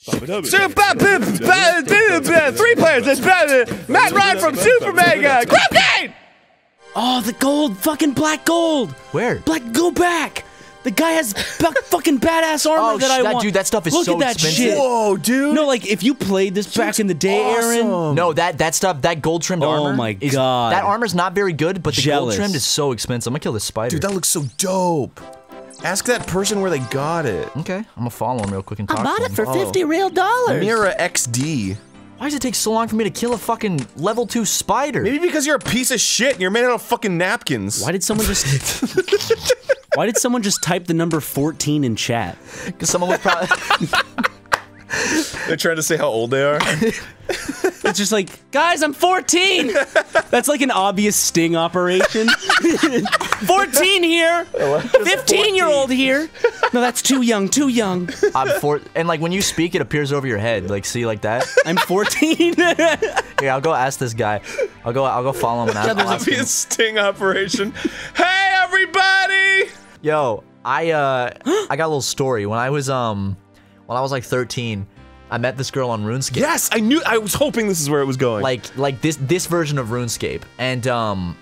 Super three players. It's Matt Ryan from Super Mega. Grab game. Oh, the gold, fucking black gold. Where? Black, go back. The guy has bu- fucking badass armor Oh, that I that- want. dude, that stuff is Look so at that expensive. shit. Whoa, dude. No, like if you played this back in the day, Aaron. No, that that stuff, that gold trimmed Oh armor. my is- God. that armor's not very good, but the Jealous. gold trimmed is so expensive. I'm gonna kill this spider. Dude, that looks so dope. Ask that person where they got it. okay, I'm gonna follow him real quick and talk I bought to it him. for oh. fifty real dollars. Mira XD. Why does it take so long for me to kill a fucking level two spider? Maybe because you're a piece of shit and you're made out of fucking napkins. Why did someone just? Why did someone just type the number fourteen in chat? Because someone was probably. They're trying to say how old they are. It's just like, guys, I'm 14. That's like an obvious sting operation. 14 here. 15 year old here. No, that's too young. Too young. I'm four, and like when you speak, it appears over your head. Like, see, like that. I'm 14. Here, I'll go ask this guy. I'll go. I'll go follow him and ask, I'll ask him. a sting operation. hey, everybody! Yo, I uh, I got a little story. When I was um, when I was like 13, I met this girl on RuneScape. Yes, I knew. I was hoping this is where it was going. Like like this this version of RuneScape, and um,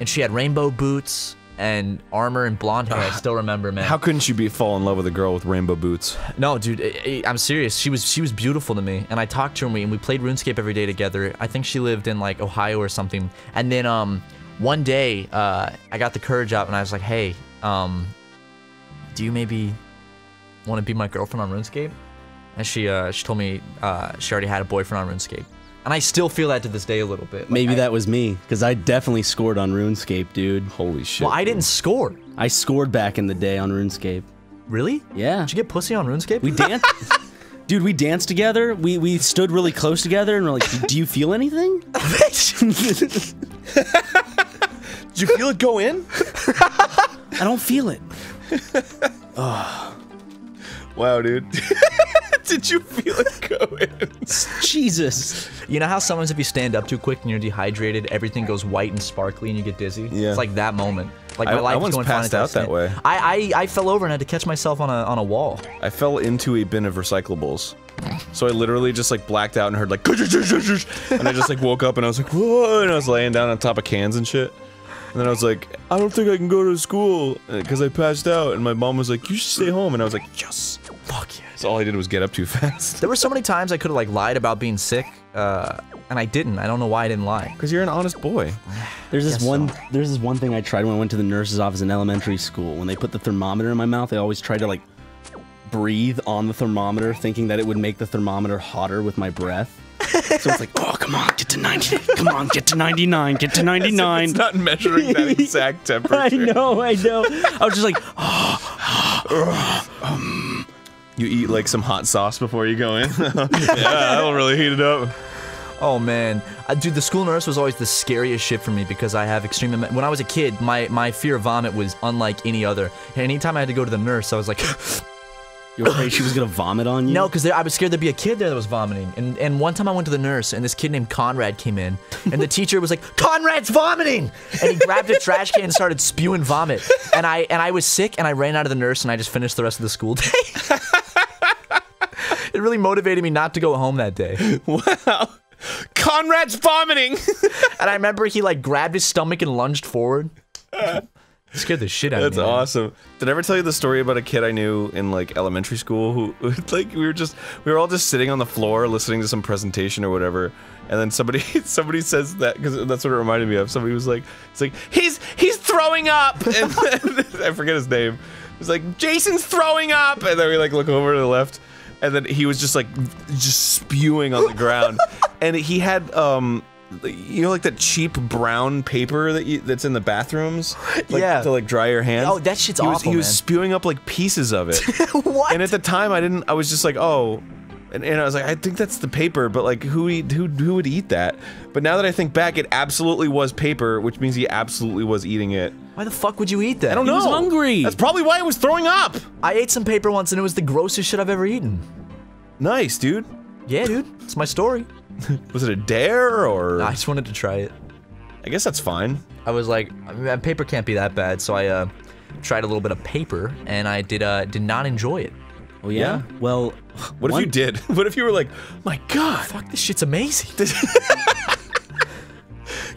and she had rainbow boots and armor and blonde hair. I still remember, man. how couldn't you be fall in love with a girl with rainbow boots? No, dude, I, am serious. She was she was beautiful to me, and I talked to her, and we, and we played RuneScape every day together. I think she lived in like Ohio or something. And then um, one day, uh, I got the courage up, and I was like, "Hey, um, do you maybe want to be my girlfriend on RuneScape?" And she uh, she told me uh, she already had a boyfriend on RuneScape, and I still feel that to this day a little bit. Like, Maybe I- that was me, because I definitely scored on RuneScape, dude. Holy shit! Well, I didn't score. I scored back in the day on RuneScape. Really? Yeah. Did you get pussy on RuneScape? We danced. Dude, we danced together. We we stood really close together, and we're like, "Do you feel anything?" Did you feel it go in? I don't feel it. Wow, dude. Did you feel it going? Jesus. You know how sometimes if you stand up too quick and you're dehydrated, everything goes white and sparkly and you get dizzy? Yeah. It's like that moment. Like I- my I life was once passed out that way. I, I I fell over and had to catch myself on a on a wall. I fell into a bin of recyclables. So I literally just like blacked out and heard like and I just like woke up and I was like whoa and I was laying down on top of cans and shit. And then I was like, I don't think I can go to school because I passed out. And my mom was like, you should stay home. And I was like, yes. Fuck yes. So all I did was get up too fast. There were so many times I could have like lied about being sick, uh, and I didn't. I don't know why I didn't lie. Because you're an honest boy. There's this one. so. There's this one thing I tried when I went to the nurse's office in elementary school. When they put the thermometer in my mouth, they always tried to like breathe on the thermometer, thinking that it would make the thermometer hotter with my breath. So it's like, oh, come on, get to 90. Come on, get to 99. Get to 99. It's not measuring that exact temperature. I know, I know. I was just like, You eat like some hot sauce before you go in. yeah, that'll really heat it up. Oh man, uh, dude, the school nurse was always the scariest shit for me because I have extreme. ima- When I was a kid, my my fear of vomit was unlike any other. And anytime I had to go to the nurse, I was like, you're afraid she was gonna vomit on you? no, because I was scared there'd be a kid there that was vomiting. And and one time I went to the nurse, and this kid named Conrad came in, and the teacher was like, Conrad's vomiting, and he grabbed a trash can and started spewing vomit. And I and I was sick, and I ran out of the nurse, and I just finished the rest of the school day. it really motivated me not to go home that day. Wow. Conrad's vomiting. And I remember he like grabbed his stomach and lunged forward. Scared the shit out That's of me. That's awesome. Did I ever tell you the story about a kid I knew in like elementary school who like we were just we were all just sitting on the floor listening to some presentation or whatever, and then somebody somebody says that because that's what it reminded me of. Somebody was like, "It's like he's he's throwing up," and then, I forget his name. It's like Jason's throwing up, and then we like look over to the left, and then he was just like just spewing on the ground, and he had um. You know, like that cheap brown paper that you, that's in the bathrooms, like, Yeah. to like dry your hands. Oh, that shit's he was, awful, He was man. spewing up like pieces of it, what? and at the time I didn't. I was just like, oh, and, and I was like, I think that's the paper, but like, who eat who who would eat that? But now that I think back, it absolutely was paper, which means he absolutely was eating it. Why the fuck would you eat that? I don't He know. was hungry. That's probably why I was throwing up. I ate some paper once and it was the grossest shit I've ever eaten. Nice, dude. Yeah, dude. It's my story. Was it a dare or? I just wanted to try it. I guess that's fine. I was like, I mean, paper can't be that bad, so I uh, tried a little bit of paper and I did uh, did not enjoy it. Oh yeah. Well, What if you did? What if you were like, my God, Fuck, this shit's amazing.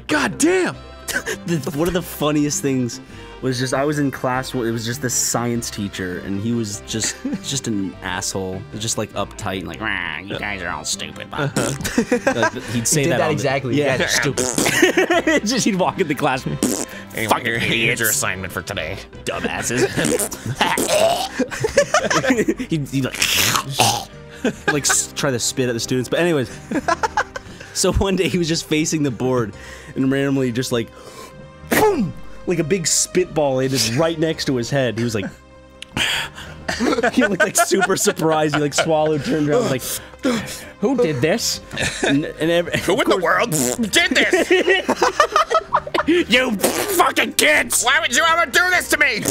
God damn. the, one of the funniest things was just I was in class. It was just this science teacher, and he was just just an asshole. Just like uptight and like, you guys are all stupid. blah." Uh-huh. Like, he'd say He did that, that exactly. Yeah, Yeah, stupid. just he'd walk in the class. Fucking here, here's your assignment for today. dumbasses. he'd, he'd like, like try to spit at the students. But anyways, so one day he was just facing the board and randomly just like, boom, like a big spitball landed right next to his head. He was like. he looked like super surprised. He like swallowed, turned around, was like, "Who did this?" And, and every, Who in the world did this? you fucking kids! Why would you ever do this to me?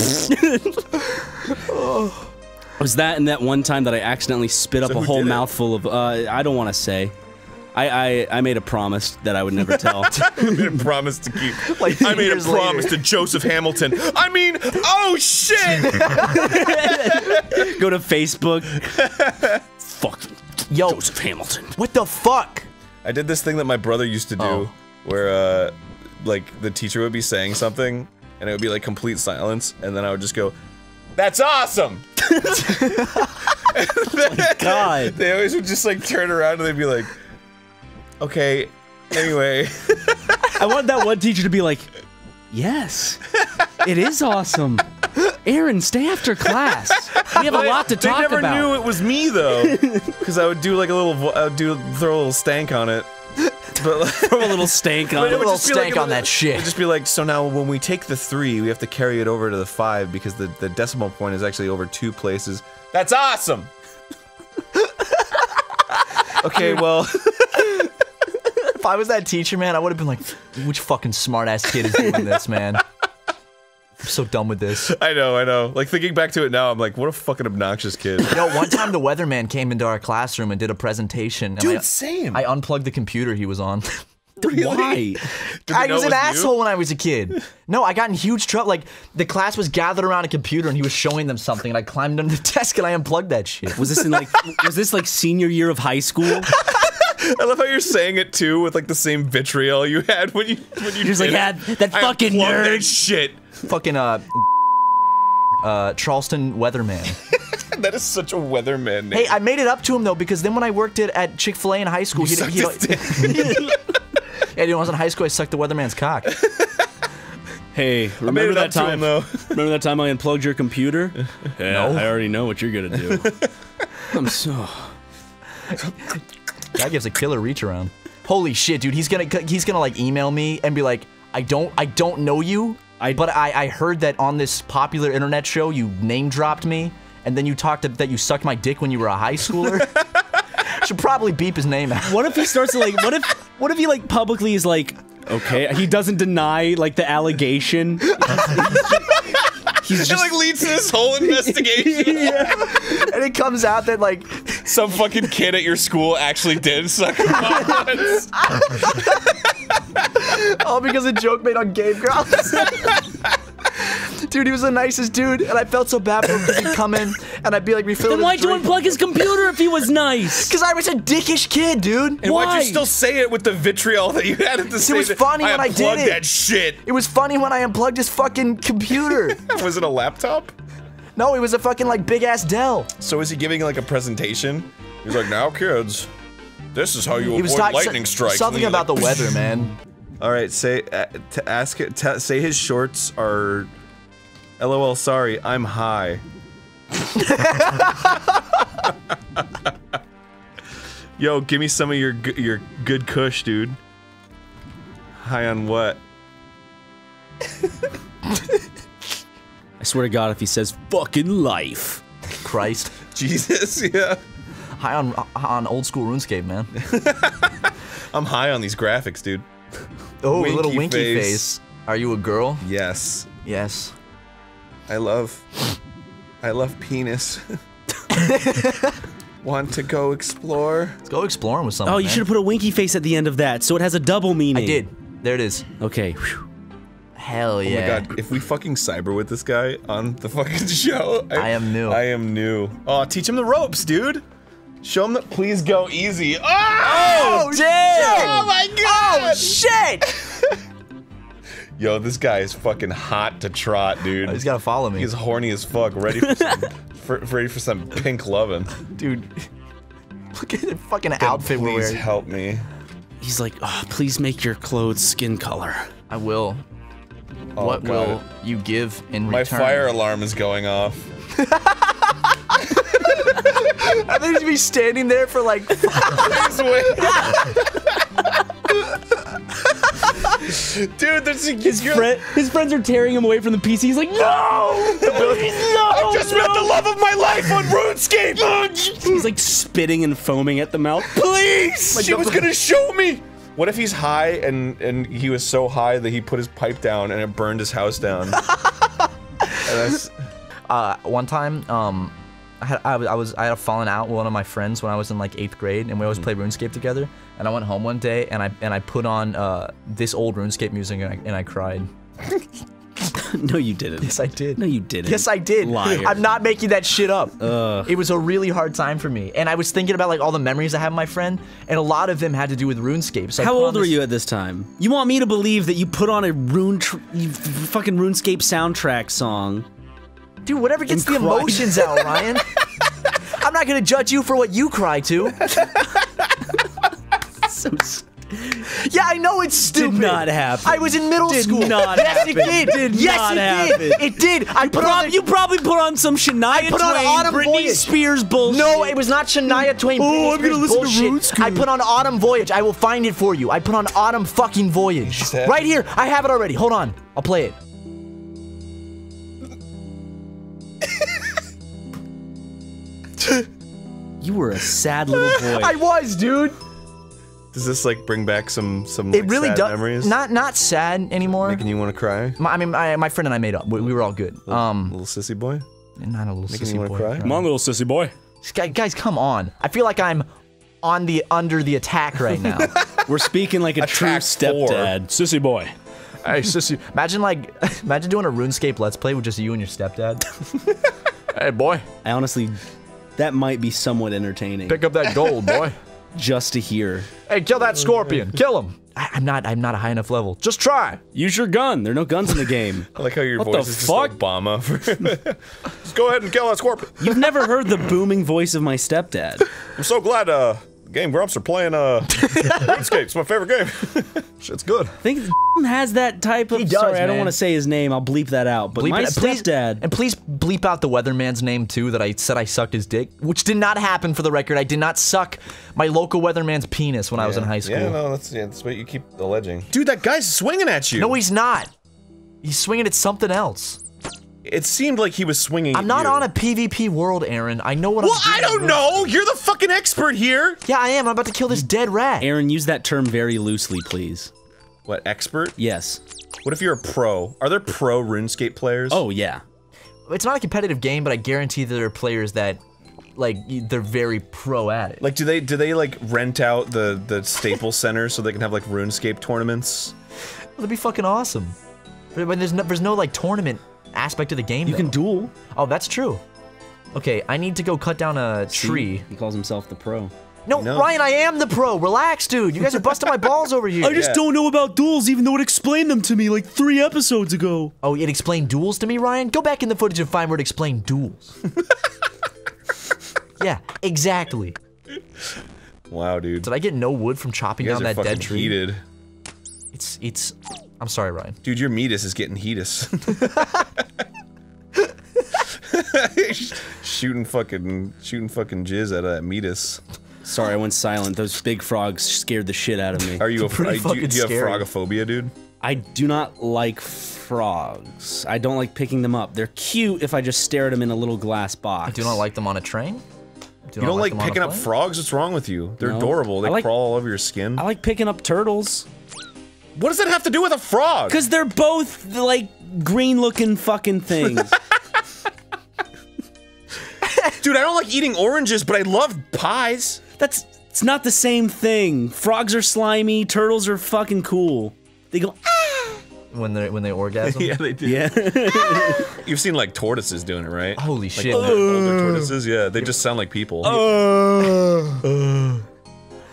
It was that and that one time that I accidentally spit up So a whole it? mouthful of. Uh, I don't want to say. I, I I made a promise that I would never tell. I made a promise to keep. Like, I made a years promise later. to Joseph Hamilton. I mean, oh shit! Go to Facebook. Fuck Yo, Joseph Hamilton. what the fuck? I did this thing that my brother used to do, Oh. where uh, like the teacher would be saying something, and it would be like complete silence, and then I would just go, "That's awesome." God. They always would just like turn around and they'd be like, "Okay, anyway." I want that one teacher to be like, yes, it is awesome. Aaron, stay after class. We have a lot to talk about. they never about. knew it was me though, because I would do like a little, I would do throw a little stank on it, but like. Throw a little stank on it. it would little just be like stank on little- that shit. It'd just be like, so now when we take the three, we have to carry it over to the five because the, the decimal point is actually over two places. That's awesome! okay, well, If I was that teacher, man, I would have been like, which fucking smart ass kid is doing this, man? I'm so done with this. I know, I know. Like, thinking back to it now, I'm like, what a fucking obnoxious kid. Yo, one time the weatherman came into our classroom and did a presentation. And Dude, I, same. I unplugged the computer he was on. Why? I know was an you? asshole when I was a kid. No, I got in huge trouble. Like the class was gathered around a computer and he was showing them something, and I climbed under the desk and I unplugged that shit. Was this in like? Was this like senior year of high school? I love how you're saying it too with like the same vitriol you had when you when you Just like, had "Ah, that I fucking unplugged nerd." That shit. Fucking uh, uh, Charleston weatherman. That is such a weatherman name. Hey, I made it up to him though because then when I worked it at Chick Fil A in high school, You he, he, sucked his dick. yeah, when I was in high school, I sucked the weatherman's cock. Hey, remember that up to him, time? though. remember that time I unplugged your computer? Yeah, No. I already know what you're gonna do. I'm so. Guy gives a killer reach around. Holy shit, dude! He's gonna he's gonna like email me and be like, I don't I don't know you, I- but I I heard that on this popular internet show you name dropped me, and then you talked to, that you sucked my dick when you were a high schooler. Should probably beep his name out. What if he starts to like? What if? What if he like publicly is like? Okay, he doesn't deny like the allegation. He's It just like leads to this whole investigation. yeah. and it comes out that like Some fucking kid at your school actually did suck her mom once. all because a joke made on Game Grumps. dude, he was the nicest dude, and I felt so bad for him because he'd come in and I'd be like refilling then why'd you unplug his computer if he was nice? Because I was a dickish kid, dude. And why'd you still say it with the vitriol that you had at the same It was funny when I did unplugged it. that shit. It was funny when I unplugged his fucking computer. Was it a laptop? No, it was a fucking like big ass Dell. So is he giving like a presentation? He's like, now kids, this is how you He avoid talking lightning strikes. something And he's about the weather, man. All right, say uh, to ask it. Say his shorts are. LOL. Sorry, I'm high. Yo, give me some of your your good Kush, dude. High on what? I swear to God, if he says fucking life, Christ. Jesus, yeah. High on uh, on old school RuneScape, man. I'm high on these graphics, dude. Oh, Winky a little winky face. face. Are you a girl? Yes, Yes. I love. I love penis. Want to go explore? Let's go exploring with something. oh, you man. should have put a winky face at the end of that, so it has a double meaning. I did. There it is. Okay. whew. Hell Oh yeah. my god, if we fucking cyber with this guy on the fucking show. I am new. I am new. Oh, teach him the ropes, dude. Show him that. Please go easy. Oh! oh damn! Oh my oh, god! Oh shit! Yo, this guy is fucking hot to trot, dude. He's gotta follow me, He's horny as fuck, ready for some, for, ready for some pink lovin'. dude. Look at the fucking outfit we're Please help me. He's like, oh, please make your clothes skin color. I will. Oh, what God. will you give in My return? My fire alarm is going off. I think he'd be standing there for like. Please. Dude, there's His, friend, his friends are tearing him away from the PC. He's like, no! No! I just met the love of my life on RuneScape. He's like spitting and foaming at the mouth. Please! she was gonna show me. What if he's high and and he was so high that he put his pipe down and it burned his house down? and that's, uh, one time, um, I had I was, I was I had a falling out with one of my friends when I was in like eighth grade, and we always played RuneScape together. And I went home one day, and I and I put on uh, this old RuneScape music, and I, and I cried. no, you didn't. Yes, I did. No, you didn't. Yes, I did. Liar. I'm not making that shit up. It was a really hard time for me, and I was thinking about like all the memories I have with my friend, and a lot of them had to do with RuneScape. So How old were you at this time? You want me to believe that you put on a rune, tr- you fucking RuneScape soundtrack song? dude? Whatever gets the cry. emotions out, Ryan. I'm not gonna judge you for what you cry to. So Yeah, I know it's stupid. Did not happen. I was in middle Did school. not yes, happen. it did. Did yes, not it happen. did. It did. I put Prob- on. you probably put on some Shania I put on Autumn Britney Voyage. Spears bullshit. no, it was not Shania mm. Twain. Oh, Britney I'm gonna Spears listen to bullshit. RuneScape. I put on Autumn Voyage. I will find it for you. I put on Autumn fucking Voyage. Sad. Right here. I have it already. Hold on. I'll play it. You were a sad little boy. I was, dude. Does this like bring back some some It like, really sad does. memories? Not not sad anymore. making you want to cry, My, I mean, my, my friend and I made up. We, we were all good. Um, little sissy boy. not a little Making sissy you boy. cry? Come on, little sissy boy. Guys, guys, come on. I feel like I'm on the under the attack right now. We're speaking like a true Attack four. stepdad. Sissy boy. hey, sissy. Imagine like, imagine doing a RuneScape Let's Play with just you and your stepdad. hey, boy, I honestly, that might be somewhat entertaining. pick up that gold, boy. Just to hear. Hey, kill that scorpion. Kill him. I, I'm not. I'm not a high enough level. Just try. Use your gun. There are no guns in the game. I like how your What voice the is fuck? just Obama. just go ahead and kill that scorpion. You've never heard the booming voice of my stepdad. I'm so glad uh Game Grumps are playing uh RuneScape. It's my favorite game. Shit's good. I think has that type of. He does, sorry, I don't want to say his name. I'll bleep that out. But Bleep my it- please- stepdad. and please bleep out the weatherman's name too. That I said I sucked his dick, which did not happen for the record. I did not suck my local weatherman's penis when I was in high school. Yeah, no, that's yeah, that's what you keep alleging. Dude, that guy's swinging at you. No, he's not. He's swinging at something else. it seemed like he was swinging. I'm at not you. on a PvP world, Aaron. I know what Well, I'm doing. Well, I don't know. You're the fucking expert here. Yeah, I am. I'm about to kill this dead rat. Aaron, use that term very loosely, please. What expert? Yes. What if you're a pro? Are there pro RuneScape players? Oh yeah. It's not a competitive game, but I guarantee that there are players that, like, they're very pro at it. Like, do they do they like rent out the the Staples Center so they can have like RuneScape tournaments? That'd be fucking awesome. But but there's no, there's no like tournament aspect of the game. You can duel. Oh, that's true. Okay, I need to go cut down a See? tree. He calls himself the pro. No, No. Ryan, I am the pro. Relax, dude. You guys are busting my balls over here. I just Yeah. don't know about duels, even though it explained them to me like three episodes ago. Oh, it explained duels to me, Ryan? Go back in the footage and find where it explained duels. yeah, exactly. Wow, dude. Did I get no wood from chopping down that dead tree? heated. It's it's. I'm sorry, Ryan. Dude, your meatus is getting heatus. shooting fucking shooting fucking jizz out of that meatus. Sorry, I went silent. Those big frogs scared the shit out of me. Are you a Pretty are, do, you- do you have scary. frogophobia, dude? I do not like frogs. I don't like picking them up. They're cute if I just stare at them in a little glass box. I do not like them on a train. Do You don't like them on a picking up frogs? What's wrong with you? They're No. adorable. They like- crawl all over your skin. I like picking up turtles. what does that have to do with a frog? Because they're both like green looking fucking things. Dude, I don't like eating oranges, but I love pies. That's it's not the same thing. Frogs are slimy, turtles are fucking cool. They go ah. when they when they orgasm. yeah, they do. Yeah. You've seen like tortoises doing it, right? Holy Like, shit! older, man. older tortoises, yeah, they just sound like people.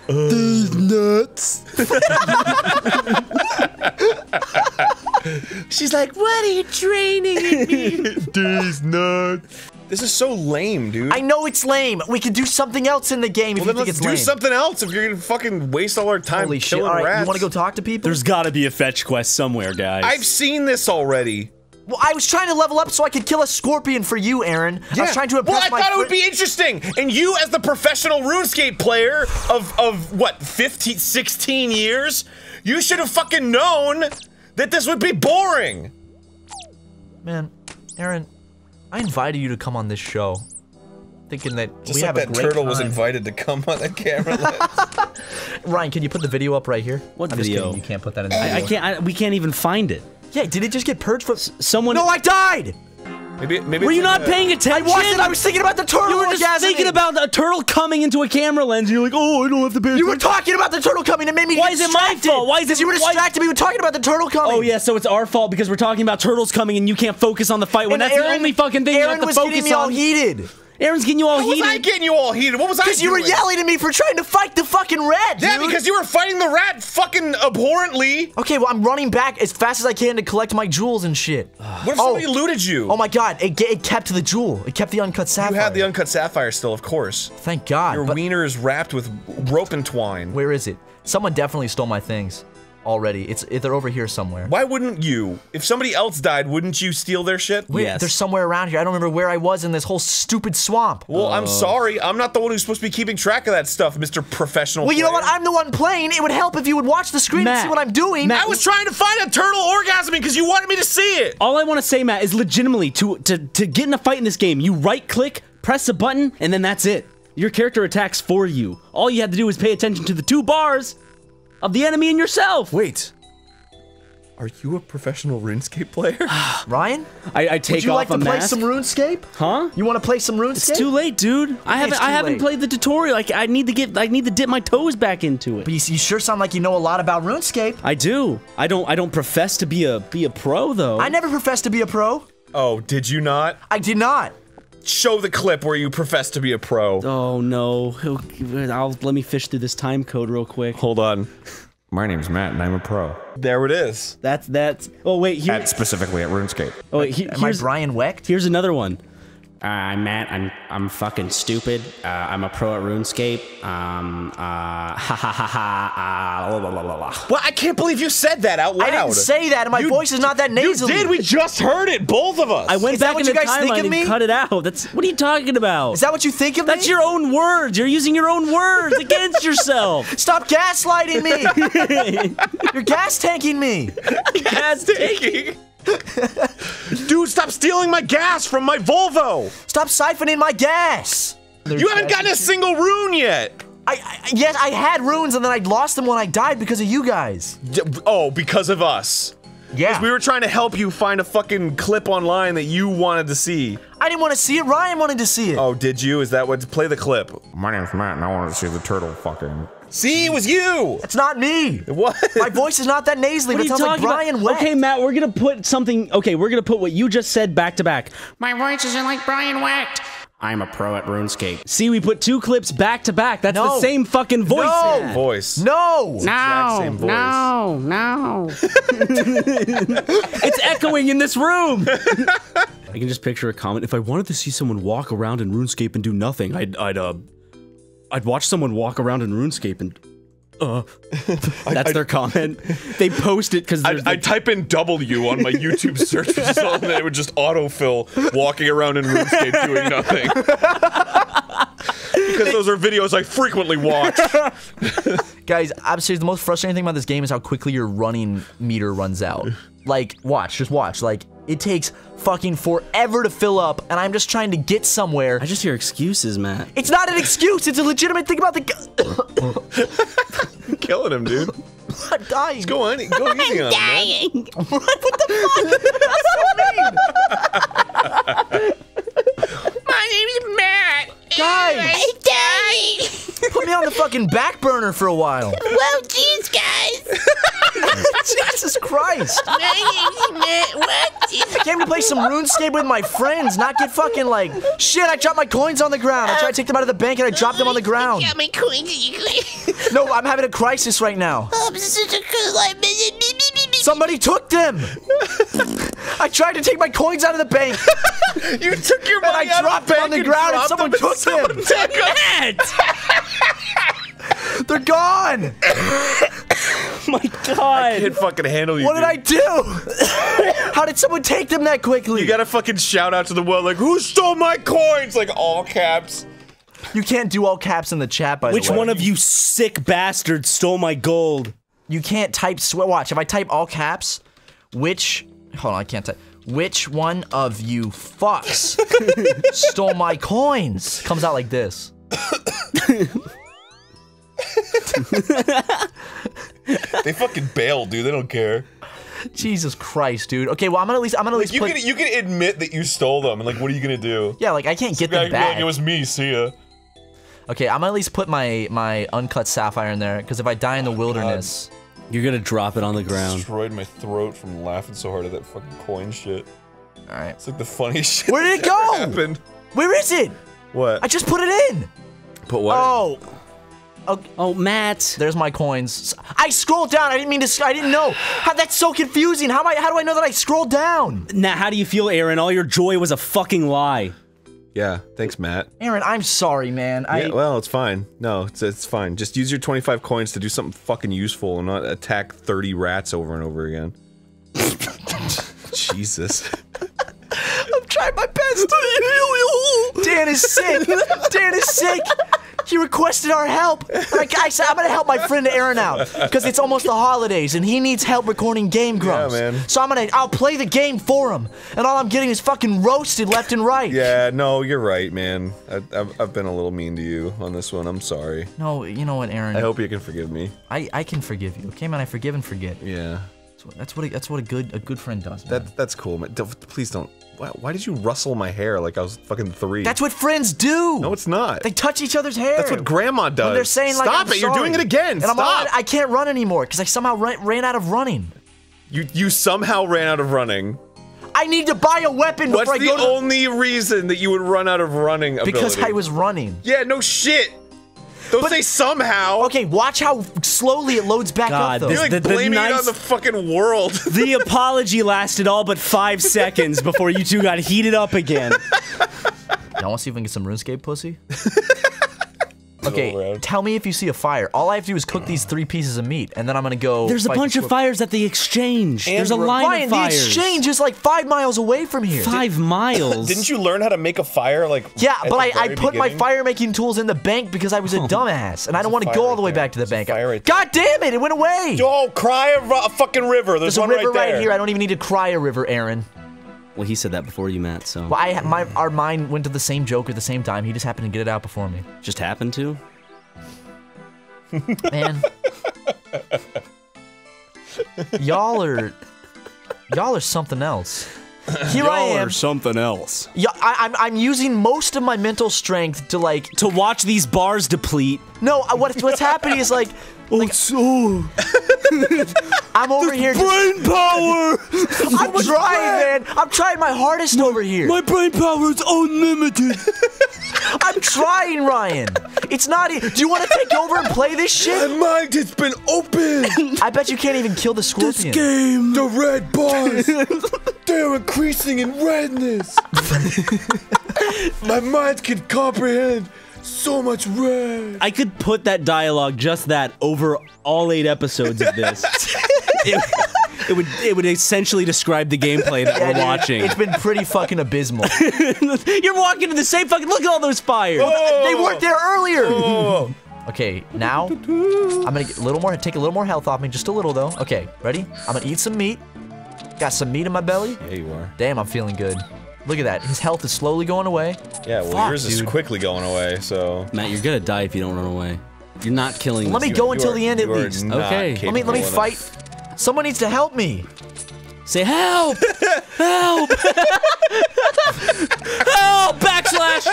These nuts. She's like, "What are you training in me?" These nuts. This is so lame, dude. I know it's lame. We could do something else in the game if well, you then think let's it's do something else if you're gonna fucking waste all our time Holy shit! killing All right, rats. you want to go talk to people? There's got to be a fetch quest somewhere, guys. I've seen this already. Well, I was trying to level up so I could kill a scorpion for you, Aaron. I was trying to impress Well, I my thought it would be interesting. And you, as the professional RuneScape player of, of what, 15, 16 years, you should have fucking known that this would be boring. Man, Aaron, I invited you to come on this show, thinking that Just we like have that a great turtle was invited to come on the camera. lens. Ryan, can you put the video up right here? What I'm video? Just kidding. You can't put that in the video. I, I can't. I, we can't even find it. Yeah, did it just get purged from? Someone. No, I died. Maybe, maybe. Were you not paying attention? I wasn't. I was thinking about the turtle. You were just orgasming. thinking about a turtle coming into a camera lens, and you're like, "Oh, I don't have to pay You were talking about the turtle coming. It made me. Why is it my fault? Why is it- you were why- distracted me with talking about the turtle coming. Oh yeah, so it's our fault because we're talking about turtles coming, and you can't focus on the fight when And that's the only fucking thing Aaron you have to was focus getting me all heated. Aaron's getting you all How was heated. I getting you all heated? What was I Because you were yelling at me for trying to fight the fucking rat, Yeah, dude. because you were fighting the rat fucking abhorrently. Okay, well, I'm running back as fast as I can to collect my jewels and shit. What if Oh. somebody looted you? Oh my god, it, it kept the jewel. It kept the uncut sapphire. you have the uncut sapphire still, of course. Thank God. Your wiener is wrapped with rope and twine. where is it? Someone definitely stole my things already. It's they're over here somewhere. Why wouldn't you? If somebody else died, wouldn't you steal their shit? Wait, Yes. they're somewhere around here. I don't remember where I was in this whole stupid swamp. Well, I'm uh. sorry. I'm not the one who's supposed to be keeping track of that stuff, Mr. Professional. Well, you know what? I'm the one playing. It would help if you would watch the screen and see what I'm doing. Matt, I was trying to find a turtle orgasming because you wanted me to see it. All I want to say, Matt, is legitimately to to to get in a fight in this game, you right click, press a button, and then that's it. Your character attacks for you. All you have to do is pay attention to the two bars of the enemy and yourself. Wait. Are you a professional RuneScape player? Ryan, I, I take would you off like to play mask. some RuneScape? Huh? You want to play some RuneScape? It's too late, dude. I haven't I haven't late. played the tutorial. Like I need to get I need to dip my toes back into it. But you, you sure sound like you know a lot about RuneScape. I do. I don't I don't profess to be a be a pro though. I never professed to be a pro. oh, did you not? I did not. Show the clip where you profess to be a pro. Oh no. I'll let me fish through this time code real quick. Hold on. My name's Matt, and I'm a pro. There it is. That's that's Oh wait, here, At specifically at RuneScape. oh, wait, he- Am I here's Brian Wecht? here's another one. Uh, I'm Matt. I'm I'm fucking stupid. Uh, I'm a pro at RuneScape. Um, uh, ha ha ha ha. Uh, la, la, la, la, la. Well, I can't believe you said that out loud. I didn't say that, and my You- voice is not that You nasally. did. We just heard it, both of us. I went Is back in you the guys timeline and me? cut it out. That's what are you talking about? Is that what you think of me? That's your own words. You're using your own words against yourself. Stop gaslighting me. You're gas tanking me. Gas taking. Dude, stop stealing my gas from my Volvo. Stop siphoning my gas. You haven't gotten a single rune yet. I, I yes, I had runes and then I lost them when I died because of you guys. D- Oh, because of us. Yeah. We were trying to help you find a fucking clip online that you wanted to see. I didn't want to see it. Ryan wanted to see it. Oh, did you? Is that what? Play the clip. My name's Matt, and I wanted to see the turtle fucking. See, it was you. It's not me. What? My voice is not that nasally, What are but it you sounds like talking Brian about? Wecht. Okay, Matt, we're gonna put something. Okay, we're gonna put what you just said back to back. My voice isn't like Brian Wecht. I'm a pro at RuneScape. See, we put two clips back to back. That's the same fucking voice. No. Matt. Voice. No. No, same voice. no, no. It's echoing in this room. I can just picture a comment. If I wanted to see someone walk around in RuneScape and do nothing, I'd I'd uh I'd watch someone walk around in RuneScape and uh that's their comment. They post it because I, I type in W on my YouTube search, which is all that it would just autofill walking around in RuneScape doing nothing. because those are videos I frequently watch. Guys, I'm serious. The most frustrating thing about this game is how quickly your running meter runs out. Like, watch, just watch. Like, it takes fucking forever to fill up, and I'm just trying to get somewhere. I just hear excuses, Matt. It's not an excuse. It's a legitimate thing about the. Killing him, dude. I'm dying. Go on, go easy on him, man. what the fuck? That's so mean. My name's Matt. Guys. I'm. Put me on the fucking back burner for a while. Well, geez, guys. Jesus Christ. what? I came to play some RuneScape with my friends, not get fucking like, shit, I dropped my coins on the ground. I tried to take them out of the bank and I dropped them on the ground. Got my coins. No, I'm having a crisis right now. Oh, I'm such a good life. Somebody took them. I tried to take my coins out of the bank You took your and money I out dropped of the them on bank the ground and dropped someone them took someone them. took them. They're gone. my God. I can't fucking handle you. What did I do? How did someone take them that quickly? You gotta fucking shout out to the world like, who stole my coins? Like all caps. You can't do all caps in the chat, by Which the way. Which one of you sick bastards stole my gold? You can't type swear. Watch, if I type all caps, which. Hold on, I can't type. Which one of you fucks stole my coins? Comes out like this. They fucking bail, dude. They don't care. Jesus Christ, dude. Okay, well I'm gonna at least I'm gonna at least You put. can you can admit that you stole them, and like, what are you gonna do? yeah, like I can't get Yeah, them you'd like, back. it was me. See ya. Okay, I'm gonna at least put my my uncut sapphire in there because if I die in the oh, wilderness, You're gonna drop it on the ground. Destroyed my throat from laughing so hard at that fucking coin shit. all right. It's like the funniest shit. Where did it go? ever Happened. Where is it? What? I just put it in. put what? Oh, Oh, Matt. there's my coins. I scrolled down. I didn't mean to. I didn't know. How that's so confusing. How am I? How do I know that I scrolled down? Now, how do you feel, Aaron? All your joy was a fucking lie. Yeah. Thanks, Matt. Aaron, I'm sorry, man. I. Yeah, well, it's fine. No, it's it's fine. Just use your 25 coins to do something fucking useful and not attack 30 rats over and over again. Jesus. I'm trying my best to heal you. Dan is sick. Dan is sick. He requested our help. And I, said, I'm gonna help my friend Aaron out because it's almost the holidays and he needs help recording Game Grumps. man. So I'm gonna, I'll play the game for him, and all I'm getting is fucking roasted left and right. Yeah, no, you're right, man. I, I've, I've been a little mean to you on this one. I'm sorry. No, you know what, Aaron? I hope you can forgive me. I, I can forgive you. Okay, man. I forgive and forget. Yeah. That's what that's what a, that's what a good a good friend does. Man. That that's cool, man. Don't, please don't. Why, why did you rustle my hair like I was fucking three? That's what friends do. no, it's not. They touch each other's hair. That's what grandma does. When they're saying like, stop I'm it! You're doing it again. And stop. I'm all, I can't run anymore because I somehow ran, ran out of running. you you somehow ran out of running. I need to buy a weapon What's before I the go to only reason that you would run out of running because ability? I was running. Yeah, no shit. Don't say somehow. Okay, watch how slowly it loads back God, up though. this- You're like The- the blaming it nice- on the fucking world. The apology lasted all but five seconds before you two got heated up again. Y'all want to see if we can get some RuneScape pussy? Middle okay, tell me if you see a fire. All I have to do is cook these three pieces of meat, and then I'm gonna go. There's a fight the bunch of fires at the exchange. There's a Ro- line Ryan, of the exchange is like five miles away from here. Five miles. Didn't you learn how to make a fire like? Yeah, at but the I, I very put my beginning? fire making tools in the bank because I was a dumbass, and I don't want to go all right the way there. back to the There's bank. fire right God damn it! It went away. Oh, cry a, a fucking river. There's, There's a river right, there. here. I don't even need to cry a river, Aaron. Well, he said that before you, Matt. So Well, I my our mind went to the same joke at the same time. He just happened to get it out before me. just happened to. Man, y'all are y'all are something else. Here I am. something else. Yeah, I, I'm I'm using most of my mental strength to like. To watch these bars deplete. No, I- what what's happening is like. Oh, like so. I'm over here. brain power. I'm trying, man. I'm trying my hardest over here. My brain power is unlimited. I'm trying, Ryan. It's not. E- Do you want to take over and play this shit? My mind has been opened. I bet you can't even kill the scorpion. This game. the red bars, they're increasing in redness. my mind can comprehend so much red. I could put that dialogue, just that, over all eight episodes of this. it, it would it would essentially describe the gameplay that we're watching. It's been pretty fucking abysmal. You're walking to the same fucking. Look at all those fires. they weren't there earlier. Okay, now I'm gonna get a little more. Take a little more health off me, just a little though. Okay, ready? I'm gonna eat some meat. Got some meat in my belly. Yeah, you are. Damn, I'm feeling good. Look at that. His health is slowly going away. Yeah, well, Fuck, yours is quickly going away. So Matt, you're gonna die if you don't run away. You're not killing. Let me this. go You until are- the end at least. Okay. Let me let me fight. enough. Someone needs to help me. Say help! help! help! Backslash!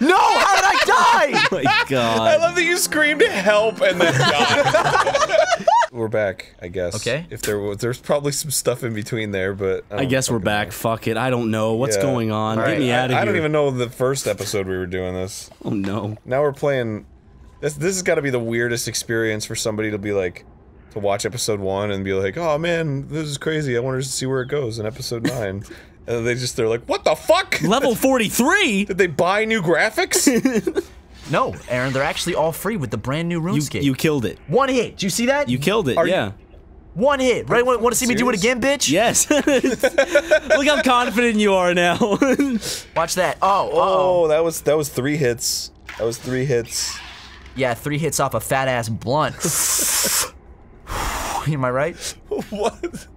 No, how did I die? Oh my god! I love that you screamed help and then died. we're back, I guess. Okay. If there was, there's probably some stuff in between there, but I don't guess we're back. know. Fuck it. I don't know what's Yeah. going on. All Get right, me out of here. I don't even know the first episode we were doing this. Oh no. Now we're playing. This this has got to be the weirdest experience for somebody to be like, to watch episode one and be like, oh man, this is crazy. I want to see where it goes in episode nine. and they just they're like, what the fuck? Level 43? Did they buy new graphics? No, Aaron, they're actually all free with the brand new You, RuneScape. you killed it. One hit. Do you see that? You killed it, Are you- yeah. One hit. Right? Want, want to see me do it again, bitch? Yes. Look how confident you are now. Watch that. Oh, oh. oh, that was that was three hits. That was three hits. Yeah, three hits off a fat ass blunt. Am I right? what?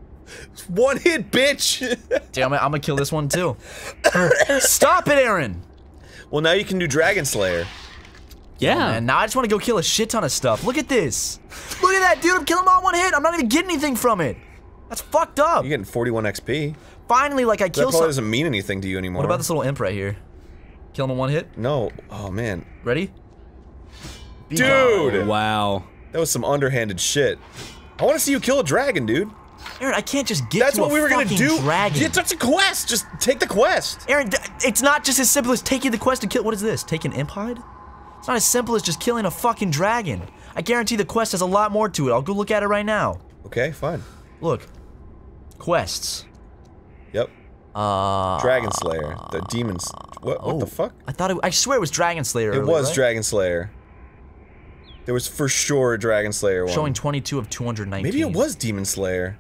One hit, bitch. Damn it, I'm gonna kill this one too. Stop it, Aaron! well, now you can do Dragon Slayer. Yeah. Oh, and now I just wanna go kill a shit ton of stuff. Look at this. Look at that, dude. I'm killing them all one hit. I'm not even getting anything from it. That's fucked up. You're getting 41 XP. Finally, like, I That kill probably some. doesn't mean anything to you anymore. What about this little imp right here? Kill him in one hit. No. Oh man, Ready? Be dude, gone. Wow. that was some underhanded shit. I want to see you kill a dragon, dude. Aaron, I can't just get That's to what a we were gonna do. Dragon. Yeah, that's a quest. Just take the quest. Aaron, it's not just as simple as taking the quest to kill. What is this? Take an imp hide? It's not as simple as just killing a fucking dragon. I guarantee the quest has a lot more to it. I'll go look at it right now. Okay, fine. Look. Quests. Yep. Uh. Dragon Slayer, the demons. What? What the oh. fuck? I thought it, I swear it was Dragon Slayer. It earlier, was right? Dragon Slayer. There was for sure a Dragon Slayer one. Showing 22 of 219. Maybe it was Demon Slayer.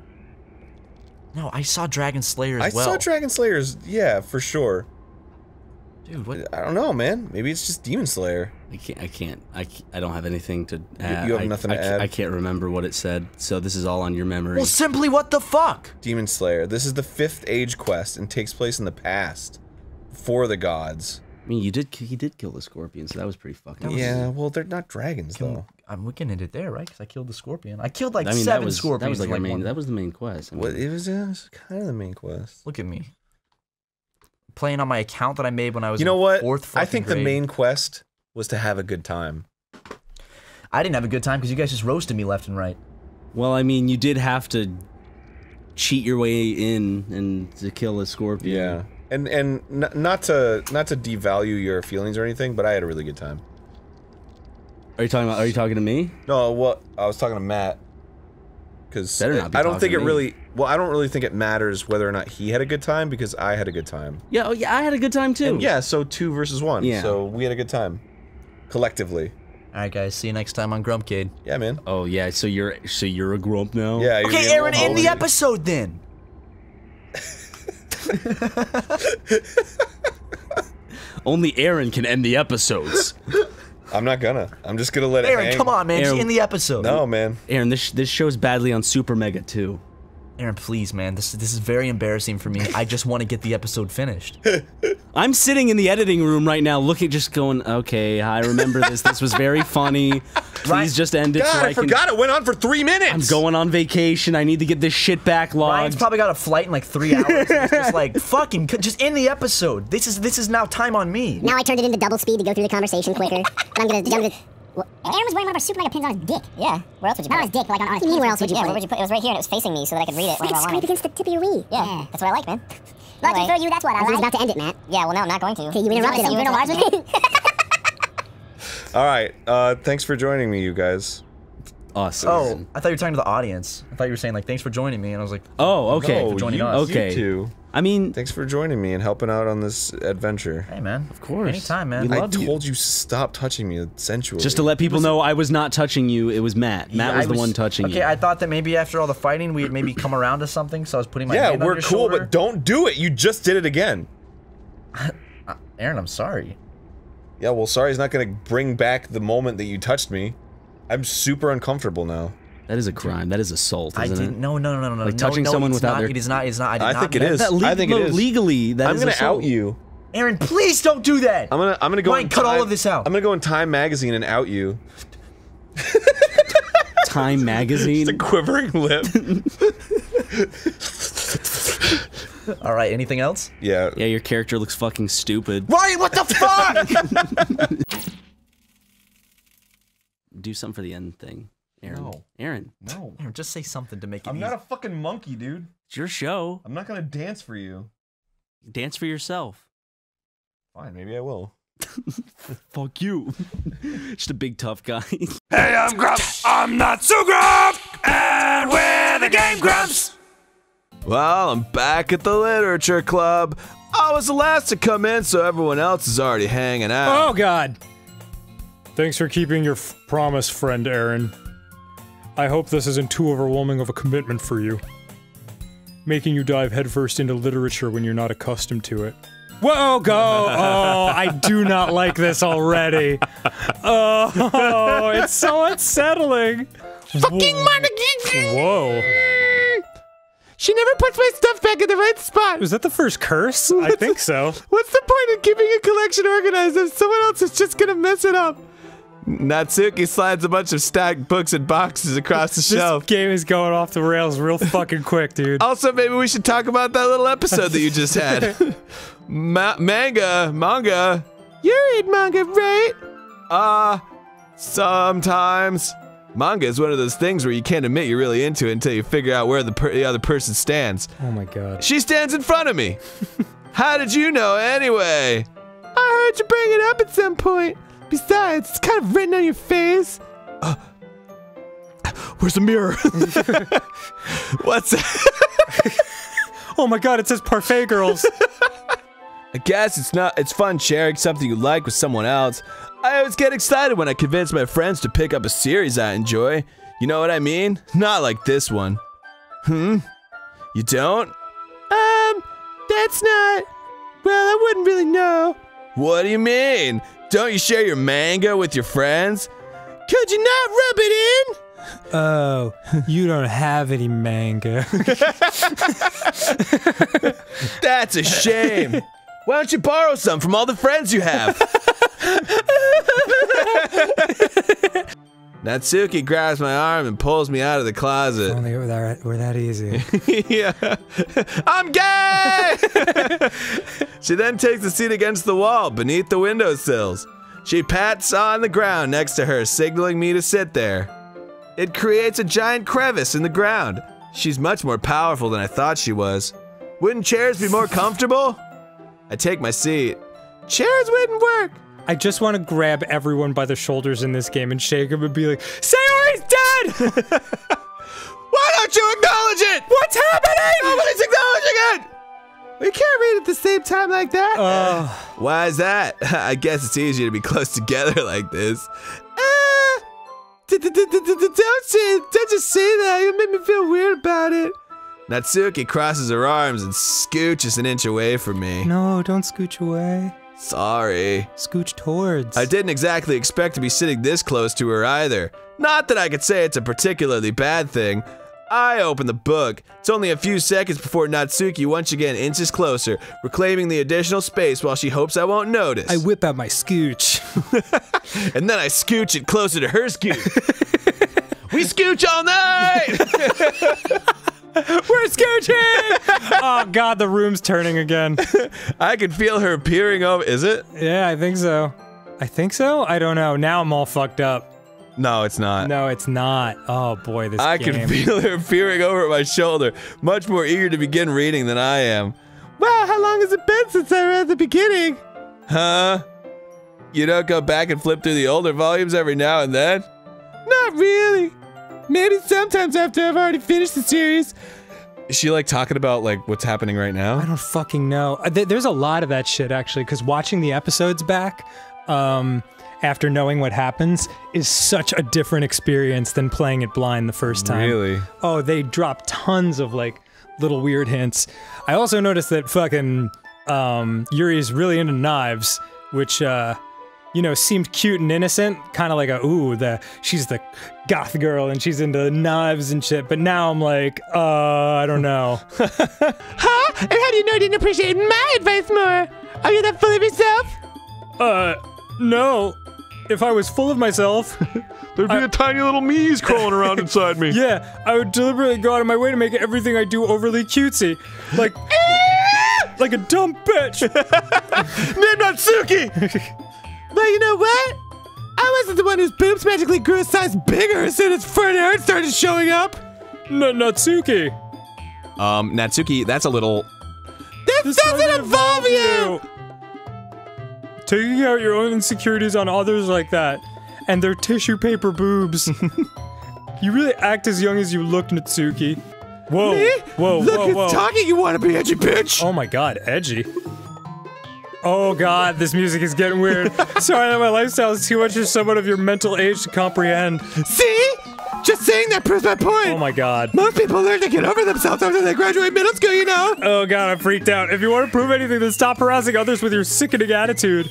No, I saw Dragon Slayer I as well. saw Dragon Slayers. Yeah, for sure. Dude, what? I don't know, man. Maybe it's just Demon Slayer. I can't. I can't. I, ca- I don't have anything to add. you have I- nothing I, to ca- add? I can't remember what it said. So this is all on your memory. Well, simply what the fuck? Demon Slayer. This is the fifth age quest and takes place in the past. For the gods. I mean, you did. He did kill the scorpion, so that was pretty fucking. Yeah, well, they're not dragons, though. I'm we can end it there, right? Because I killed the scorpion. I killed like I mean, seven that was scorpions. that was like in, the main. one- That was the main quest. I mean, Well, it was, uh, it was kind of the main quest. Look at me. Playing on my account that I made when I was You know in what? fourth I fucking think the main quest was to have a good time. I didn't have a good time because you guys just roasted me left and right. well, I mean, you did have to cheat your way in and to kill a scorpion. Yeah, and and n- not to not to devalue your feelings or anything, but I had a really good time. Are you talking about? Are you talking to me? No, what I was talking to Matt because be I don't talking think it really. Well, I don't really think it matters whether or not he had a good time because I had a good time. Yeah. Oh, yeah. I had a good time too. And yeah, so two versus one. Yeah. So we had a good time collectively. All right, guys. See you next time on Grumpcade. Yeah, man. Oh yeah. So you're so you're a grump now. Yeah. you're Okay, getting Aaron, end the episode then. Only Aaron can end the episodes. I'm not gonna. I'm just gonna let it Aaron, come on, man. Just Aaron- end the episode. No, man. Aaron, this this shows badly on Super Mega too. Aaron, please, man. This this is very embarrassing for me. I just want to get the episode finished. I'm sitting in the editing room right now, looking, just going, okay, I remember this. This was very funny. Please Right. just end it. so God, I, can- forgot it went on for three minutes. I'm going on vacation. I need to get this shit Ryan's backlogged. probably got a flight in like three hours. It's just like fucking, just end the episode. This is this is now time on me. Now I turned it into double speed to go through the conversation quicker. and I'm gonna, I'm gonna. What? Aaron was wearing one of our super mega pins on his dick. Yeah. Where else would you Not put on his dick, but like on, on his You where else would you yeah, put where it? would you put It It was right here and it was facing me so that I could read it Look, it's scraped against the tip of your Wii. Yeah, that's what I like, man. Lucky Anyway, for you, that's what I he like. was about to end it, Matt. Yeah, well, no, I'm not going to. Okay, you interrupted him. You Bruno Mars with me? All right. Uh, thanks for joining me, you guys. Awesome. Oh, I thought you were talking to the audience. I thought you were saying like, "Thanks for joining me," and I was like, Oh, okay. No, joining you, us. Okay. You two. I mean, Thanks for joining me and helping out on this adventure. "Hey, man. Of course. anytime, man." We I love you. told you stop touching me sensually. just to let people know, I was not touching you. It was Matt. Matt I was the one touching okay, you. Okay, I thought that maybe after all the fighting, we'd maybe come around to something. So I was putting my Yeah, hand on we're cool, shoulder. but don't do it. You just did it again. Uh, Aaron, I'm sorry. Yeah, well, sorry, it's not gonna bring back the moment that you touched me. I'm super uncomfortable now. That is a crime. That is assault, isn't didn't. it? No, no, no, no, no. Like no, touching no, someone without not, their- It is not. It's not. I, did I not think it mean- That I think it no, is. legally. That I'm is gonna assault. out you. Aaron, please don't do that. I'm gonna I'm gonna go. Ryan, in cut all of this out. I'm gonna go in Time Magazine and out you. Time magazine. The quivering lip. All right. Anything else? Yeah. Yeah, your character looks fucking stupid. Right. What the fuck? Do something for the end thing, Aaron. No. Aaron, No. Aaron, just say something to make it. I'm easy. not a fucking monkey, dude. it's your show. I'm not gonna dance for you. Dance for yourself. Fine, maybe I will. Fuck you. Just a big tough guy. Hey, I'm Grumps. I'm not so Grump. And we're the Game Grumps. Well, I'm back at the literature club. I was the last to come in, so everyone else is already hanging out. Oh God! Thanks for keeping your f- promise, friend Aaron. I hope this isn't too overwhelming of a commitment for you. Making you dive headfirst into literature when you're not accustomed to it. Whoa, go! Oh, I do not like this already. Oh, it's so unsettling. Fucking Whoa. She never puts my stuff back in the right spot. Was that the first curse? I think so. What's the point of keeping a collection organized if someone else is just gonna mess it up? Natsuki slides a bunch of stacked books and boxes across the This shelf. game is going off the rails real fucking quick, dude. Also, maybe we should talk about that little episode that you just had. Ma- manga, manga. You read manga, right? Uh, sometimes. Manga is one of those things where you can't admit you're really into it until you figure out where the, per- the other person stands. Oh my god. She stands in front of me. How did you know anyway? I heard you bring it up at some point. Besides, it's kind of written on your face. Uh, where's the mirror? What's that? Oh my god, it says Parfait Girls. I guess it's not it's fun sharing something you like with someone else. I always get excited when I convince my friends to pick up a series I enjoy. You know what I mean? Not like this one. Hmm? You don't? Um, that's not. Well, I wouldn't really know. What do you mean? Don't you share your manga with your friends? Could you not rub it in? Oh, you don't have any manga. That's a shame. Why don't you borrow some from all the friends you have? Natsuki grabs my arm and pulls me out of the closet. Only were that, were that easy. yeah. I'm gay! she then takes a seat against the wall beneath the windowsills. She pats on the ground next to her, signaling me to sit there. It creates a giant crevice in the ground. She's much more powerful than I thought she was. Wouldn't chairs be more comfortable? I take my seat. Chairs wouldn't work. I just want to grab everyone by the shoulders in this game and shake them and be like, Sayori's dead! Why don't you acknowledge it? What's happening? Nobody's acknowledging it! We can't read at the same time like that. Uh, Why is that? I guess it's easier to be close together like this. Uh, Don't say, don't just say that. You make me feel weird about it. Natsuki crosses her arms and scooches an inch away from me. no, don't scooch away. Sorry. Scooch towards. I didn't exactly expect to be sitting this close to her either. Not that I could say it's a particularly bad thing. I open the book. It's only a few seconds before Natsuki once again inches closer, reclaiming the additional space while she hopes I won't notice. I whip out my scooch. and then I scooch it closer to her scooch. we scooch all night! We're scooching! oh god, the room's turning again. I can feel her peering over. Is it? Yeah, I think so. I think so? I don't know. Now I'm all fucked up. No, it's not. No, it's not. Oh boy, this I game. can feel her peering over at my shoulder, much more eager to begin reading than I am. Wow, how long has it been since I read the beginning? Huh? You don't go back and flip through the older volumes every now and then? Not really. Maybe sometimes after I've already finished the series. Is she like talking about like what's happening right now? I don't fucking know. Uh, There's a lot of that shit actually, because watching the episodes back, um, after knowing what happens, is such a different experience than playing it blind the first time. Really? Oh, they drop tons of like little weird hints. I also noticed that fucking um, Yuri's really into knives, which uh, you know seemed cute and innocent, kind of like a ooh the she's the goth girl and she's into knives and shit. But now I'm like, uh, I don't know. Huh? And how do you know I didn't appreciate my advice more? Are you that full of yourself? Uh, no. If I was full of myself, There'd be a tiny little me's crawling around inside me. yeah, I would deliberately go out of my way to make everything I do overly cutesy. Like, like a dumb bitch. Name Natsuki! But you know what? I wasn't the one whose boobs magically grew a size bigger as soon as Fred Aaron started showing up. N- Natsuki. Um, Natsuki, that's a little. This, doesn't involve you. Taking out your own insecurities on others like that, and their tissue paper boobs. you really act as young as you look, Natsuki. Whoa, Me? whoa, Look whoa, who's whoa! talking. You want to be edgy, bitch? Oh my god, edgy. Oh god, this music is getting weird. Sorry that my lifestyle is too much for someone of your mental age to comprehend. See? Just saying that proves my point. Oh my god. Most people learn to get over themselves after they graduate middle school, you know? Oh god, I'm freaked out. If you want to prove anything, then stop harassing others with your sickening attitude.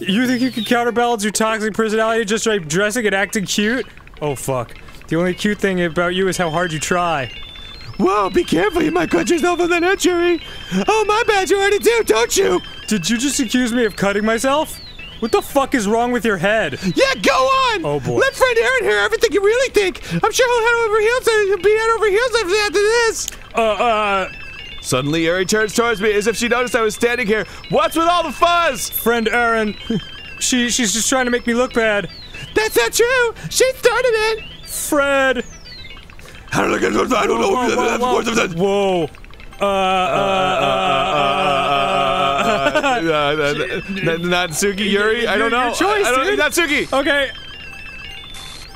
You think you can counterbalance your toxic personality just by dressing and acting cute? Oh fuck. The only cute thing about you is how hard you try. Whoa, be careful. You might cut yourself on the head, Jerry. Oh, my bad. You already do, don't you? Did you just accuse me of cutting myself? What the fuck is wrong with your head? Yeah, go on. Oh, boy. Let Fred Aaron hear everything you really think. I'm sure he'll head over heels and he'll be head over heels after after this. Uh, uh, Suddenly, Yuri turns towards me as if she noticed I was standing here. What's with all the fuzz? friend Aaron. She, she's just trying to make me look bad. That's not true. She started it. Fred! How did I get those? I don't know. Whoa, whoa, whoa. Whoa. Uh, uh, uh, uh, Natsuki, Yuri, I don't know. your choice, I don't, dude. Natsuki, Okay.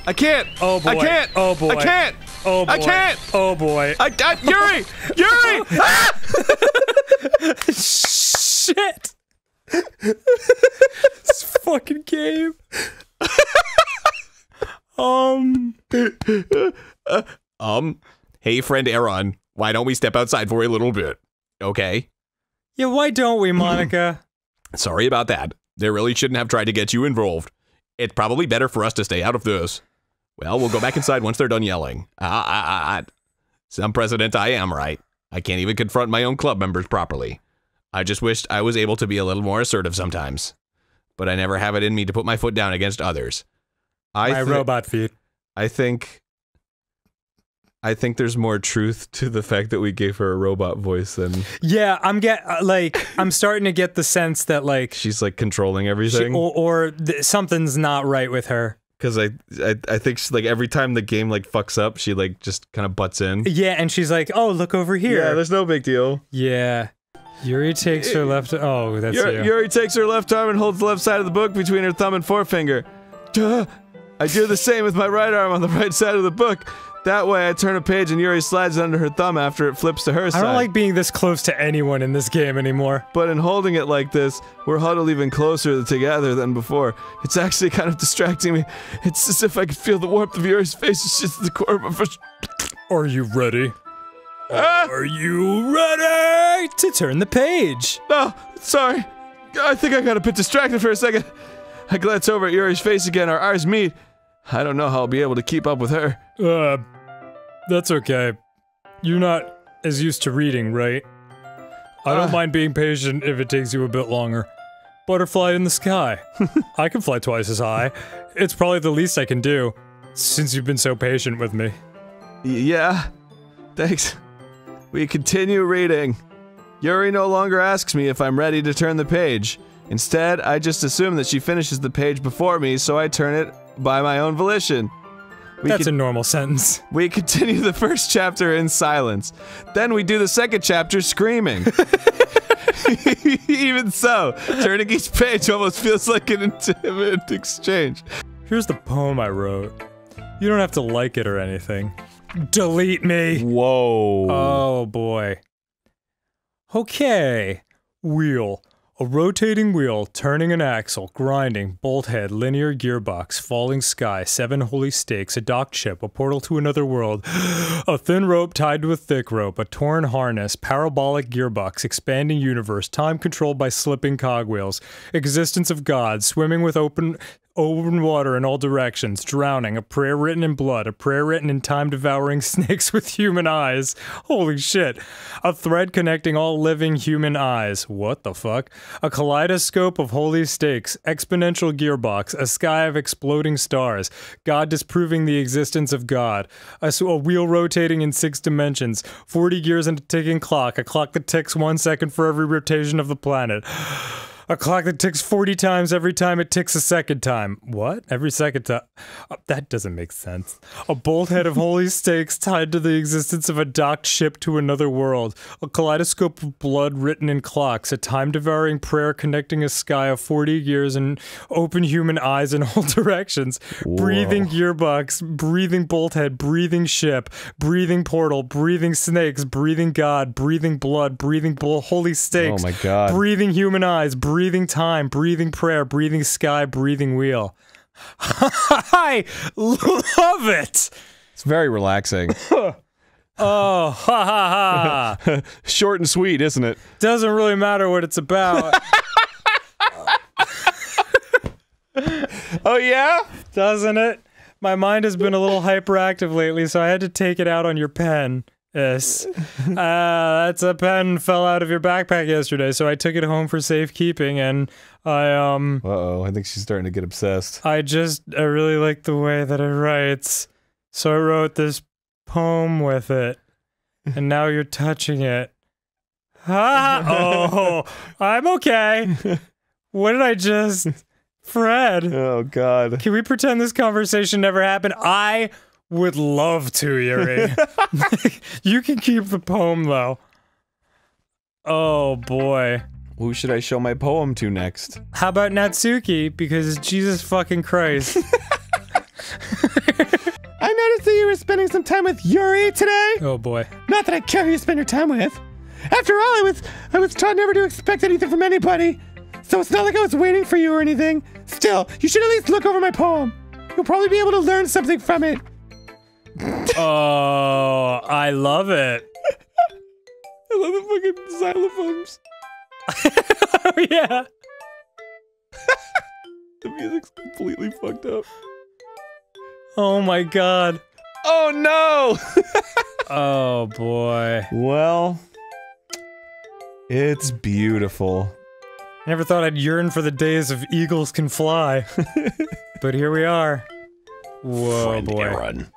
I can't. Oh boy. I can't. Oh boy. I can't. Oh boy. I can't. Oh boy. I, I Yuri, Yuri. ah! Shit. this fucking game. um. Um, hey, friend Aaron, why don't we step outside for a little bit? Okay. Yeah. Why don't we, Monika? Sorry about that. They really shouldn't have tried to get you involved. It's probably better for us to stay out of this. Well, we'll go back inside once they're done yelling. Ah, ah, ah, ah. Some president I am, right? I can't even confront my own club members properly. I just wished I was able to be a little more assertive sometimes. But I never have it in me to put my foot down against others. I My robot feet. I think I think there's more truth to the fact that we gave her a robot voice than Yeah, I'm get uh, like I'm starting to get the sense that like she's like controlling she, everything. or, or th- something's not right with her. Because I, I I think she, like every time the game like fucks up, she like just kind of butts in. Yeah, and she's like, "Oh, look over here." Yeah, there's no big deal. Yeah. Yuri takes her left. Oh, that's Yuri, you. Yuri takes her left arm and holds the left side of the book between her thumb and forefinger. Duh. I do the same with my right arm on the right side of the book. That way, I turn a page and Yuri slides it under her thumb after it flips to her side. I side. don't like being this close to anyone in this game anymore. But in holding it like this, we're huddled even closer together than before. It's actually kind of distracting me. It's as if I could feel the warmth of Yuri's face. It's just the core of my flesh. Are you ready? Ah! Are you ready to turn the page? No, sorry. I think I got a bit distracted for a second. I glance over at Yuri's face again. Our eyes meet. I don't know how I'll be able to keep up with her. Uh, that's okay. You're not as used to reading, right? I don't Uh. mind being patient if it takes you a bit longer. Butterfly in the sky. I can fly twice as high. It's probably the least I can do, since you've been so patient with me. Yeah, thanks. We continue reading. Yuri no longer asks me if I'm ready to turn the page. Instead, I just assume that she finishes the page before me, so I turn it by my own volition. We That's a normal sentence. We continue the first chapter in silence. Then we do the second chapter screaming. Even so, turning each page almost feels like an intimate exchange. Here's the poem I wrote. You don't have to like it or anything. Delete me. Whoa. Oh boy. Okay. Wheel. A rotating wheel, turning an axle, grinding, bolt head, linear gearbox, falling sky, seven holy stakes, a docked ship, a portal to another world, a thin rope tied to a thick rope, a torn harness, parabolic gearbox, expanding universe, time controlled by slipping cogwheels, existence of God, swimming with open open water in all directions, drowning, a prayer written in blood, a prayer written in time devouring snakes with human eyes. Holy shit. A thread connecting all living human eyes. What the fuck? A kaleidoscope of holy stakes, exponential gearbox, a sky of exploding stars, God disproving the existence of God, A wheel rotating in six dimensions, 40 gears and a ticking clock, a clock that ticks one second for every rotation of the planet. A clock that ticks 40 times every time it ticks a second time. What? Every second time? Uh, that doesn't make sense. A bolt head of holy stakes tied to the existence of a docked ship to another world. A kaleidoscope of blood written in clocks. A time devouring prayer connecting a sky of 40 years and open human eyes in all directions. Breathing gearbox, breathing bolt head, breathing ship, breathing portal, breathing snakes, breathing God, breathing blood, breathing bl- holy stakes. Oh my God. Breathing human eyes, breathing time, breathing prayer, breathing sky, breathing wheel. I love it. It's very relaxing. Oh, ha ha ha. Short and sweet, isn't it? Doesn't really matter what it's about, Oh yeah. doesn't it? My mind has been a little hyperactive lately, so I had to take it out on your pen. Yes. Uh, that's a pen fell out of your backpack yesterday, so I took it home for safekeeping, and I um Uh oh, I think she's starting to get obsessed. I just I really like the way that it writes. So I wrote this poem with it. And now you're touching it. Ah, oh, I'm okay. What did I just Fred, Oh god. can we pretend this conversation never happened? I would love to, Yuri. you can keep the poem though. Oh boy. Who should I show my poem to next? How about Natsuki? Because Jesus fucking Christ. I noticed that you were spending some time with Yuri today. Oh boy. Not that I care who you spend your time with. After all, I was I was taught never to expect anything from anybody. So it's not like I was waiting for you or anything. Still, you should at least look over my poem. You'll probably be able to learn something from it. Oh, I love it. I love the fucking xylophones. Oh yeah. The music's completely fucked up. Oh my god. Oh no! Oh boy. well, it's beautiful. Never thought I'd yearn for the days of eagles can fly. but here we are. Whoa Friend boy. Aaron,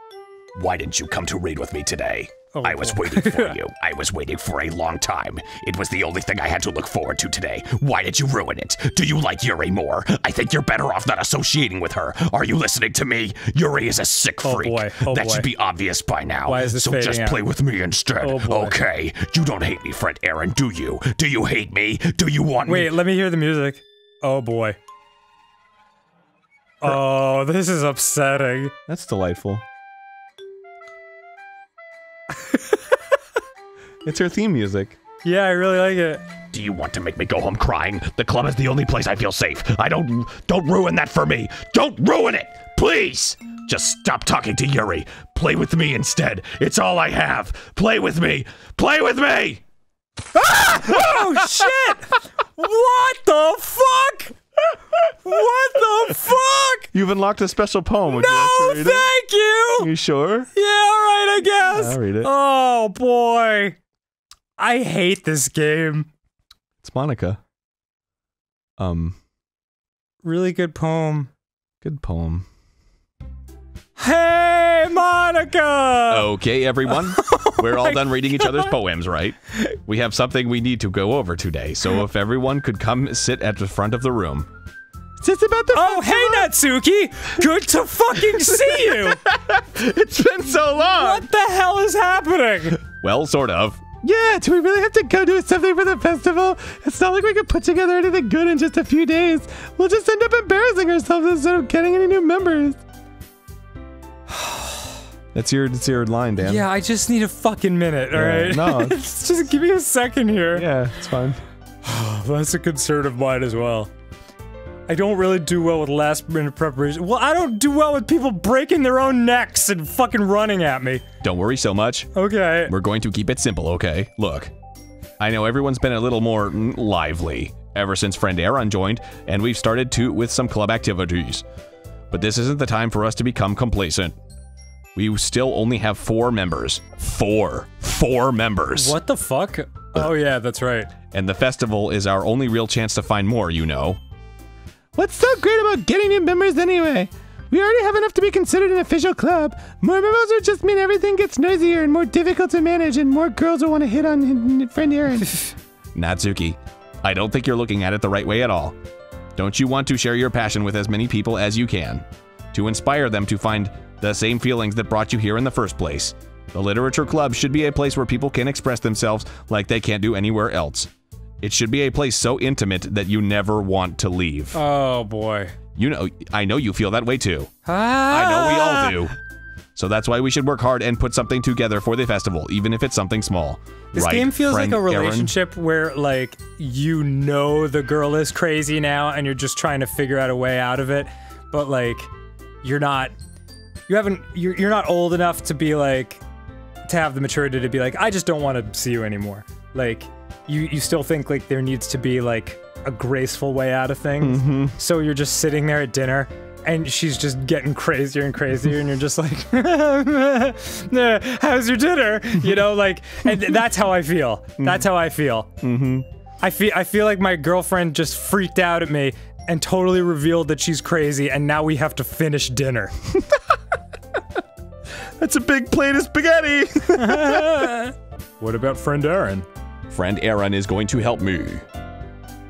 why didn't you come to raid with me today? Oh, I was boy. waiting for you. I was waiting for a long time. It was the only thing I had to look forward to today. Why did you ruin it? Do you like Yuri more? I think you're better off not associating with her. Are you listening to me? Yuri is a sick Oh, freak. boy. Oh, that boy. should be obvious by now. Why is this so fading just out? play with me instead. Oh, boy. Okay. You don't hate me, friend Aaron, do you? Do you hate me? Do you want me? Wait, let me hear the music. Oh boy. Oh, this is upsetting. That's delightful. it's her theme music. Yeah, I really like it. Do you want to make me go home crying? The club is the only place I feel safe. I don't don't ruin that for me. Don't ruin it. Please. Just stop talking to Yuri. Play with me instead. It's all I have. Play with me. Play with me. Ah! Oh shit! what the fuck? What the fuck? You've unlocked a special poem. Would you No, like to read it? thank you. Are you sure? Yeah, all right, I guess. I'll read it. Oh boy, I hate this game. It's Monika. Um, Really good poem. good poem. Hey, Monika. Okay, everyone. We're all done reading each other's poems, right? We have something we need to go over today, so if everyone could come sit at the front of the room. Is this about the Oh, hey, Natsuki. Good to fucking see you. It's been so long. What the hell is happening? Well, sort of. Yeah, do we really have to go do something for the festival? It's not like we could put together anything good in just a few days. We'll just end up embarrassing ourselves instead of getting any new members. That's your that's your line, Dan. Yeah, I just need a fucking minute, all Yeah, right? no. just give me a second here. Yeah, it's fine. That's a concern of mine as well. I don't really do well with last minute preparation. Well, I don't do well with people breaking their own necks and fucking running at me. Don't worry so much. Okay. We're going to keep it simple, okay? Look, I know everyone's been a little more lively, ever since friend Aaron joined, and we've started to with some club activities. But this isn't the time for us to become complacent. We still only have four members. Four. Four members. What the fuck? Oh yeah, that's right. And the festival is our only real chance to find more, you know. What's so great about getting new members anyway? We already have enough to be considered an official club. More members would just mean everything gets noisier and more difficult to manage, and more girls will want to hit on friend Aaron. Natsuki, I don't think you're looking at it the right way at all. Don't you want to share your passion with as many people as you can? To inspire them to find the same feelings that brought you here in the first place. The Literature Club should be a place where people can express themselves like they can't do anywhere else. It should be a place so intimate that you never want to leave. Oh boy. You know, I know you feel that way too. Ah! I know we all do. So that's why we should work hard and put something together for the festival, even if it's something small. This Right, game feels like a Aaron? relationship where like you know the girl is crazy now and you're just trying to figure out a way out of it, but like you're not you haven't you're, you're not old enough to be like to have the maturity to be like I just don't want to see you anymore. Like you you still think like there needs to be like a graceful way out of things. Mm-hmm. So you're just sitting there at dinner and she's just getting crazier and crazier and you're just like how's your dinner you know like and th- that's how i feel that's how i feel Mm-hmm. i feel i feel like my girlfriend just freaked out at me and totally revealed that she's crazy and now we have to finish dinner That's a big plate of spaghetti. what about friend aaron Friend Aaron is going to help me.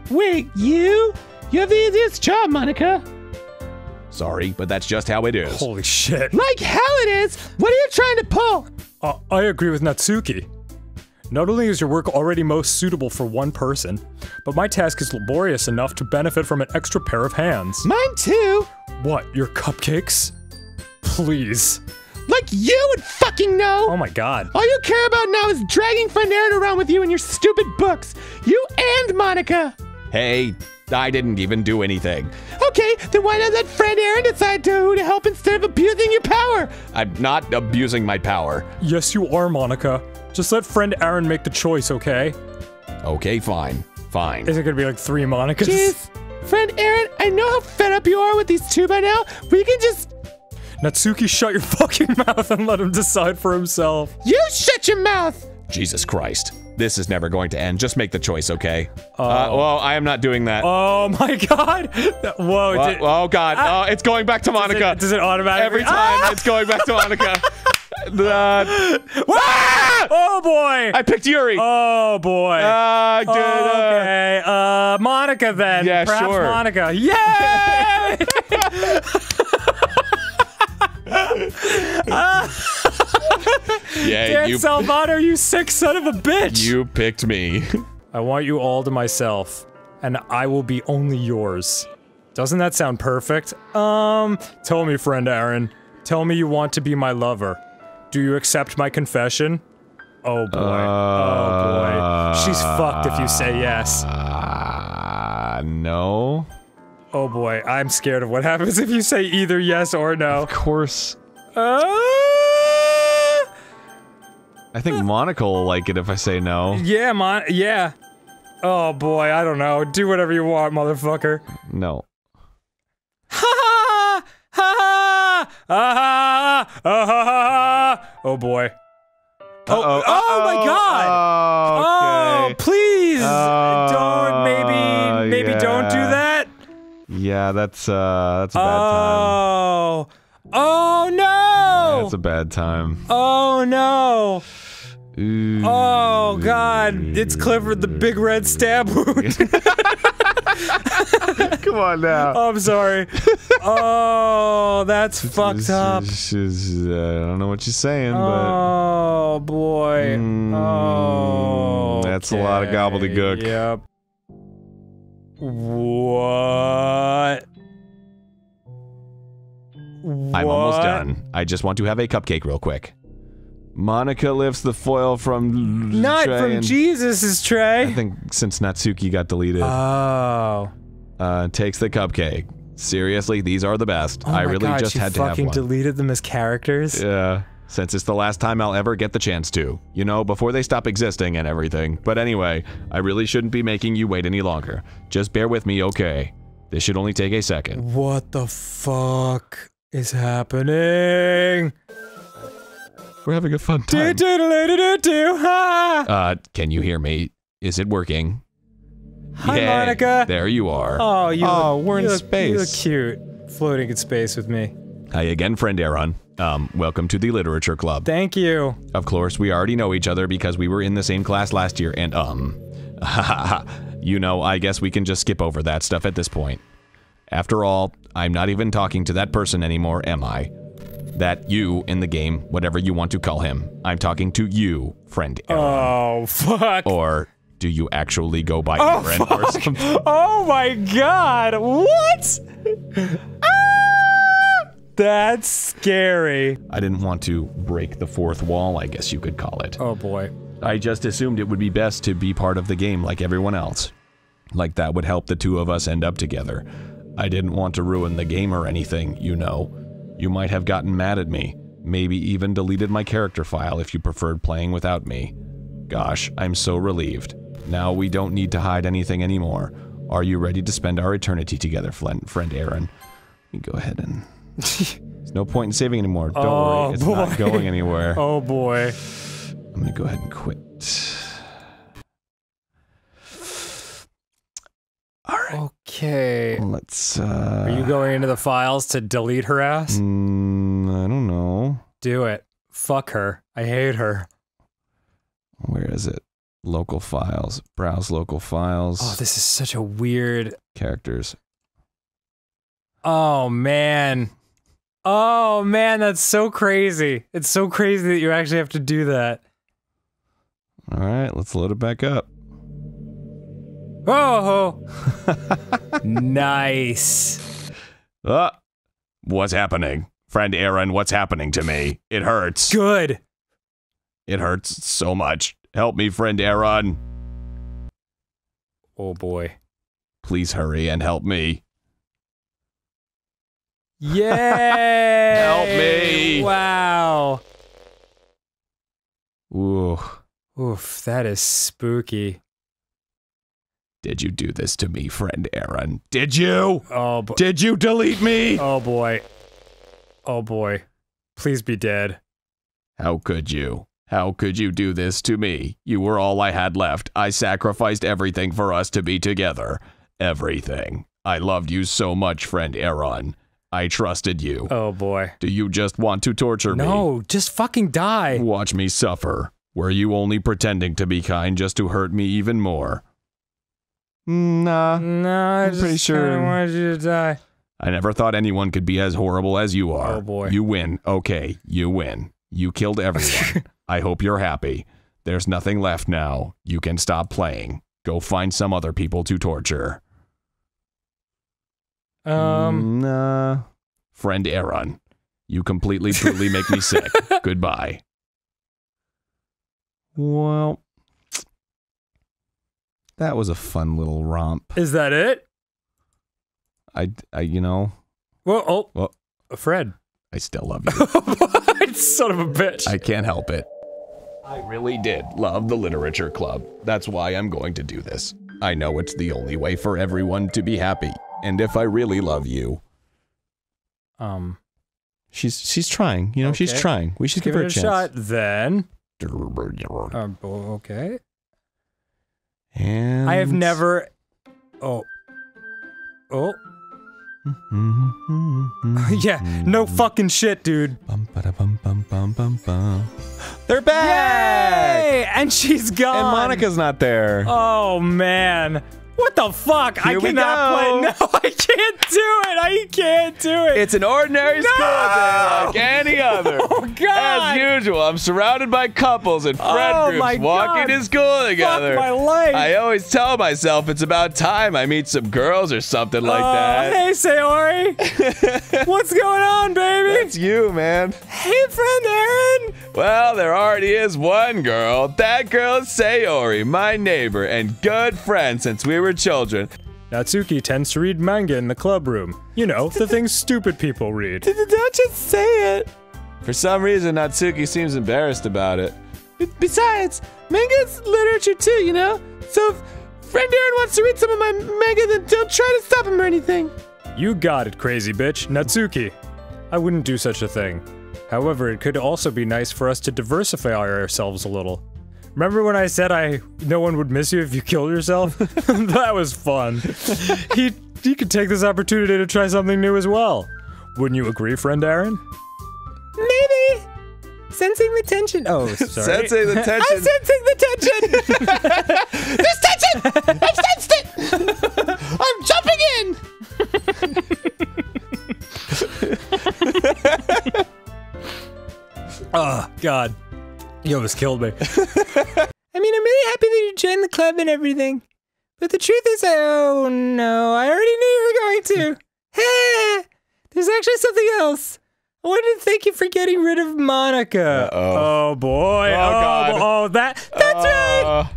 Wait, you? You have the easiest job, Monika. Sorry, but that's just how it is. holy shit Like hell it is. What are you trying to pull? uh, i agree with natsuki not only is your work already most suitable for one person, but my task is laborious enough to benefit from an extra pair of hands. Mine too. What, your cupcakes? Please. Like you would fucking know. Oh my god. All you care about now is dragging friend Aaron around with you and your stupid books. You and Monika. Hey, I didn't even do anything. Okay, then why not let friend Aaron decide to who to help instead of abusing your power? I'm not abusing my power. Yes, you are, Monika. Just let friend Aaron make the choice, okay? Okay, fine. Fine. Is it gonna be like three Monikas? Jeez, friend Aaron, I know how fed up you are with these two by now. We can just Natsuki, shut your fucking mouth and let him decide for himself. you shut your mouth. Jesus Christ. This is never going to end. Just make the choice, okay? Uh, well, I am not doing that. Oh my god! Whoa, Wha- did- oh, God. Ah. oh, it's going back to does Monika. it, does it automatically? Every time, Ah! it's going back to Monika. Uh, Ah! Oh boy! I picked Yuri. oh boy! Uh, dude, Oh, uh, okay, uh, Monika then. Yeah, Perhaps sure. Monika. Yay! yeah, Dan you, Salvato, you sick son of a bitch! you picked me. I want you all to myself, and I will be only yours. Doesn't that sound perfect? Um, tell me, friend Aaron. Tell me you want to be my lover. Do you accept my confession? Oh boy. oh boy. She's fucked if you say yes. Uh, no. Oh boy, I'm scared of what happens if you say either yes or no. Of course. Uh, I think Monika will like it if I say no. yeah, mon- yeah. Oh boy, I don't know. Do whatever you want, motherfucker. No. Ha Oh boy. Oh, Uh-oh, oh my god! Oh, okay. Oh, please Oh, don't maybe maybe don't do that. Yeah, that's uh that's a bad time. Oh. Oh no! That's a bad time. oh no! Ooh. Oh god, it's Clifford the big red stab wound. Come on now. I'm sorry. Oh, that's fucked up. Uh, I don't know what you're saying, but Oh boy. Mm, oh. that's a lot of gobbledygook. Yep. What? I'm almost done. I just want to have a cupcake real quick. Monika lifts the foil from Not tray from Jesus's tray. I think since Natsuki got deleted, Oh. uh, takes the cupcake. Seriously, these are the best. Oh I really God, just had to have one. fucking deleted them as characters. yeah. since it's the last time I'll ever get the chance to. You know, before they stop existing and everything. But anyway, I really shouldn't be making you wait any longer. Just bear with me, okay? This should only take a second. What the fuck is happening? We're having a fun time. Uh, can you hear me? Is it working? Hi, Yay, Monika. There you are. Oh, you. Oh, look, we're in look- You look space. cute, floating in space with me. Hi again, friend Aaron. Um, welcome to the Literature Club. Thank you. Of course, we already know each other because we were in the same class last year, and um, you know, I guess we can just skip over that stuff at this point. After all, I'm not even talking to that person anymore, am I? That you in the game, whatever you want to call him. I'm talking to you, friend Aaron. Oh fuck. or do you actually go by Oh, Aaron or something? Oh my god! What? Ah! That's scary. I didn't want to break the fourth wall, I guess you could call it. Oh boy. I just assumed it would be best to be part of the game like everyone else. Like that would help the two of us end up together. I didn't want to ruin the game or anything, you know. You might have gotten mad at me, maybe even deleted my character file if you preferred playing without me. Gosh, I'm so relieved. Now we don't need to hide anything anymore. Are you ready to spend our eternity together, friend, friend Aaron? Let me go ahead and. There's no point in saving anymore. Don't Oh, worry, it's not going anywhere. Oh boy. I'm gonna go ahead and quit. Okay. Let's. uh... Are you going into the files to delete her ass? Mm, I don't know. Do it. Fuck her. I hate her. Where is it? Local files. Browse local files. Oh, this is such a weird. characters. Oh man. Oh man, that's so crazy. It's so crazy that you actually have to do that. All right, let's load it back up. Oh. nice. Ah, what's happening, friend Aaron? What's happening to me? It hurts. Good. It hurts so much. Help me, friend Aaron. Oh boy. Please hurry and help me. Yay! Help me. Wow. Ooh, Oof, that is spooky. Did you do this to me, friend Aaron? Did you? Oh, bo- Did you delete me? oh boy. Oh boy. Please be dead. How could you? How could you do this to me? You were all I had left. I sacrificed everything for us to be together. Everything. I loved you so much, friend Aaron. I trusted you. Oh boy. Do you just want to torture me? No, just fucking die. Watch me suffer. Were you only pretending to be kind just to hurt me even more? Nah. No, I I'm pretty just sure- kinda wanted you to die. I never thought anyone could be as horrible as you are. Oh, boy. You win. Okay, you win. You killed everyone. I hope you're happy. There's nothing left now. You can stop playing. Go find some other people to torture. Um, nah. Friend Aaron, you completely truly make me sick. Goodbye. Well, that was a fun little romp. is that it? I, I you know, Well, oh, well, Fred. I still love you. Son of a bitch. I can't help it. I really did love the literature club. That's why I'm going to do this. I know it's the only way for everyone to be happy. And if I really love you, um, she's she's trying. You know, she's trying. We should give give her a a shot then. Oh, okay. And I have never. Oh. Oh. yeah. No fucking shit, dude. Bum, bum, bum, bum, bum, bum. They're back! Yay! And she's gone. And Monika's not there. Oh man. What the fuck? Here I cannot play. No, I can't do it. I can't do it. It's an ordinary school day like any oh, other. oh god. As usual, I'm surrounded by couples and friend Oh, groups walking God. to school together. my life. I always tell myself it's about time I meet some girls or something like Oh, that. Hey, Sayori. What's going on, baby? It's you, man. Hey, friend Aaron. Well, there already is one girl. That girl is Sayori, my neighbor and good friend since we were children. Natsuki tends to read manga in the club room. You know, the things stupid people read. Don't just say it. For some reason, Natsuki seems embarrassed about it. Besides, manga's literature too, you know? So if friend Aaron wants to read some of my manga, then don't try to stop him or anything. You got it, crazy bitch. Natsuki. I wouldn't do such a thing. However, it could also be nice for us to diversify ourselves a little. Remember when I said I no one would miss you if you killed yourself? that was fun. he he could take this opportunity to try something new as well. Wouldn't you agree, friend Aaron? Maybe. Sensing the tension. Oh, sorry. Sensing the tension. I'm sensing the tension. There's tension. I've sensed it. I'm jumping in. Oh, God. You almost killed me. I mean, I'm really happy that you joined the club and everything. But the truth is, I, oh no, I already knew you were going to. Hey, there's actually something else. I wanted to thank you for getting rid of Monika. Uh-oh. Oh, boy. Oh, oh God. Oh, that. That's uh, right.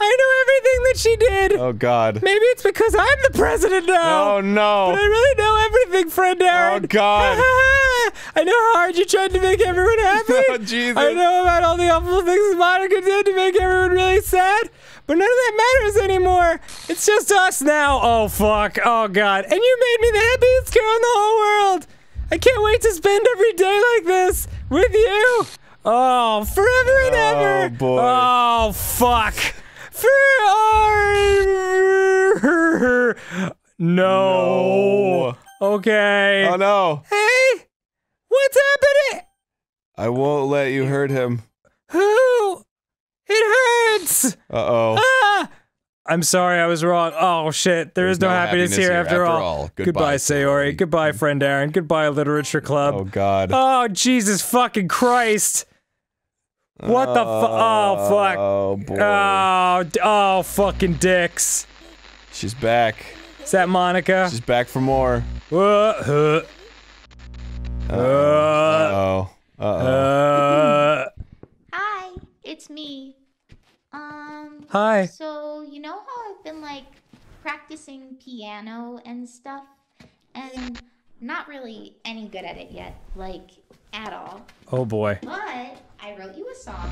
I know everything that she did. oh God. Maybe it's because I'm the president now. Oh no. But I really know everything, friend oh, Aaron. Oh, God. I know how hard you tried to make everyone happy. Oh, Jesus. I know about all the awful things Monika did to make everyone really sad. But none of that matters anymore. It's just us now. Oh, fuck. Oh, God. And you made me the happiest girl in the whole world. I can't wait to spend every day like this with you. Oh, forever and oh, ever. Oh boy. Oh, fuck. No. Okay. Oh no. Hey, what's happening? I won't let you hurt him. Who? It hurts. Uh oh. Ah! I'm sorry, I was wrong. Oh shit, there is There's no, no happiness, happiness here, after, after all. all. Goodbye, Goodbye. Sayori. Goodbye, friend Aaron. Goodbye, Literature Club. Oh God. Oh, Jesus fucking Christ. What the fu- Oh, fuck. Oh boy. Oh, oh, fucking dicks. She's back. Is that Monika? She's back for more. Uh, uh, Uh uh, oh. Uh oh. uh, Hi, it's me. Um. Hi. So you know how I've been like practicing piano and stuff, and not really any good at it yet, like at all. oh boy. But I wrote you a song,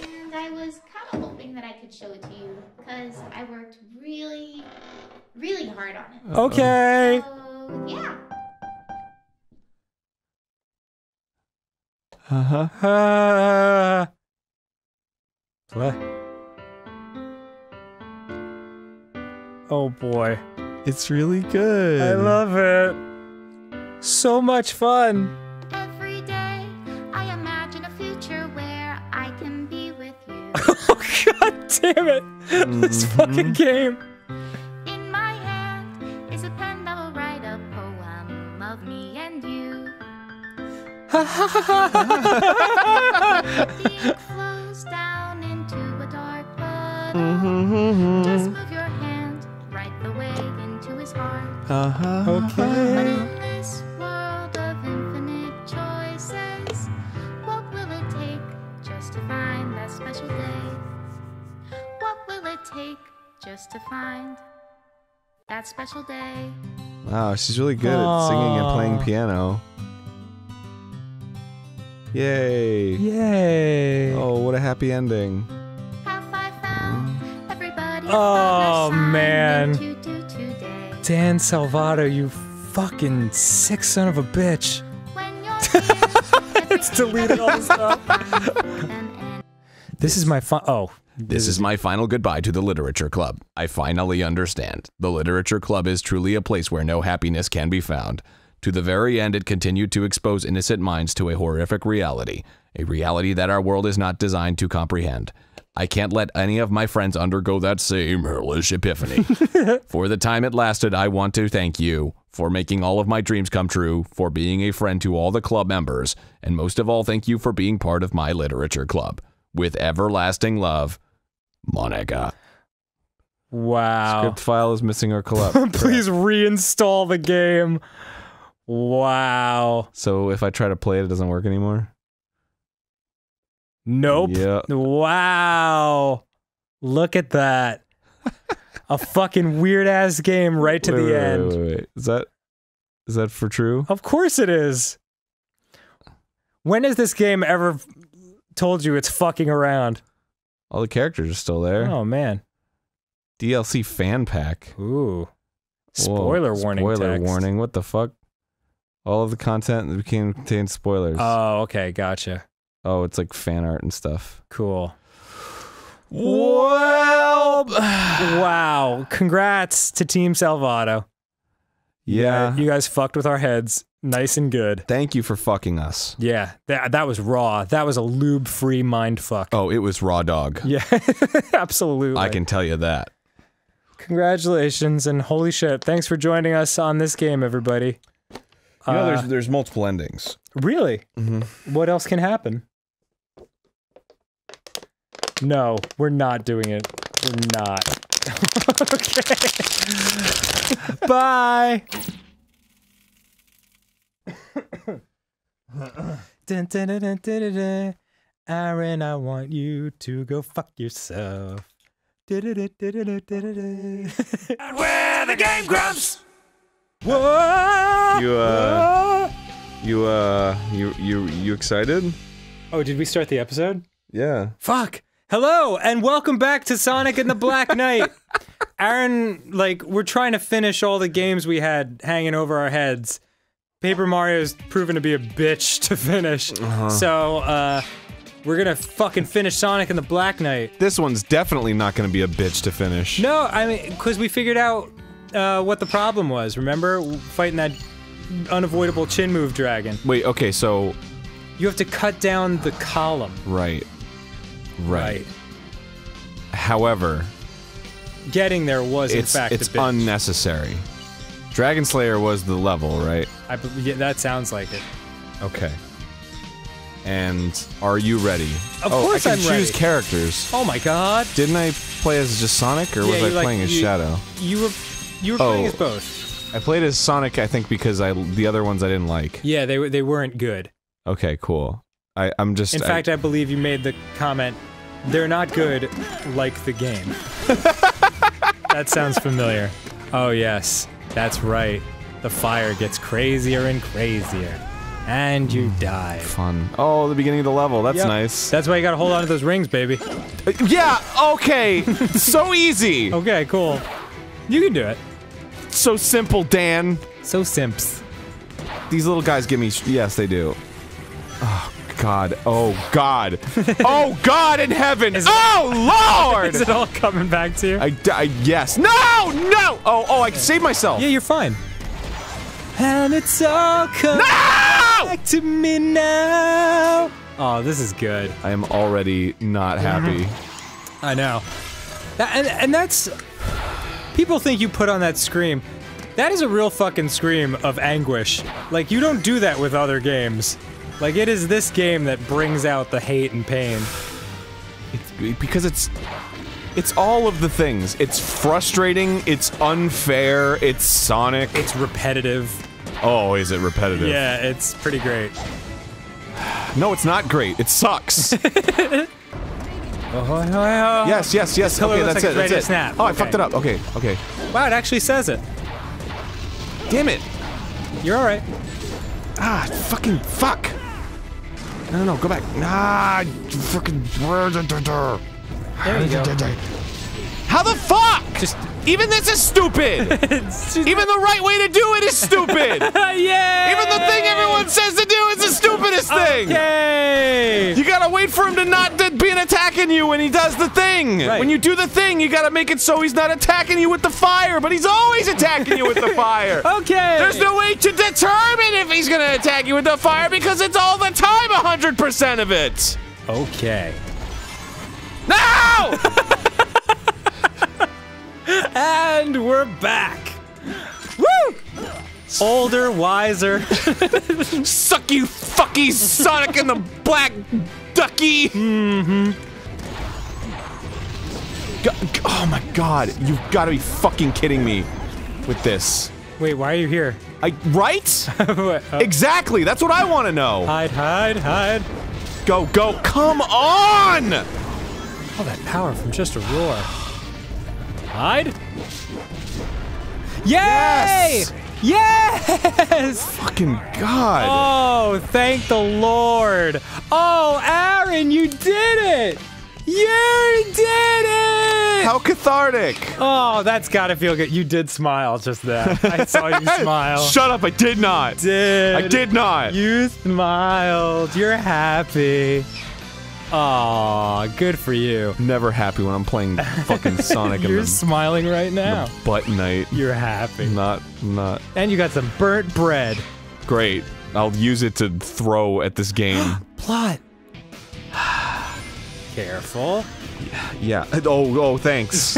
and I was kind of hoping that I could show it to you because I worked really, really hard on it. Okay. So yeah. Uh huh. Uh, what? Oh boy. It's really good. I love it. So much fun. Damn it. This fucking game. In my hand is a pen that will write a poem of me and you. Being closed down into a dark puddle. Just move your hand right the way into his heart. Uh huh. Okay. Take just to find that special day? Wow, she's really good at singing and playing piano. Yay. Yay. Oh, what a happy ending. Have I found mm. everybody? Oh, man. To do today? Dan Salvato, you fucking sick son of a bitch. When you're It's deleted all the stuff. This is my fun. Oh. This is my final goodbye to the Literature Club. I finally understand. The Literature Club is truly a place where no happiness can be found. To the very end, it continued to expose innocent minds to a horrific reality, a reality that our world is not designed to comprehend. I can't let any of my friends undergo that same hellish epiphany. for the time it lasted, I want to thank you for making all of my dreams come true, for being a friend to all the club members, and most of all, thank you for being part of my literature club. With everlasting love, Monika. Wow. Script file is missing or collapsed. Please reinstall the game. Wow. So if I try to play it, it doesn't work anymore. Nope. Yeah. Wow. Look at that. A fucking weird ass game right to Wait, the wait, wait, end. Wait, wait, Is that is that for true? Of course it is. When has this game ever told you it's fucking around? All the characters are still there. Oh man. DLC fan pack. Ooh. Whoa, Spoiler warning. Spoiler text. warning. What the fuck? All of the content that became contained spoilers. Oh, okay, gotcha. oh, it's like fan art and stuff. Cool. Well, wow. Congrats to Team Salvato. yeah. You guys fucked with our heads. Nice and good. Thank you for fucking us. Yeah, that that was raw. That was a lube-free mind fuck. Oh, it was raw dog. Yeah, absolutely. I can tell you that. Congratulations and holy shit! Thanks for joining us on this game, everybody. You know, Uh, there's there's multiple endings. really. What else can happen? No, we're not doing it. We're not. okay. Bye. Dun, dun, dun, dun, dun, dun, dun. Aaron, I want you to go fuck yourself. and where the game grumps. Whoa! You uh, you uh, you you you excited? Oh, did we start the episode? Yeah. Fuck. Hello and welcome back to Sonic and the Black Knight. Aaron, like, we're trying to finish all the games we had hanging over our heads. Paper Mario's proven to be a bitch to finish. So, uh, we're gonna fucking finish Sonic and the Black Knight. This one's definitely not going to be a bitch to finish. No, I mean, because we figured out uh, what the problem was. Remember? Fighting that unavoidable chin move dragon. Wait. Okay. So You have to cut down the column. right. Right. However, Getting there was, in fact, it's a bitch. unnecessary. Dragon Slayer was the level, right? I, yeah, that sounds like it. Okay. And are you ready? Of oh, course I can I'm choose ready. characters. Oh my god. Didn't I play as just Sonic, or was I like, playing as you- Shadow? You were you were Oh. playing as both. I played as Sonic, I think, because I the other ones I didn't like. Yeah, they were they weren't good. Okay, cool. I I'm just. In I- fact, I believe you made the comment, "They're not good like the game." that sounds familiar. Oh yes, that's right. The fire gets crazier and crazier, and you die. fun. Oh, the beginning of the level. That's Yep. nice. That's why you gotta hold on to those rings, baby. Uh, yeah. Okay. so easy. Okay, cool. You can do it. So simple, Dan. So simps. These little guys give me. Yes, they do. Oh God. Oh God. oh God in heaven. oh Lord. Is it all coming back to you? I, I yes. No. No. Oh. Oh. I can save myself. Yeah, you're fine. And it's all coming No! back to me now. Oh, this is good. I am already not mhm. happy. I know. And, and that's. People think you put on that scream. That is a real fucking scream of anguish. Like, you don't do that with other games. Like, it is this game that brings out the hate and pain. It's because it's it's all of the things. It's frustrating, it's unfair, it's Sonic. It's repetitive. Oh, is it repetitive? Yeah, it's pretty great. No, it's not great. It sucks. Oh, yes, yes, yes. Okay, that's like it. That's it. snap. Oh, I Okay. fucked it up. Okay, okay. Wow, it actually says it. Damn it. You're alright. Ah, fucking fuck. No, no, no, go back. Nah, fucking. There you go. How the fuck? Just Even this is stupid. Even the right way to do it is stupid. yeah. Even the thing everyone says to do is the stupidest thing. Okay. You gotta wait for him to not to be attacking you when he does the thing. Right. When you do the thing, you gotta make it so he's not attacking you with the fire, but he's always attacking you with the fire. Okay. There's no way to determine if he's gonna attack you with the fire because it's all the time 100% of it. Okay. No! And we're back. Woo! Older, wiser. Suck you fuckies, Sonic and the Black Ducky! Mm-hmm. Oh my god, you've gotta be fucking kidding me with this. Wait, why are you here? I right? What? Oh. Exactly, that's what I wanna know. Hide, hide, hide. Go, go, come on! All that power from just a roar. Hide. Yay! Yes! Yes! Fucking God. Oh, thank the Lord. Oh, Arin, you did it! You did it! How cathartic. Oh, that's gotta feel good. You did smile just then. I saw you smile. Shut up, I did not. did. I did not. You smiled. You're happy. Aw, good for you. Never happy when I'm playing fucking Sonic You're and the, smiling right now. the butt night. You're happy. Not, not And you got some burnt bread. great. I'll use it to throw at this game. Plot. Careful. yeah. Oh, oh, thanks.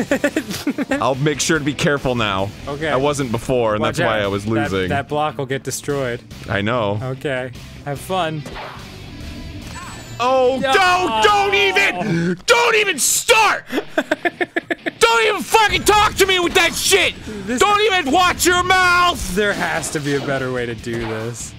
I'll make sure to be careful now. Okay. I wasn't before, and Watch that's why out. I was That- losing. That, block will get destroyed. I know. Okay. Have fun. Oh, No. don't, don't even, don't even start. don't even fucking talk to me with that shit. don't even watch your mouth. There has to be a better way to do this.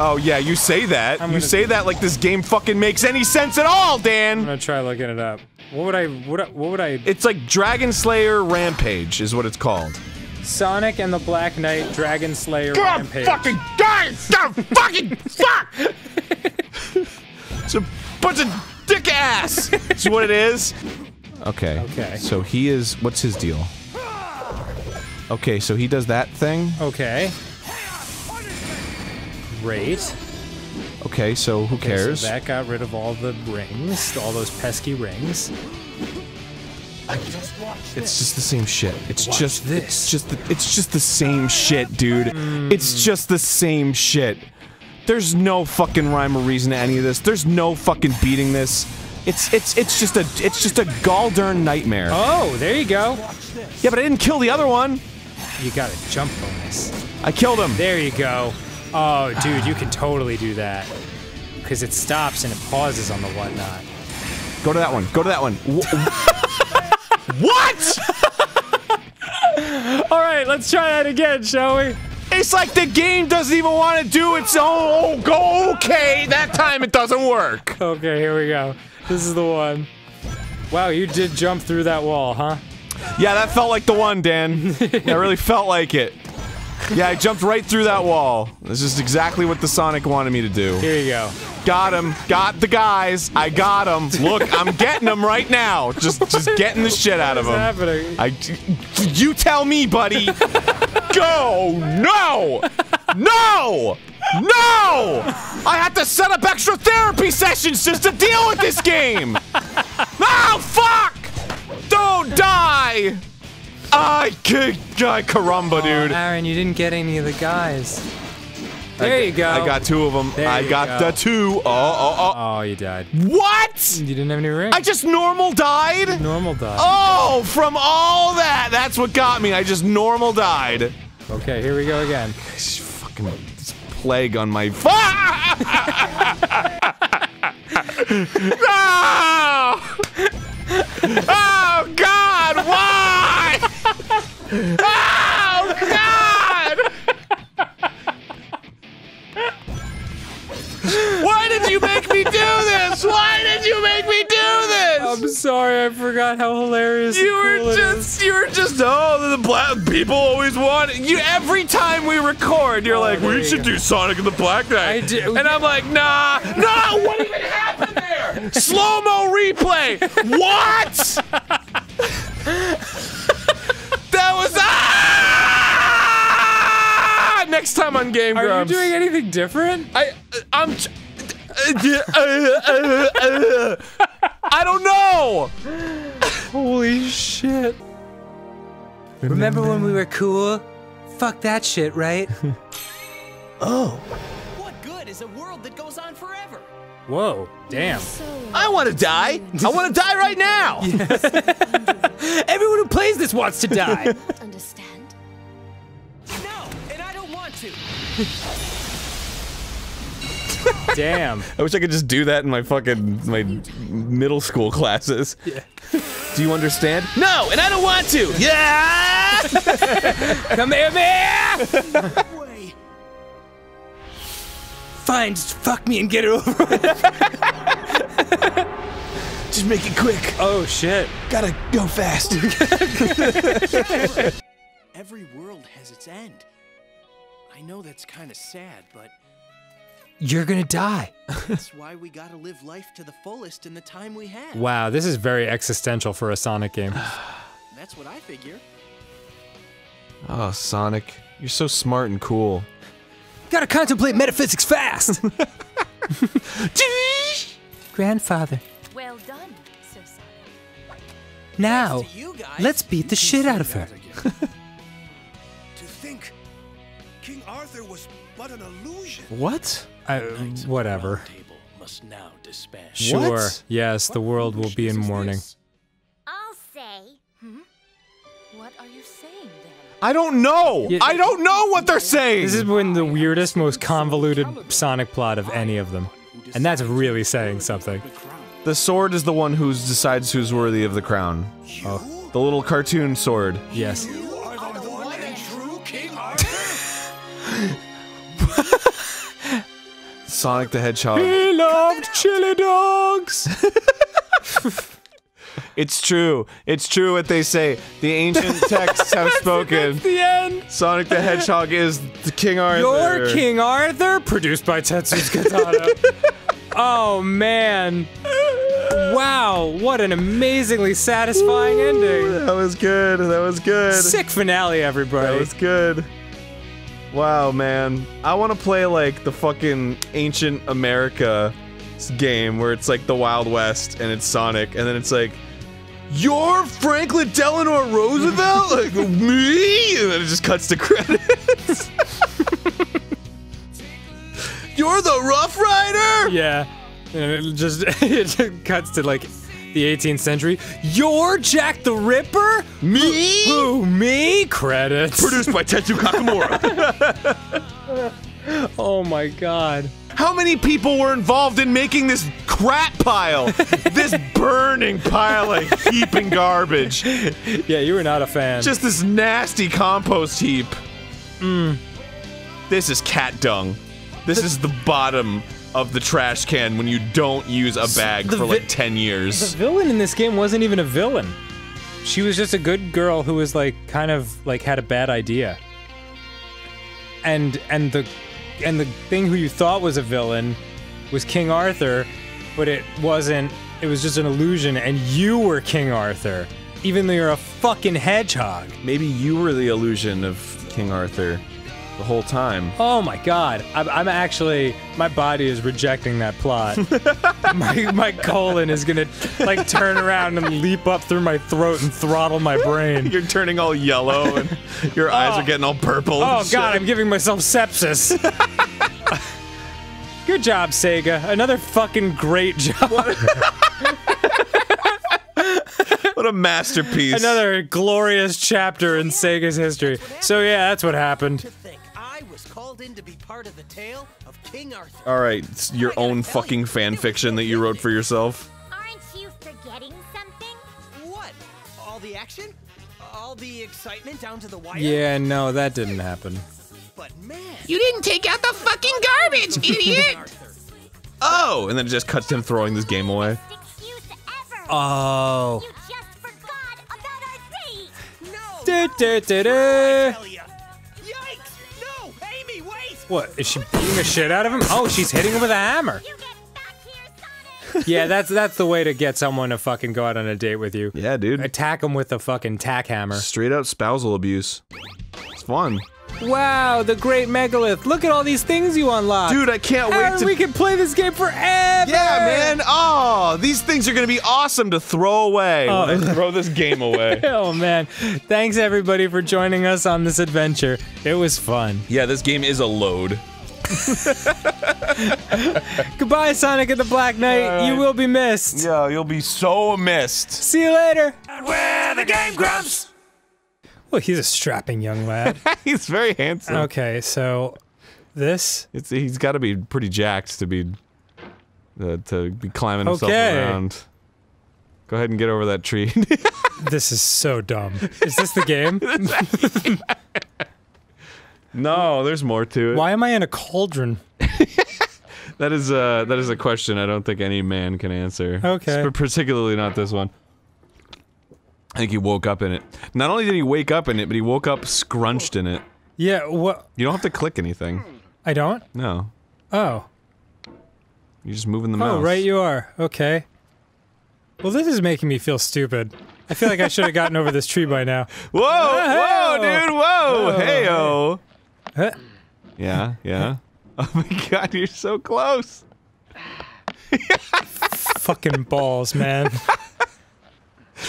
Oh yeah, you say that. I'm you say that like this game fucking makes any sense at all, Dan. I'm gonna try looking it up. What would I? What? What would I? It's like Dragon Slayer Rampage is what it's called. Sonic and the Black Knight Dragon Slayer God Rampage. fucking God, God fucking fuck. It's a bunch of dick ass. Is what it is. Okay. Okay. So he is. What's his deal? Okay, so he does that thing. Okay. Great. Okay, so who Okay, cares? So that got rid of all the rings, all those pesky rings. It's just the same shit. It's just this. It's just the, it's just the same shit, dude. It's hmm. just the same shit. There's no fucking rhyme or reason to any of this. There's no fucking beating this. It's it's it's just a it's just a galdern nightmare. Oh, there you go. Yeah, but I didn't kill the other one. You got a jump bonus. I killed him. There you go. Oh, dude, you can totally do that. Because it stops and it pauses on the whatnot. Go to that one. Go to that one. What? All right, let's try that again, shall we? It's like the game doesn't even want to do its own. Oh, go okay. That time it doesn't work. Okay, here we go. This is the one. Wow, you did jump through that wall, huh? Yeah, that felt like the one, Dan. that really felt like it. Yeah, I jumped right through that wall. This is exactly what the Sonic wanted me to do. Here you go. Got him. Got the guys. I got them. Look, I'm getting them right now. Just, just getting the shit out of What's them. happening? I, you tell me, buddy. Go! No! No! No! I had to set up extra therapy sessions just to deal with this game. Oh fuck! Don't die! I could, I caramba, dude. Oh, Arin, you didn't get any of the guys. There you go. I got two of them. There I got go. the two. Oh, oh, oh. Oh, you died. What? You didn't have any rings. I just normal died? normal died. Oh, from all that. That's what got me. I just normal died. Okay, here we go again. This fucking this plague on my. no! Why? Ah! Oh God! Why did you make me do this? Why did you make me do this? I'm sorry, I forgot how hilarious. You were cool just, you were just, oh, the black people always want it. You every time we record, you're oh, like, we you should go. do Sonic and the Black Knight, I do- and I'm like, nah, nah. What even happened there? Slow mo replay. What? That was ah! Next time on Game Grumps. Are you doing anything different? I, I'm. t- I don't know. Holy shit. Remember when we were cool? Fuck that shit, right? What Whoa, damn. I want to die. I want to die right now. Everyone who plays this wants to die. Understand? No, and I don't want to. damn. I wish I could just do that in my fucking my middle school classes. Yeah. Do you understand? No, and I don't want to. Yeah. Come here, man! Way. Fine, just fuck me and get it over with. just make it quick. Oh shit. Gotta go fast. Every world has its end. I know that's kind of sad, but You're gonna die. that's why we gotta live life to the fullest in the time we have. Wow, this is very existential for a Sonic game. That's what I figure. Oh, Sonic, you're so smart and cool. Gotta contemplate metaphysics fast! Grandfather, Well done, Sir Sonic. now, you guys. let's beat the shit out of her. To think King Arthur was but an illusion. What? I, whatever. Must now disband. Sure. Yes, the world will be in mourning. I don't know. Yeah. I don't know what they're saying. This is when the weirdest, most convoluted Sonic plot of any of them. And that's really saying something. The sword is the one who decides who's worthy of the crown. Oh, the little cartoon sword. Yes. You are the one and true King Arthur. Sonic the Hedgehog. He loved chili dogs! It's true. It's true what they say. The ancient texts have spoken. the end! Sonic the Hedgehog is the King Arthur. Your King Arthur, produced by Tetsu's Katano. oh man. Wow, what an amazingly satisfying ending. That was good. That was good. Sick finale, everybody. That was good. Wow, man. I want to play like the fucking ancient America game where it's like the Wild West and it's Sonic and then it's like you're Franklin Delano Roosevelt? like me? And then it just cuts to credits. you're the Rough Rider? Yeah. And it just it just cuts to like the 18th century. You're Jack the Ripper? Me? Who, me? Credits. Produced by Tetsu Kakamura. oh my god. How many people were involved in making this crap pile? this burning pile of heaping garbage. Yeah, you were not a fan. Just this nasty compost heap. Mm. This is cat dung. This is the bottom of the trash can when you don't use a bag the for like 10 years. The villain in this game wasn't even a villain. She was just a good girl who was like kind of like had a bad idea. And and the and the thing who you thought was a villain was King Arthur, but it wasn't. It was just an illusion and you were King Arthur. Even though you're a fucking hedgehog. Maybe you were the illusion of King Arthur the whole time. Oh my god. I'm, I'm actually my body is rejecting that plot. my my colon is gonna like turn around and leap up through my throat and throttle my brain. You're turning all yellow and your eyes are oh. getting all purple. and Oh shit. god, I'm giving myself sepsis. Good job, Sega. Another fucking great job. What a masterpiece. Another glorious chapter in Sega's history. So yeah, that's what happened. Think I was called in to be part of the tale of King Arthur. All right, it's your own fucking fan fiction that you wrote for yourself. Aren't you forgetting something? What? All the action? All the excitement down to the wire? Yeah, no, that didn't happen. But man, You didn't take out the fucking garbage, idiot! Oh, and then it just cuts him throwing this game away. Oh. You just forgot What, is she beating the shit out of him? Oh, she's hitting him with a hammer. You get back here, Yeah, that's that's the way to get someone to fucking go out on a date with you. Yeah, dude. Attack them with a fucking tack hammer. Straight out spousal abuse. It's fun. Wow, the great megalith. Look at all these things you unlock. Dude, I can't wait to- we can play this game forever. Yeah, man. Oh, these things are gonna be awesome to throw away. Oh. when I throw this game away. Oh man. Thanks everybody for joining us on this adventure. It was fun. yeah, this game is a load. Goodbye, Sonic and the Black Knight. You will be missed. Yeah, you'll be so missed. See you later. And where the game grumps. Well, he's a strapping young lad. He's very handsome. okay, so this It's he's got to be pretty jacked to be uh, to be climbing himself Okay. around. Go ahead and get over that tree. this is so dumb. Is this the game? no, there's more to it. Why am I in a cauldron? That is uh that is a question I don't think any man can answer. Okay. Sp- particularly not this one. I think he woke up in it. Not only did he wake up in it, but he woke up scrunched in it. Yeah, what? You don't have to click anything. I don't? No. Oh. You're just moving the oh, mouse. Oh, right you are. Okay. Well, this is making me feel stupid. I feel like I should have gotten over this tree by now. Whoa! Whoa, Hey-o. dude! Whoa! Oh. Hey-o! Huh? Yeah, yeah. Oh my god, you're so close. Fucking balls, man.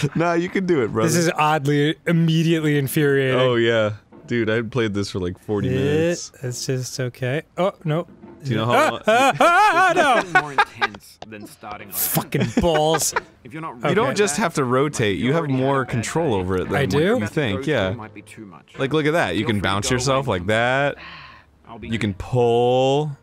nah, you can do it, brother. This is oddly, immediately infuriating. Oh yeah, dude. I played this for like 40 minutes. It's just okay. Oh, no. Do you know how Ah, long- ah, ah, no! more intense than starting over. Fucking balls. If you're not You don't just have to rotate. You have more control over it than I what do? you think. Yeah. might be too much. Like, look at that. You can bounce yourself like that. You can pull.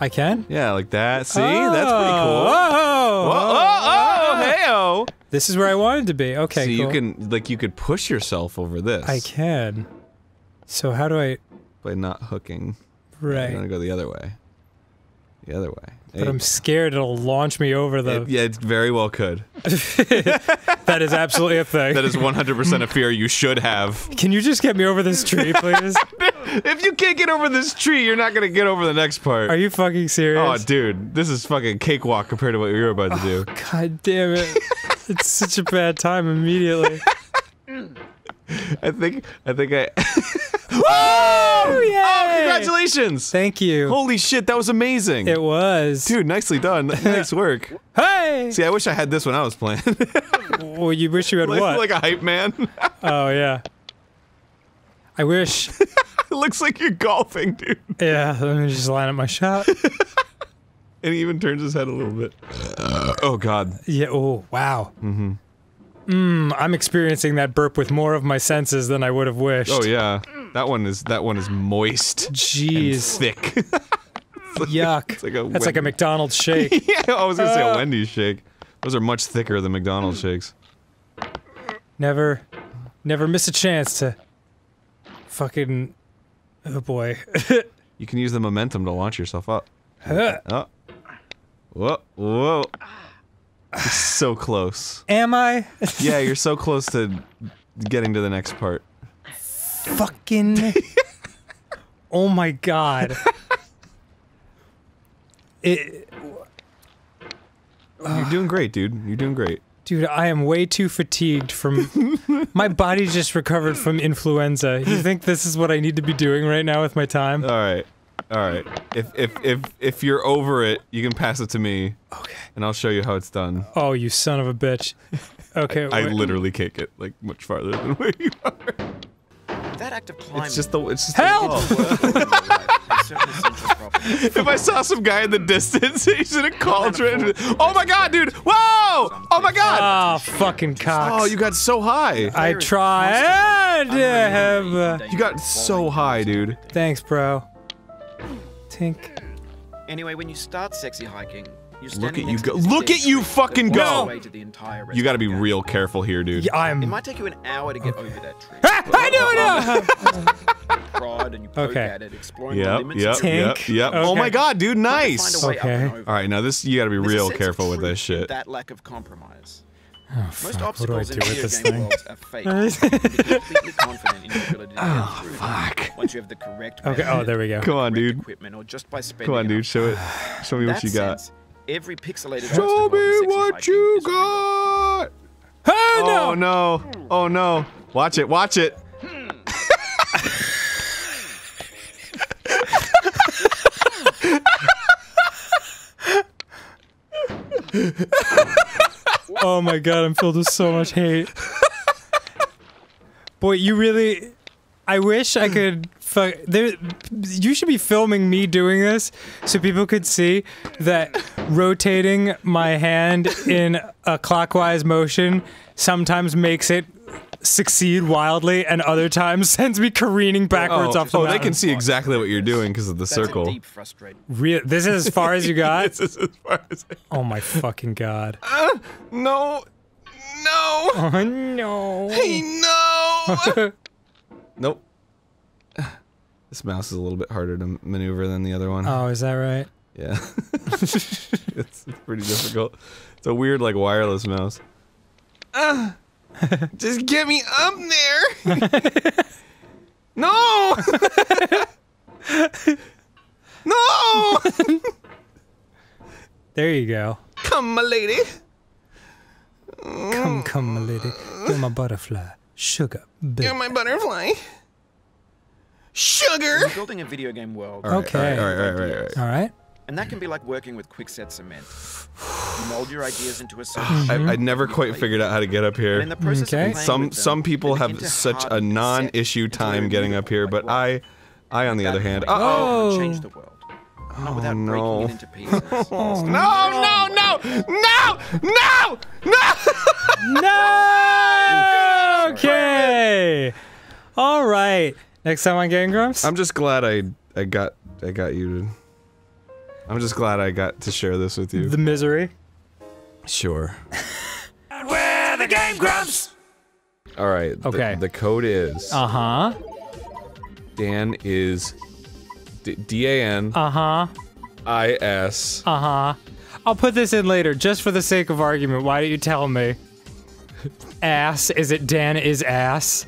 I can? Yeah, like that. See? That's pretty cool. Oh, Whoa, oh, oh, hey-o. This is where I wanted to be. Okay, so cool. you can, like, you could push yourself over this. I can. So how do I? By not hooking. Right. I'm gonna go the other way. The other way. But you I'm scared it'll launch me over the. It- yeah, it very well could. that is absolutely a thing. That is 100% a fear you should have. Can you just get me over this tree, please? If you can't get over this tree, you're not gonna get over the next part. Are you fucking serious? Oh, dude, this is fucking cakewalk compared to what you're about to oh, do. God damn it! it's such a bad time immediately. I think, I think I. Oh, yay! Oh, congratulations! Thank you. Holy shit, that was amazing. It was. Dude, nicely done. nice work. Hey! See, I wish I had this when I was playing. Well, you wish you had like, what? like a hype man. oh yeah. I wish. it looks like you're golfing, dude. Yeah, let me just line up my shot. And he even turns his head a little bit. Oh god. Yeah. Oh wow. Mm-hmm. Mm, I'm experiencing that burp with more of my senses than I would have wished. Oh yeah. That one is that one is moist. Jeez. Thick. Yuck. It's like a That's like a McDonald's shake. yeah, I was gonna say a Uh. Wendy's shake. Those are much thicker than McDonald's shakes. Never, never miss a chance to. Fucking. Oh boy. You can use the momentum to launch yourself up. Huh. Oh. Whoa, whoa. So close. Am I? Yeah, you're so close to getting to the next part. Fucking. oh my god. It, You're doing great, dude. You're doing great. dude, I am way too fatigued from. my body just recovered from influenza. You think this is what I need to be doing right now with my time? All right. All right. If if if if you're over it, you can pass it to me. Okay. And I'll show you how it's done. Oh, you son of a bitch. Okay. I wait. literally can't get like much farther than where you are. That act of climbing. It's just the it's just Help! if I saw some guy in the distance, he's in a cauldron. Oh my god, dude! Whoa! Oh my god! Ah, fucking cocks. Oh, you got so high. I tried. uh, You got so high, dude. Thanks, bro. Tink. Anyway, when you start sexy hiking, you're Look at you go. Look at you fucking go. goes away to the entire rest You got to be real careful here, dude. Yeah, I'm. It might take you an hour to get over that tree. I do know. Prod and you poke Okay. at it, exploring the Yep, limits. yep, of yep, Tank. yep. Oh my god, dude, nice. a way up and Okay. All right, now this you got to be real careful with this shit. That lack of compromise. Oh, Most fuck, what do I obstacles do in with video this game thing? worlds are fake. You be completely confident in your ability to Oh, get through. fuck. Once you have the correct Okay. method, Oh, there we go. Come on, dude. equipment, or just by spending Come on, dude. Show it. Show me what you got. sense, every pixelated Show me what you is real. got. Oh no! Oh no. Oh no. Watch it. Watch it. Oh my god, I'm filled with so much hate. Boy, you really. I wish I could. Fuck. There. You should be filming me doing this so people could see that rotating my hand in a clockwise motion sometimes makes it succeed wildly, and other times sends me careening backwards oh, off the oh, they can see exactly what you're doing because of the That's circle. a deep frustration. Real. This is as far as you got. this is as far as. Oh my fucking god. No. No. Oh no. Hey, no. nope. This mouse is a little bit harder to maneuver than the other one. Oh, is that right? Yeah. it's, it's pretty difficult. It's a weird, like, wireless mouse. Ah, just get me up there. No! no! There you go. Come, my lady. Come, come, my lady. You're my butterfly. Sugar, baby. You're my butterfly. Sugar. You're building a video game world. All right, Okay. All right, all right, all right, all right. All right. And that can be like working with quickset cement. You mold your ideas into a I, solution. I never quite figured out how to get up here. And in the process Okay. playing Some them, some people have such a harden the set non-issue time getting up here, like but? I, I on the other hand, uh oh, Oh. change the world. Not without no. breaking it into pieces. no, no, no, no, no, no. No! Okay. All right. Next time on Game Grumps. I'm just glad I I got I got you to. I'm just glad I got to share this with you. the misery. Sure. We're the Game Grumps! All right. Okay. The, code is Uh huh. Dan is D-A-N... Uh huh. I S. Uh huh. I'll put this in later, just for the sake of argument. Why don't you tell me? Ass. Is it Dan is ass?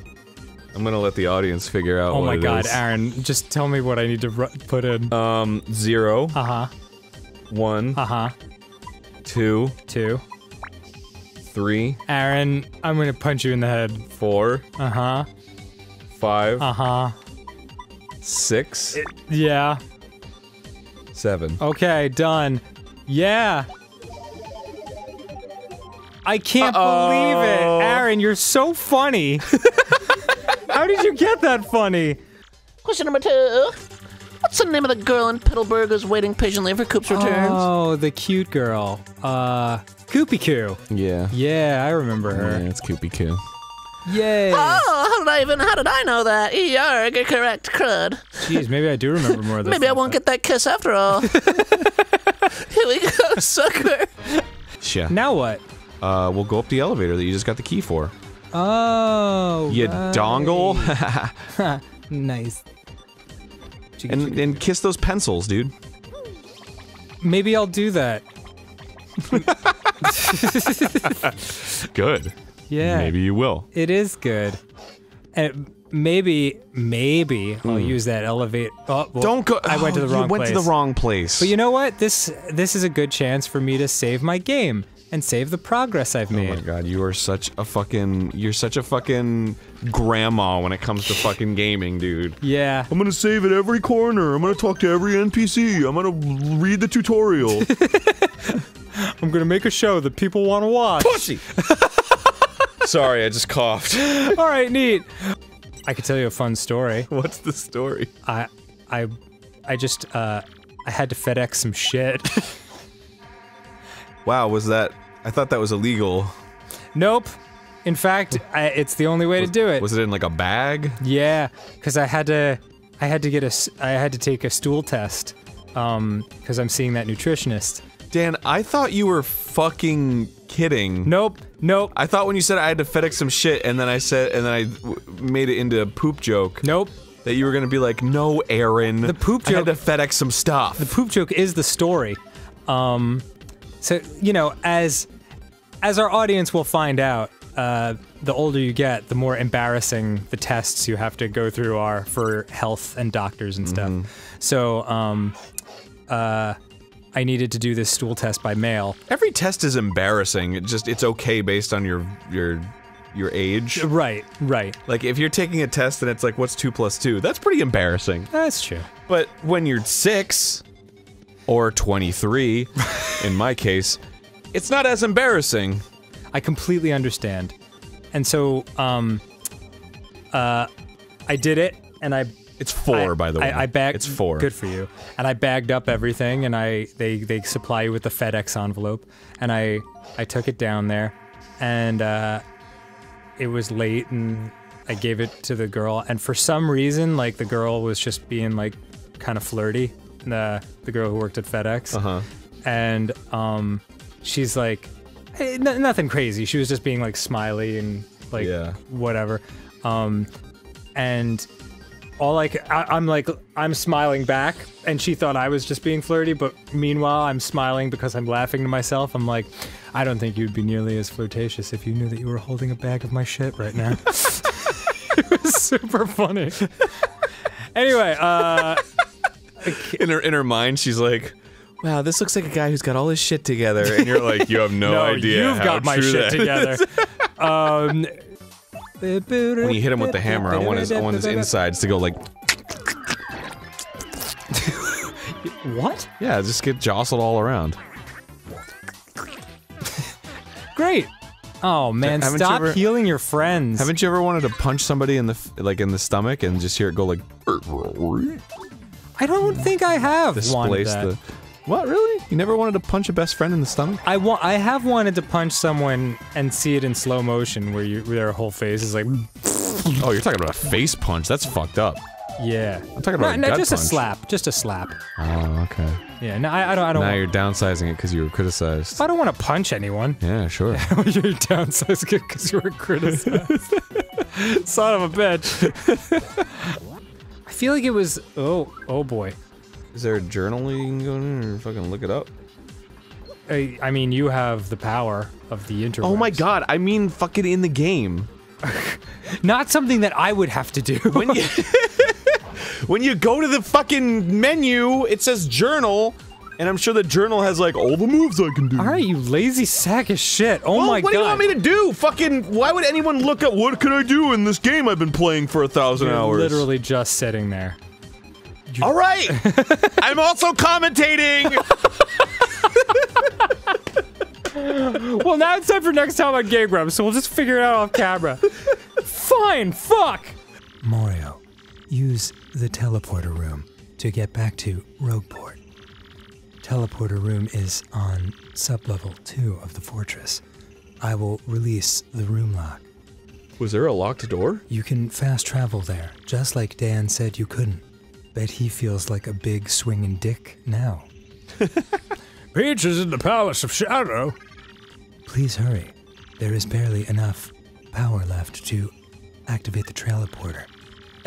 I'm gonna let the audience figure out. Oh my it god, is. Arin, just tell me what I need to put in. Um, zero, Uh huh. one, Uh huh. two, Two. three, Arin, I'm gonna punch you in the head. four, Uh huh. five, Uh huh. six, Yeah. seven. Okay, done. Yeah. I can't believe it. Arin, you're so funny. How did you get that funny? Question number two. What's the name of the girl in Petalburg who's waiting patiently for Koops return? Oh, the cute girl. Uh, Koopie Koo. Yeah. Yeah, I remember her. Yeah, it's Koopie Koo. Yay. Oh, how did I even? How did I know that? Yarg, correct, crud. Jeez, maybe I do remember more of this. Maybe I won't get that kiss after all. Here we go, sucker. Yeah. Now what? Uh, we'll go up the elevator that you just got the key for. Oh. You right. dongle. nice. and and kiss those pencils, dude. Maybe I'll do that. Good. Yeah. Maybe you will. It is good. And maybe, maybe I'll use that elevate. Oh, well, Hmm. Don't go- I went to the oh, you wrong went to place. the wrong place. But you know what? This this is a good chance for me to save my game and save the progress I've made. Oh my god, you are such a fucking you're such a fucking grandma when it comes to fucking gaming, dude. Yeah. I'm gonna save at every corner. I'm gonna talk to every NPC. I'm gonna read the tutorial. I'm gonna make a show that people want to watch. Pussy. Sorry, I just coughed. All right, neat. I could tell you a fun story. What's the story? I, I, I just uh, I had to FedEx some shit. Wow, was that? I thought that was illegal. nope. In fact, I, it's the only way to do it. Was it in like a bag? Yeah, because I had to, I had to get a, I had to take a stool test, um, because I'm seeing that nutritionist. Dan, I thought you were fucking kidding. Nope, nope, I thought when you said I had to FedEx some shit, and then I said, and then I w- made it into a poop joke. nope. That you were gonna be like, no, Arin. The poop joke. I had to FedEx some stuff. The poop joke is the story. Um, so you know, as as our audience will find out, uh, the older you get, the more embarrassing the tests you have to go through are for health and doctors and stuff. So, um, uh, I needed to do this stool test by mail. Every test is embarrassing. It just it's okay based on your your your age. Right, right. Like if you're taking a test and it's like, what's two plus two? That's pretty embarrassing. That's true. But when you're six or 23, in my case, it's not as embarrassing. I completely understand. And so, um, uh, I did it, and I. It's four, I- by the way. I, I bagged. It's four. Good for you. And I bagged up everything, and I they they supply you with the FedEx envelope, and I I took it down there, and uh, it was late, and I gave it to the girl, and for some reason, like the girl was just being like kind of flirty, the the girl who worked at FedEx, Uh-huh. and um, she's like, hey, n- nothing crazy. She was just being like smiley and like Yeah. whatever. Um, and all like I, I'm like I'm smiling back, and she thought I was just being flirty. But meanwhile, I'm smiling because I'm laughing to myself. I'm like, I don't think you'd be nearly as flirtatious if you knew that you were holding a bag of my shit right now. it was super funny. anyway, uh, in her in her mind, she's like, "Wow, this looks like a guy who's got all his shit together," and you're like, "You have no, no, idea you've how got my true shit together. um, when you hit him with the hammer, I want his I want his insides to go like, What? yeah, just get jostled all around. Great. Oh man, Haven't you stop ever- healing your friends. Haven't you ever wanted to punch somebody in the like in the stomach and just hear it go like I don't think I have wanted displace that. the? What really? You never wanted to punch a best friend in the stomach? I want. I have wanted to punch someone and see it in slow motion, where you where their whole face is like. Oh, you're talking about a face punch? That's fucked up. Yeah. I'm talking about no, a no, just punch. a slap. Just a slap. Oh, okay. Yeah. No, I, I don't. I don't. now you're downsizing it because you were criticized. I don't want to punch anyone. Yeah, sure. you're downsizing it because you were criticized. Son of a bitch. I feel like it was. Oh, oh boy. Is there a journal you can go in and fucking look it up? I, I mean, you have the power of the internet. Oh my god, I mean fucking in the game. Not something that I would have to do. When you when you go to the fucking menu, it says journal, and I'm sure the journal has like all the moves I can do. All right, you lazy sack of shit. Oh Well, my what god. What do you want me to do? Fucking, why would anyone look at what can I do in this game I've been playing for a thousand You're hours? literally just sitting there. All right, I'm also commentating. well, now it's time for next time on Game Grumps, so we'll just figure it out off camera. Fine, fuck! Mario, use the teleporter room to get back to Rogueport. Teleporter room is on sublevel 2 of the fortress. I will release the room lock. Was there a locked door? You can fast travel there, just like Dan said you couldn't. Bet he feels like a big swinging dick now. Peach is in the Palace of Shadow. Please hurry. There is barely enough power left to activate the teleporter.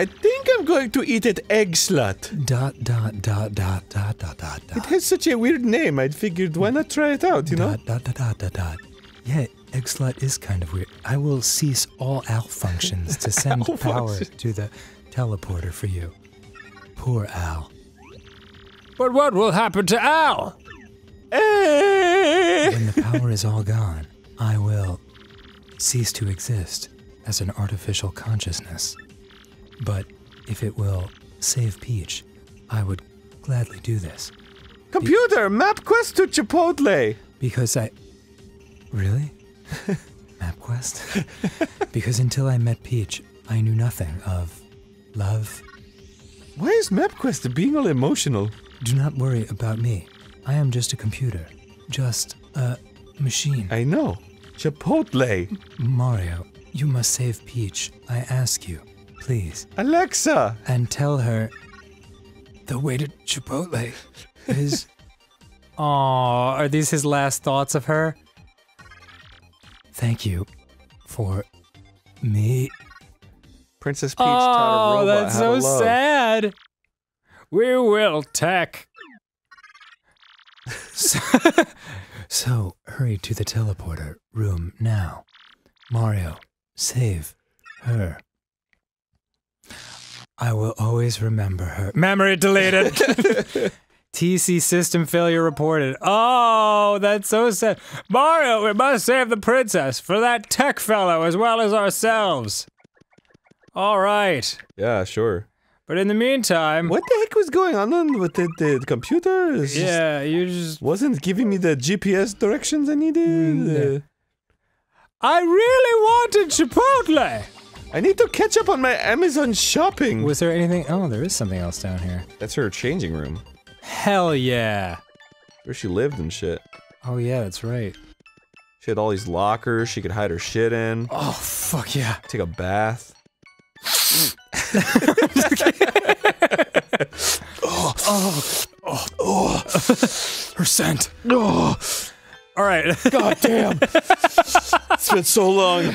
I think I'm going to eat at Egg Slut. Dot dot dot dot dot dot dot It has such a weird name. I figured why not try it out, you know? Dot dot dot dot dot dot. Yeah, egg slut is kind of weird. I will cease all Al functions to send Al power function. to the teleporter for you. Poor Al. But what will happen to Al? Eh! When the power is all gone, I will cease to exist as an artificial consciousness. But if it will save Peach, I would gladly do this. Computer, map quest to Chipotle. Because I. Really? MapQuest? because until I met Peach, I knew nothing of love. Why is MapQuest being all emotional? Do not worry about me. I am just a computer. Just a machine. I know. Chipotle. Mario, you must save Peach. I ask you, please. Alexa. And tell her the way to Chipotle is. Aw, are these his last thoughts of her? Thank you for me. Princess Peach taught a Oh, robot that's how so to love. sad. We will tech. So, hurry to the teleporter room now. Mario, save her. I will always remember her. Memory deleted. TEC system failure reported. Oh, that's so sad. Mario, we must save the princess for that tech fellow as well as ourselves. All right. Yeah, sure. But in the meantime, What the heck was going on with the, the computer? It's just- yeah, you just wasn't giving me the GPS directions I needed. Uh, I really wanted Chipotle. I need to catch up on my Amazon shopping. Was there anything? Oh, there is something else down here. That's her changing room, Hell yeah. where she lived and shit. Oh yeah, that's right. She had all these lockers she could hide her shit in. Oh fuck yeah. Take a bath. Oh, oh, oh. Her scent. Oh. All right. God damn. it's been so long.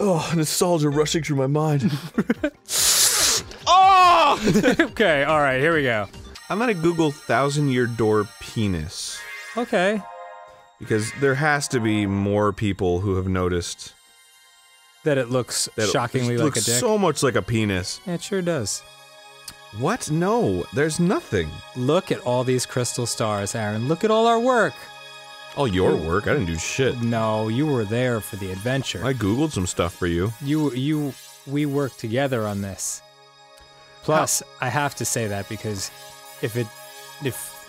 Just, oh, nostalgia rushing through my mind. oh! okay, all right, here we go. I'm gonna Google thousand year door penis. Okay. Because there has to be more people who have noticed that it looks That shockingly just like a looks dick? so much like a penis. Yeah, it sure does. What? No, there's nothing. Look at all these crystal stars, Arin. Look at all our work. All your work. I didn't do shit. No, you were there for the adventure. I googled some stuff for you. You, you, we worked together on this. Plus, I have to say that because if it, if,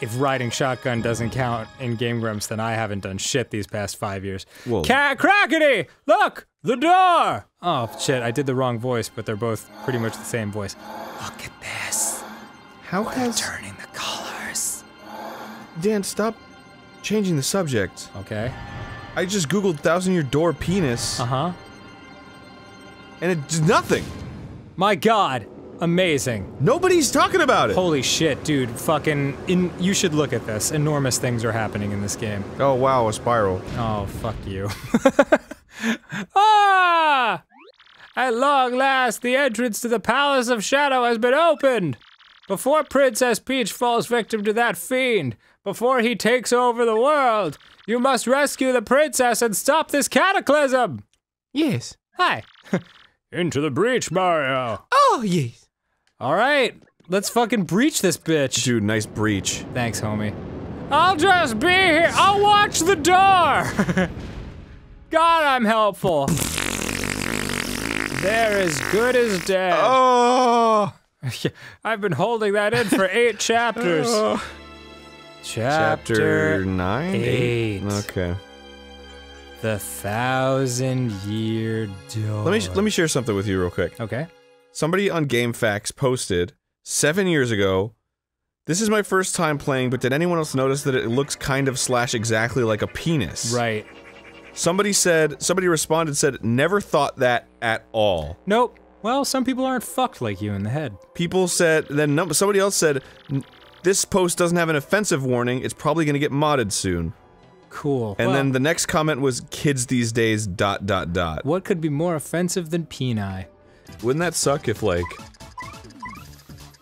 if riding shotgun doesn't count in Game Grumps, then I haven't done shit these past five years. Whoa. Cat Crackety! Look! The door! Oh, shit, I did the wrong voice, but they're both pretty much the same voice. Look at this. How We're has turning the colors. Dan stop changing the subject? Okay. I just googled thousand year door penis. Uh huh. And it did nothing. My god. Amazing. Nobody's talking about it. Holy shit, dude. Fucking. In, you should look at this. Enormous things are happening in this game. Oh wow, a spiral. Oh, fuck you. ah! At long last, the entrance to the Palace of Shadow has been opened! Before Princess Peach falls victim to that fiend, before he takes over the world, you must rescue the princess and stop this cataclysm! Yes. Hi. Into the breach, Mario. Oh yes. Alright, let's fucking breach this bitch. Dude, nice breach. Thanks, homie. I'll just be here. I'll watch the door. God, I'm helpful. They're as good as dead. Oh. I've been holding that in for eight chapters. Oh. Chapter, Chapter nine. eight. Okay. The thousand year door. Let me let me share something with you real quick. Okay. Somebody on GameFAQs posted seven years ago. This is my first time playing, but did anyone else notice that it looks kind of slash exactly like a penis? Right. Somebody said. Somebody responded said never thought that at all. Nope. Well, some people aren't fucked like you in the head. People said. Then no, somebody else said. "N- This post doesn't have an offensive warning. It's probably going to get modded soon. Cool. And Well, then the next comment was kids these days dot dot dot. what could be more offensive than peni? Wouldn't that suck if like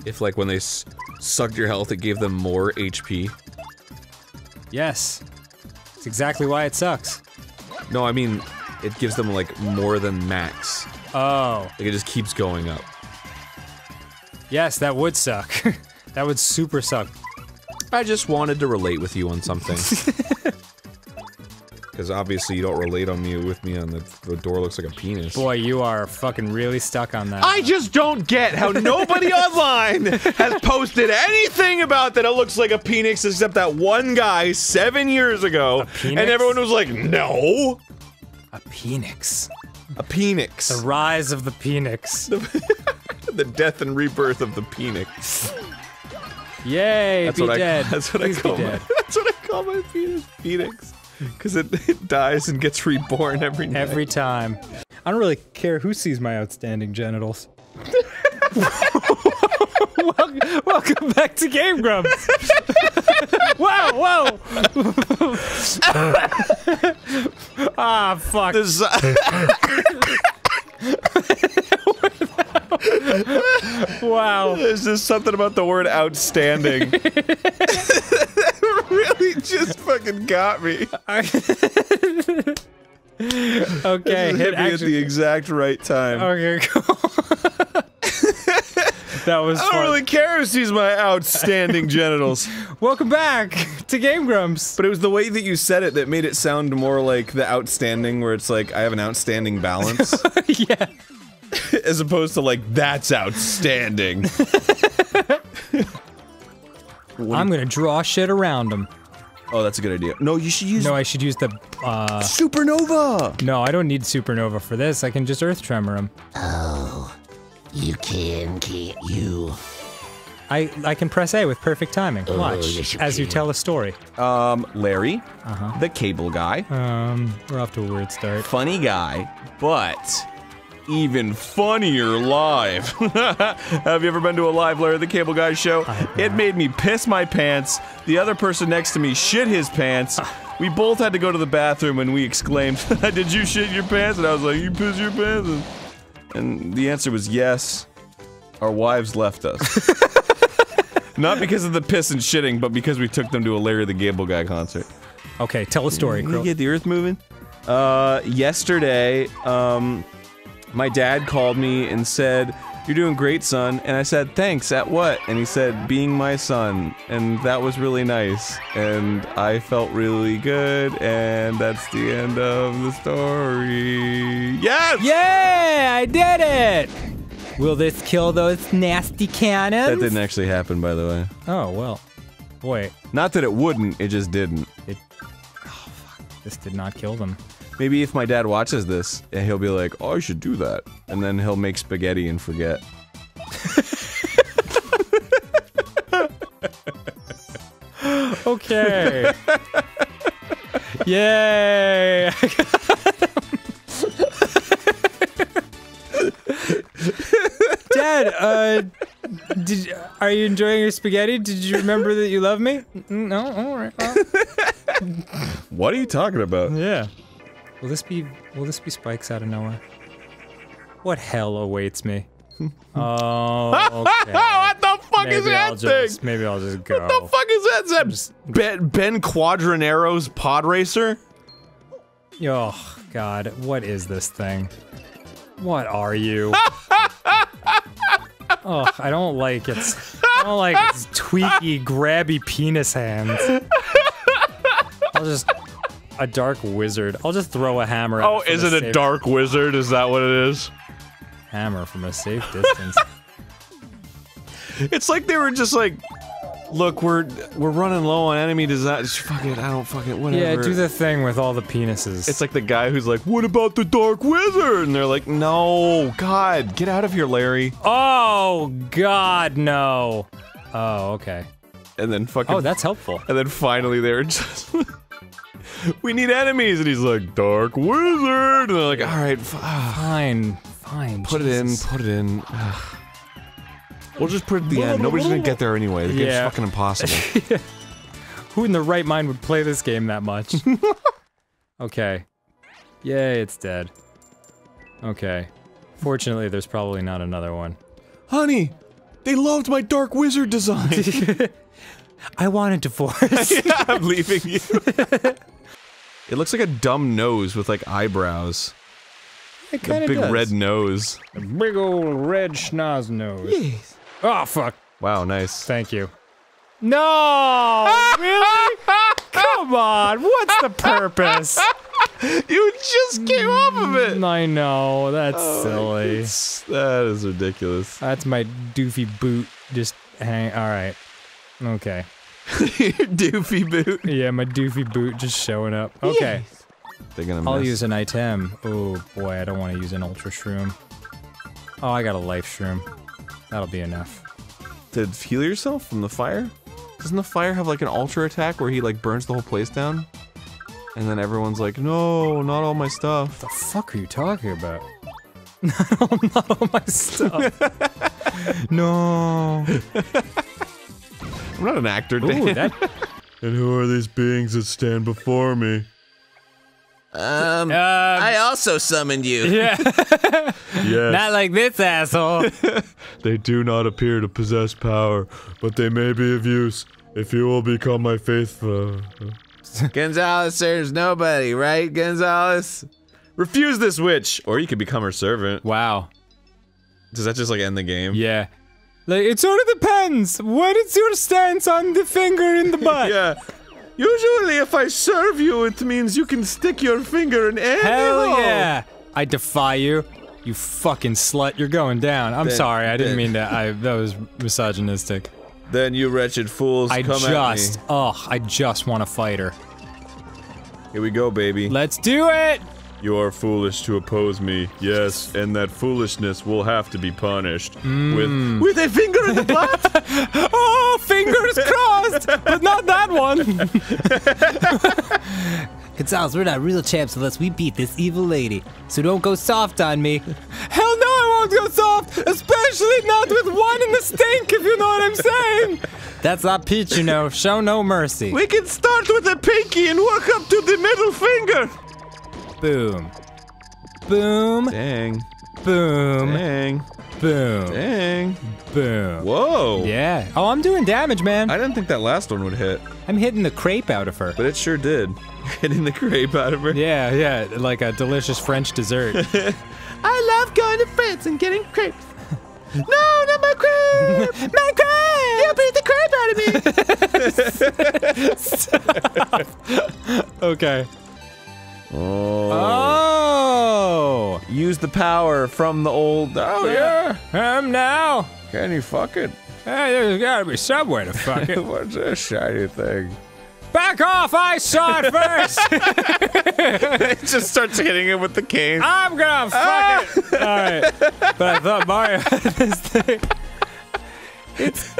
if like when they s sucked your health it gave them more HP? Yes. It's exactly why it sucks. No, I mean it gives them like more than max. Oh. Like it just keeps going up. Yes, that would suck. that would super suck. I just wanted to relate with you on something. Because obviously you don't relate on me with me on the the door looks like a penis. Boy, you are fucking really stuck on that. I just don't get how nobody online has posted anything about that it looks like a penis except that one guy seven years ago. And penis? everyone was like, no. A penis. A penis. The rise of the penis. the death and rebirth of the penis. Yay, That's be what I dead. that's what Please I call my, that's what I call my penis. Phoenix. Because it, it dies and gets reborn every night. Every time. I don't really care who sees my outstanding genitals. welcome, welcome back to Game Grumps. whoa, whoa. ah, fuck. Wow. There's just something about the word outstanding. that really just fucking got me. Okay, hit hit me at the exact right time. Okay, cool. that was I don't fun. really care who sees my outstanding genitals. Welcome back to Game Grumps. But it was the way that you said it that made it sound more like the outstanding, where it's like, I have an outstanding balance. yeah. As opposed to like, that's outstanding. I'm gonna draw shit around them. Oh, that's a good idea. No, you should use. No, I should use the uh Supernova. No, I don't need supernova for this. I can just earth tremor them. Oh, you can, can't you? I I can press A with perfect timing. Oh, Watch yes, you as you tell a story. Um, Larry, Uh-huh. the cable guy, Um, we're off to a weird start. funny guy, but even funnier live. Have you ever been to a live Larry the Cable Guy show? It made me piss my pants. The other person next to me shit his pants. We both had to go to the bathroom and we exclaimed, Did you shit your pants? And I was like, You piss your pants? And, the answer was yes. Our wives left us. Not because of the piss and shitting, but because we took them to a Larry the Cable Guy concert. Okay, tell a story, Can we Krill. get the earth moving? Uh, yesterday, um, my dad called me and said, "You're doing great, son." And I said, "Thanks." At what? And he said, "Being my son." And that was really nice. And I felt really good. And that's the end of the story. Yes! Yeah, I did it. Will this kill those nasty cannons? That didn't actually happen, by the way. Oh well. Wait, Not that it wouldn't. It just didn't. It. Oh, Fuck. This did not kill them. Maybe if my dad watches this, and he'll be like, "Oh, I should do that," and then he'll make spaghetti and forget. Okay. Yay! Dad, uh, did are you enjoying your spaghetti? Did you remember that you love me? Mm, No, all right. well. What are you talking about? Yeah. Will this be will this be spikes out of nowhere? What hell awaits me? Oh, okay. what the fuck maybe is that I'll thing? just, Maybe I'll just go. What the fuck is that? Is that Ben, ben Quadinaros' pod racer? Oh God, what is this thing? What are you? oh, I don't like it. I don't like its tweaky, grabby penis hands. I'll just a dark wizard. I'll just throw a hammer. At Oh, it from is it a dark wizard? Is that what it is? hammer from a safe distance? It's like they were just like, look, we're we're running low on enemy design. Just fuck it, I don't fucking whatever. yeah, do the thing with all the penises. It's like the guy who's like, what about the dark wizard? And they're like, no, God, get out of here, Larry. Oh God, no. Oh, okay. And then fucking. Oh, that's helpful. And then finally they're just. we need enemies, and he's like, dark wizard. And they're like, all right, f- ah, Fine, fine. put it in, put it in. We'll just put it at the end. Nobody's gonna get there anyway. The game's Yeah. fucking impossible. Who in the right mind would play this game that much? okay. Yay, it's dead. Okay. Fortunately, there's probably not another one. Honey, they loved my dark wizard design. I wanted divorce. yeah, I'm leaving you. It looks like a dumb nose with like eyebrows. It A kinda big does. red nose. A big old red schnoz nose. Yes. Oh, fuck. Wow, nice. Thank you. No! really? Come on, what's the purpose? you just came off of it. Mm, I know, that's Oh, silly. That is ridiculous. That's my doofy boot just hang. Alright. Okay. doofy boot. Yeah, my doofy boot just showing up. Okay. They're gonna I'll miss. use an item. Oh boy, I don't want to use an ultra shroom. Oh, I got a life shroom. That'll be enough. to heal yourself from the fire? Doesn't the fire have like an ultra attack where he like burns the whole place down? And then everyone's like, no, not all my stuff. What the fuck are you talking about? not, all, not all my stuff. no. I'm not an actor, Ooh, that- and who are these beings that stand before me? Um, I also summoned you. Yeah. Yes. Not like this asshole. They do not appear to possess power, but they may be of use if you will become my faithful. Gonzalez serves nobody, right, Gonzalez? Refuse this witch, or you could become her servant. Wow. Does that just like end the game? Yeah. Like, it sort of depends. What is your stance on the finger in the butt? yeah. Usually, if I serve you, it means you can stick your finger in any Hell hole. yeah! I defy you. You fucking slut. You're going down. I'm Then- sorry. I didn't then- mean to. I that was misogynistic. Then you wretched fools, I come just, at me. oh, I just want to fight her. Here we go, baby. Let's do it. You are foolish to oppose me, yes, and that foolishness will have to be punished Mm. with with a finger in the butt. Oh, fingers crossed, but not that one. Gonzalez, we're not real champs unless we beat this evil lady. So don't go soft on me. Hell no, I won't go soft, especially not with one in the stink. If you know what I'm saying. That's not Peach, you know. Show no mercy. We can start with a pinky and work up to the middle finger. Boom. Boom. Dang. Boom. Dang. Boom. Dang. Boom. Whoa. Yeah. Oh, I'm doing damage, man. I didn't think that last one would hit. I'm hitting the crepe out of her. But it sure did. Hitting the crepe out of her. Yeah, yeah, like a delicious French dessert. I love going to France and getting crepes. no, not my crepe! my crepe! You beat the crepe out of me! okay. Oh. Oh. Use the power from the old. Oh yeah. Um, now. Can you fuck it? Hey, there's gotta be some way to fuck it. What's this shiny thing? Back off! I saw it first. it just starts hitting it with the cane. I'm gonna fuck it. All right, but I thought Mario had this thing. It's.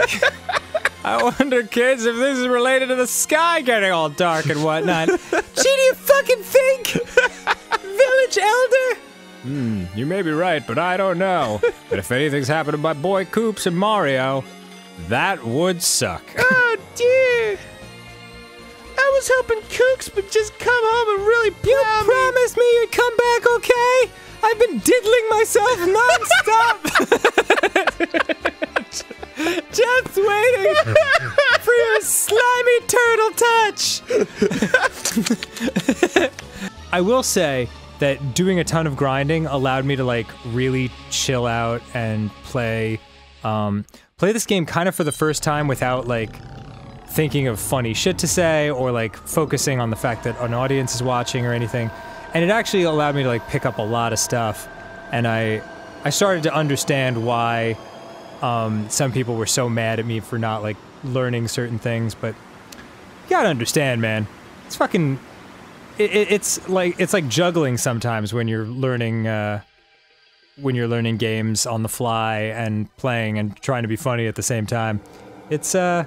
I wonder, kids, if this is related to the sky getting all dark and whatnot. Gee, do you fucking think? Village Elder? Hmm, you may be right, but I don't know. but if anything's happened to my boy Koops and Mario, that would suck. Oh, dear. I was hoping Koops would just come home and really plow You promised me you'd come back, okay? I've been diddling myself nonstop. Just waiting for your slimy turtle touch. I will say that doing a ton of grinding allowed me to like really chill out and play um, play this game kind of for the first time without like thinking of funny shit to say or like focusing on the fact that an audience is watching or anything. And it actually allowed me to like pick up a lot of stuff and I I started to understand why um, some people were so mad at me for not like learning certain things, but you gotta understand, man. It's fucking. It, it, it's like it's like juggling sometimes when you're learning uh, when you're learning games on the fly and playing and trying to be funny at the same time. It's uh,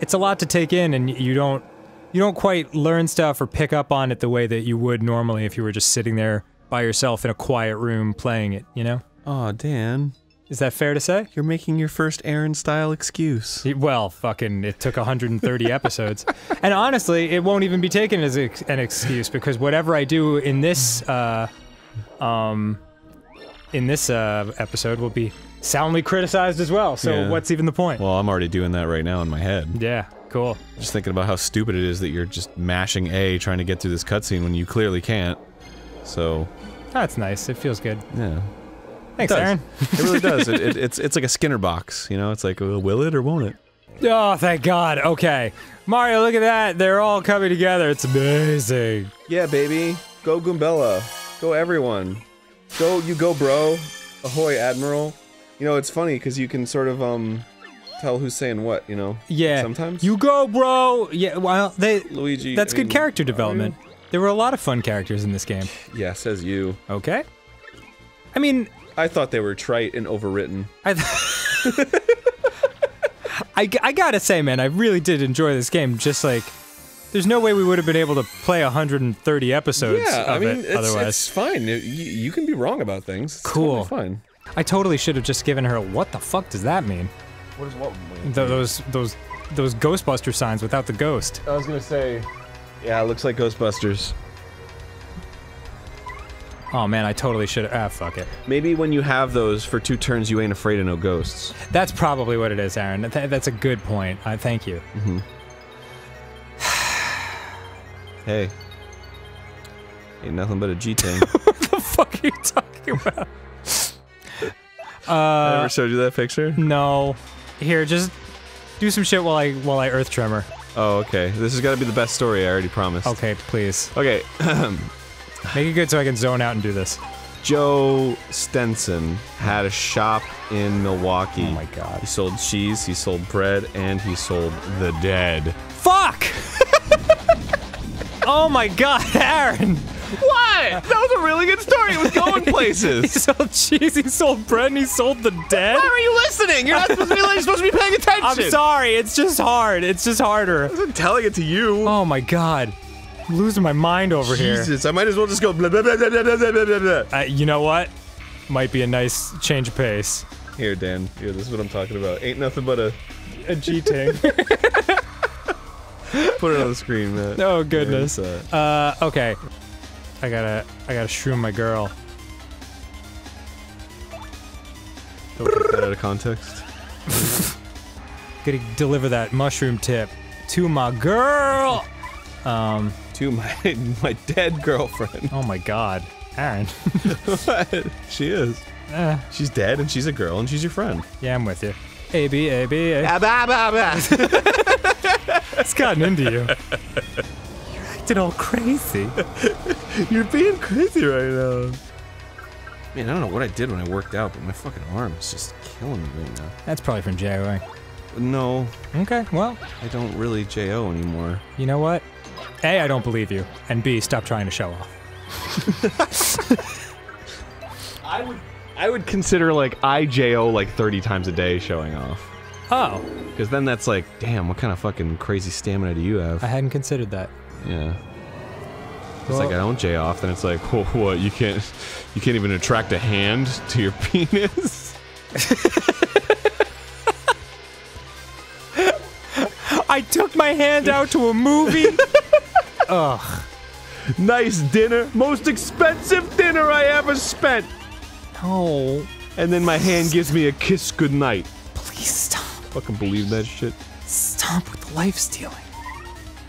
it's a lot to take in, and you don't you don't quite learn stuff or pick up on it the way that you would normally if you were just sitting there by yourself in a quiet room playing it. You know. Oh, Dan. Is that fair to say? You're making your first Arin style excuse. Well, fucking, it took 130 episodes. And honestly, it won't even be taken as an excuse because whatever I do in this, uh, um, in this uh, episode will be soundly criticized as well. So Yeah. what's even the point? Well, I'm already doing that right now in my head. Yeah, cool. Just thinking about how stupid it is that you're just mashing A trying to get through this cutscene when you clearly can't. So, That's nice. It feels good. yeah. Thanks, it. Arin. it really does. It, it, it's it's like a Skinner box, you know. It's like, uh, will it or won't it? Oh, thank God. Okay. Mario, look at that. They're all coming together. It's amazing. Yeah, baby. Go Goombella. Go everyone. Go you go, bro. Ahoy, Admiral. You know, it's funny because you can sort of um tell who's saying what. You know. Yeah. Sometimes. You go, bro. Yeah, well, they. Luigi. That's I good mean, character development. There were a lot of fun characters in this game. Yeah, says you. Okay. I mean, I thought they were trite and overwritten. I, I, I gotta say, man, I really did enjoy this game. Just like, there's no way we would have been able to play 130 episodes yeah, of I mean, it it's, otherwise. it's fine. You, you can be wrong about things. It's Cool. totally fine. I totally should have just given her. a, What the fuck does that mean? What is what? Th- those those those Ghostbuster signs without the ghost. I was gonna say. Yeah, it looks like Ghostbusters. Oh man, I totally should have. Ah, fuck it. Maybe when you have those for two turns, you ain't afraid of no ghosts. That's probably what it is, Arin. Th- that's a good point. I thank you. Mm-hmm. hey. Ain't nothing but a G thing. what the fuck are you talking about? I Uh, never showed you that picture? no. Here, just do some shit while I while I earth tremor. Oh, okay. This has got to be the best story. I already promised. Okay, please. Okay. Make it good so I can zone out and do this. Joe Stenson had a shop in Milwaukee. Oh my god. He sold cheese, he sold bread, and he sold the dead. Fuck! oh my god, Arin! What? That was a really good story. It was going places. he sold cheese, he sold bread, and he sold the dead? Why are you listening? You're not supposed to be. You're supposed to be paying attention. I'm sorry, it's just hard. It's just harder. I wasn't telling it to you. Oh my god losing my mind over Jesus, here. Jesus, I might as well just go blah, blah, blah, blah, blah, blah, blah, blah. Uh, you know what? Might be a nice change of pace. Here, Dan. Here, this is what I'm talking about. Ain't nothing but a... A G-Ting. Put it on the screen, man. Oh, goodness. Uh, uh, okay. I gotta... I gotta shroom my girl. Don't get that out of context. Gonna deliver that mushroom tip to my girl! Um to my my dead girlfriend. Oh my god, Arin. She is. Eh. She's dead, and she's a girl, and she's your friend. Yeah, I'm with you. A B A B A. Ah. It's gotten into you. You're acting all crazy. You're being crazy right now. Man, I don't know what I did when I worked out, but my fucking arm is just killing me right now. That's probably from JOA. No. Okay, well. I don't really JO anymore. You know what? A, I don't believe you, and B, stop trying to show off. I would I would consider like IJO like 30 times a day showing off. Oh. Because then that's like, damn, what kind of fucking crazy stamina do you have? I hadn't considered that. Yeah. It's Well- like I don't J off, then it's like, whoa, what? You can't, you can't even attract a hand to your penis. I took my hand out to a movie. Ugh. Nice dinner, most expensive dinner I ever spent. No. And then my hand gives me a kiss goodnight. Please stop. Fucking believe that shit. Stop with the life stealing.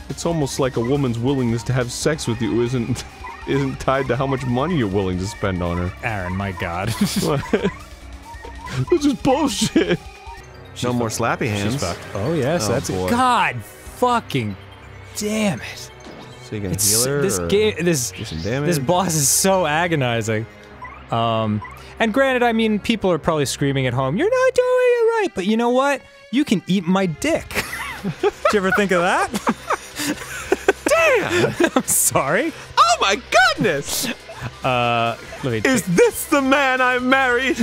It's almost like a woman's willingness to have sex with you isn't isn't tied to how much money you're willing to spend on her. Arin, my god. this is bullshit. No more slappy hands. Oh yes, Oh, that's boy. it. God fucking damn it. So you gonna It's- heal her? this game this do some damage? this boss is so agonizing. Um and granted, I mean people are probably screaming at home, you're not doing it right, but you know what? You can eat my dick. Did you ever think of that? Damn! I'm sorry. Oh my goodness! Uh Is this the man I married?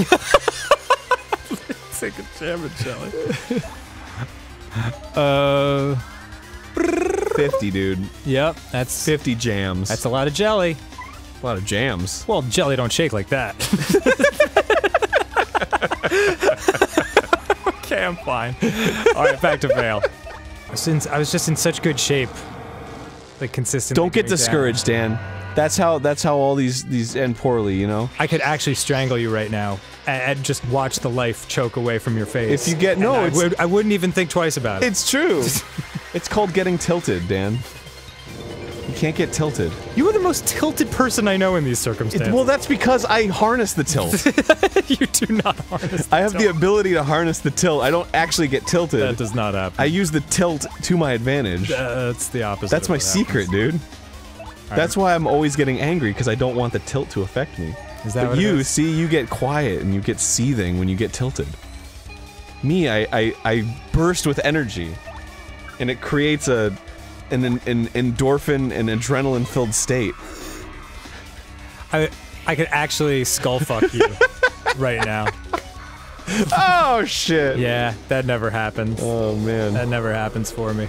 Take a jam jelly. Uh 50, dude. Yep, that's 50 jams. That's a lot of jelly. a lot of jams. Well, jelly don't shake like that. okay, I'm fine. All right, back to Vale. Since I was just in such good shape, like consistently. Don't get going down. discouraged, Dan. That's how that's how all these these end poorly, you know. I could actually strangle you right now and, just watch the life choke away from your face. If you get- no, I, would, I wouldn't even think twice about it. It's true. it's called getting tilted, Dan. You can't get tilted. You are the most tilted person I know in these It- circumstances. well, that's because I harness the tilt. you do not harness. I have the ability to harness the tilt. I don't actually get tilted. That does not happen. I use the tilt to my advantage. Uh, that's the opposite. That's my secret, happens. dude. That's why I'm always getting angry because I don't want the tilt to affect me. Is that but what you is? see, you get quiet and you get seething when you get tilted. Me, I I, I burst with energy, and it creates a an, an, an endorphin and adrenaline filled state. I I could actually skull fuck you right now. oh shit! Yeah, that never happens. Oh man, that never happens for me.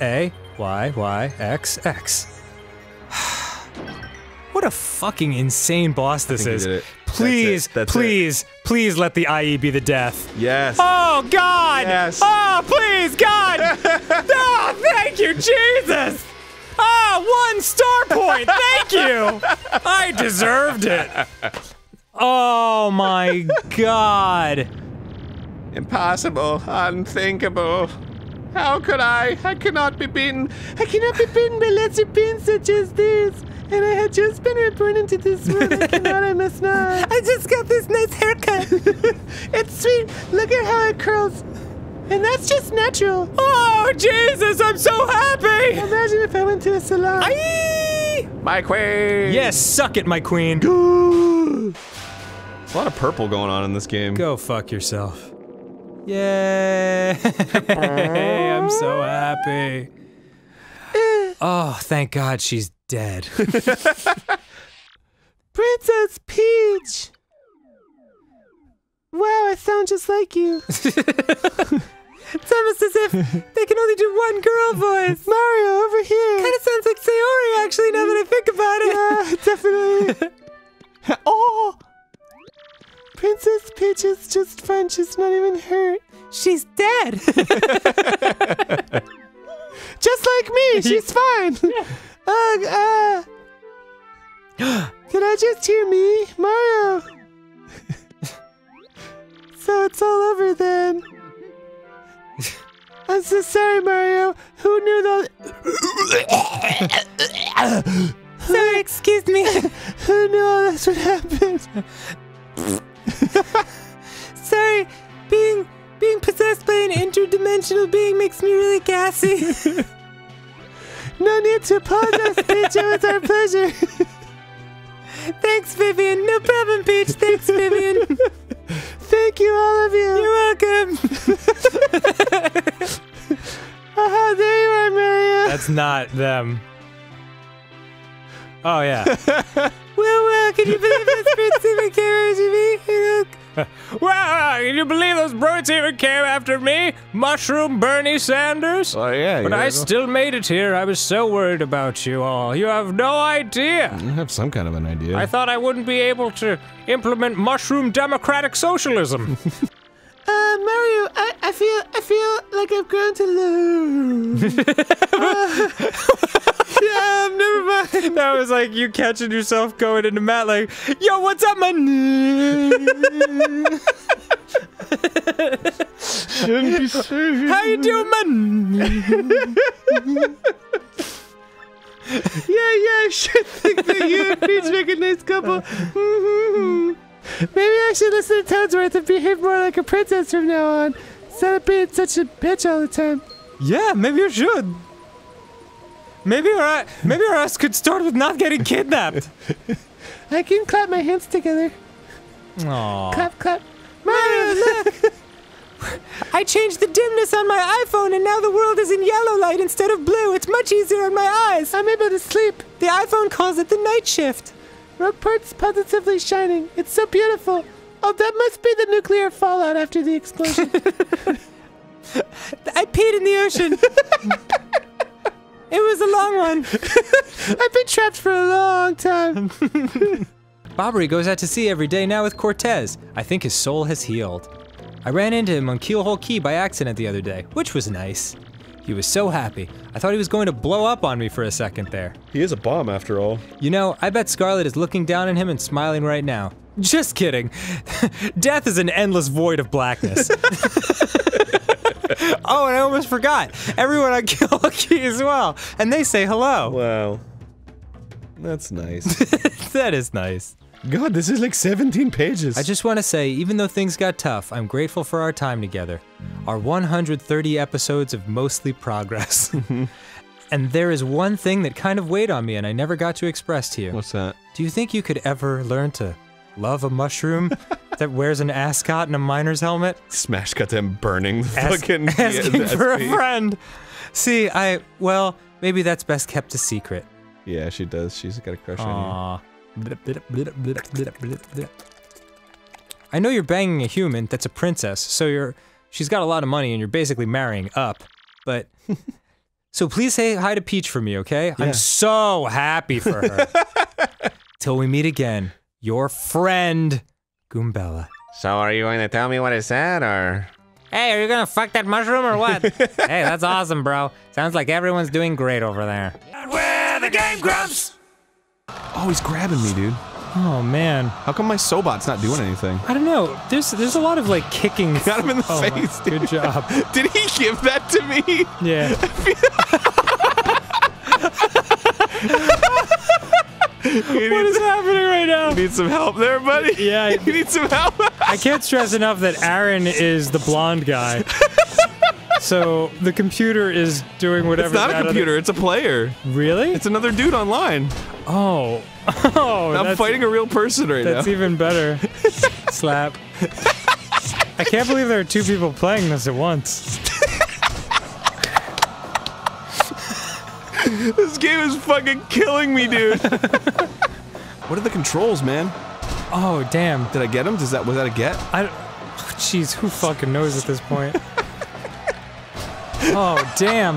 A Y Y X X. What a fucking insane boss this is. Please, That's. That's it. please, please let the IE be the death. Yes. Oh God! Yes. Oh please, God! oh, thank you, Jesus! Oh, one star point. Thank you. I deserved it. Oh my God! Impossible, unthinkable. How could I? I cannot be beaten. I cannot be beaten by lesser beings such as this. And I had just been reborn into this world. I cannot, I must not. I just got this nice haircut. it's sweet. Look at how it curls. And that's just natural. Oh Jesus! I'm so happy. Imagine if I went to a salon. Aye! My queen. Yes, suck it, my queen. There's a lot of purple going on in this game. Go fuck yourself. Yay! I'm so happy. Oh, thank God she's dead. Princess Peach. Wow, I sound just like you. It's almost as if they can only do one girl voice. Mario, over here. Kind of sounds like Sayori, actually, now that I think about it. Yeah, definitely. oh! Princess Peach is just fine. She's not even hurt. She's dead. Just like me. She's fine. Ugh, uh. Can I just hear me? Mario. so it's all over then. I'm so sorry, Mario. Who knew those? sorry, excuse me. Who knew all this would happen? sorry, being being possessed by an interdimensional being makes me really gassy. no need to apologize, Peach. It was our pleasure. Thanks, Vivian. No problem, Peach. Thanks, Vivian. Thank you, all of you. You're welcome. Aha, there you are, Mario. That's not them. Oh yeah. well, well, can you believe this Prince after me? You know, wow, can you believe those brutes even came after me? Mushroom Bernie Sanders? Oh, yeah. But I still made it here. I was so worried about you all. You have no idea. You have some kind of an idea. I thought I wouldn't be able to implement mushroom democratic socialism. Uh, Mario, I, I feel I feel like I've grown to lose. yeah, never mind. That was like you catching yourself going into Matt like, yo, what's up, man? Shouldn't be saying. How you doing, man? yeah, yeah, I should think that you and Peach make a nice couple. Mhm. Maybe I should listen to Toadsworth and behave more like a princess from now on, instead of being such a bitch all the time. Yeah, maybe you should. Maybe our maybe our us could start with not getting kidnapped. I can clap my hands together. Aww. Clap, clap. Mario, look! I changed the dimness on my iPhone and now the world is in yellow light instead of blue. It's much easier on my eyes. I'm able to sleep. The iPhone calls it the night shift. Rogueport's positively shining. It's so beautiful. Oh, that must be the nuclear fallout after the explosion. I peed in the ocean. it was a long one. I've been trapped for a long time. Bobbery goes out to sea every day now with Cortez. I think his soul has healed. I ran into him on Keelhaul Key by accident the other day, which was nice. He was so happy. I thought he was going to blow up on me for a second there. He is a bomb after all. You know, I bet Scarlet is looking down at him and smiling right now. Just kidding. Death is an endless void of blackness. oh, and I almost forgot. Everyone on Key as well. And they say hello. Wow. That's nice. that is nice. God, this is like 17 pages. I just want to say, even though things got tough, I'm grateful for our time together. Our 130 episodes of mostly progress. and there is one thing that kind of weighed on me and I never got to express to you. What's that? Do you think you could ever learn to love a mushroom that wears an ascot and a miner's helmet? Smash got them burning the Ask- fucking asking the for a friend. See, I, well, maybe that's best kept a secret. Yeah, she does. She's got a crush on Aw. I know you're banging a human that's a princess, so you're she's got a lot of money and you're basically marrying up. But so please say hi to Peach for me, okay? Yeah. I'm so happy for her. Till we meet again, your friend Goombella. So are you going to tell me what it said, or? Hey, are you gonna fuck that mushroom or what? hey, that's awesome, bro. Sounds like everyone's doing great over there. And where the game grumps? Oh, he's grabbing me, dude. Oh man. How come my Sobot's not doing anything? I don't know. There's there's a lot of like kicking. Got him in the Oh, my- face, dude. Good job. Did he give that to me? Yeah. what is happening right now? You need some help there, buddy? Yeah. You need some help? I can't stress enough that Arin is the blonde guy. so the computer is doing whatever. It's not a computer, it's a player. Really? It's another dude online. Oh. Oh. I'm fighting a real person right That's now. That's even better. Slap. I can't believe there are two people playing this at once. this game is fucking killing me, dude. what are the controls, man? Oh damn! Did I get him? Does that was that a get? I. Jeez, who fucking knows at this point? oh damn!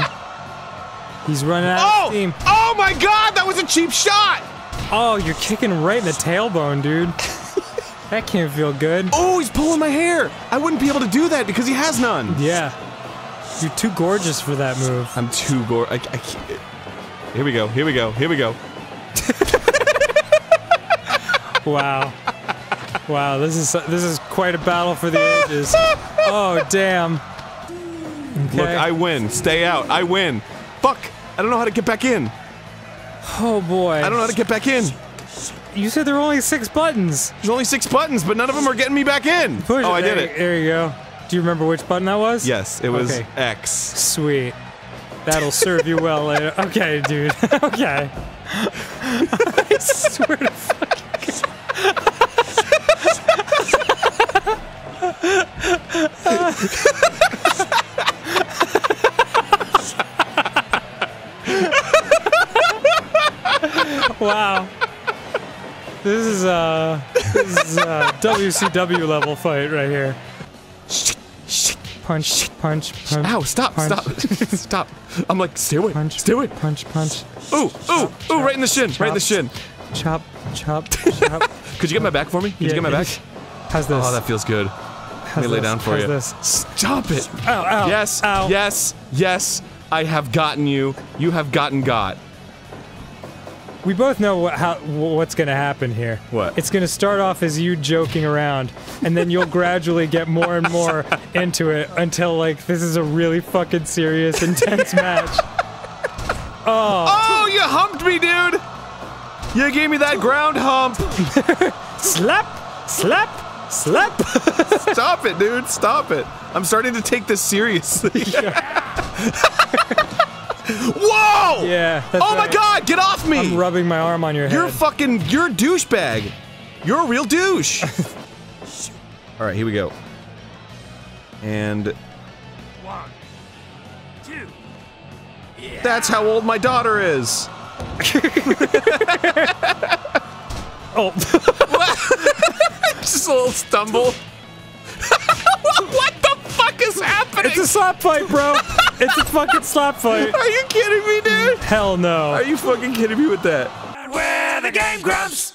He's running out Oh! of steam. Oh my god, that was a cheap shot! Oh, you're kicking right in the tailbone, dude. that can't feel good. Oh, he's pulling my hair. I wouldn't be able to do that because he has none. Yeah. You're too gorgeous for that move. I'm too gore. I, I can't. Here we go. Here we go. Here we go. Wow. Wow, this is this is quite a battle for the ages. Oh damn. Look, I win. Stay out. I win. Fuck. I don't know how to get back in. Oh boy. I don't know how to get back in. You said there were only six buttons. There's only six buttons, but none of them are getting me back in. Push oh, I did there, it. There you go. Do you remember which button that was? Yes, it was Okay. X. Sweet. That'll serve you well later. Okay, dude. okay. I swear to wow. This is uh this is a WCW level fight right here. Punch, punch, punch. Ow, stop, punch. stop. stop. I'm like, stay away. Punch, stay away. Punch, punch. Ooh, ooh, ooh, right in the shin, right in the shin. Chop, chop, chop. Could you get my back for me? Could you get my back? How's this? Oh, that feels good. Let me lay down for How's you. this? Stop it. Ow, ow, yes, ow. yes, yes. I have gotten you. You have gotten got. We both know what, how, what's going to happen here. What? It's going to start off as you joking around, and then you'll gradually get more and more into it until, like, this is a really fucking serious, intense match. Oh. Oh, you humped me, dude. You gave me that ground hump. slap, slap, slap. Stop it, dude. Stop it. I'm starting to take this seriously. Whoa! Yeah. that's Oh my god, get off me! I'm rubbing my arm on your head. You're fucking, you're a douchebag. You're a real douche. All right, here we go. And One, two. Yeah. that's how old my daughter is. oh. Just a little stumble. what the fuck is happening? It's a slap fight, bro. it's a fucking slap fight. Are you kidding me, dude? Hell no. Are you fucking kidding me with that? Where the game grumps.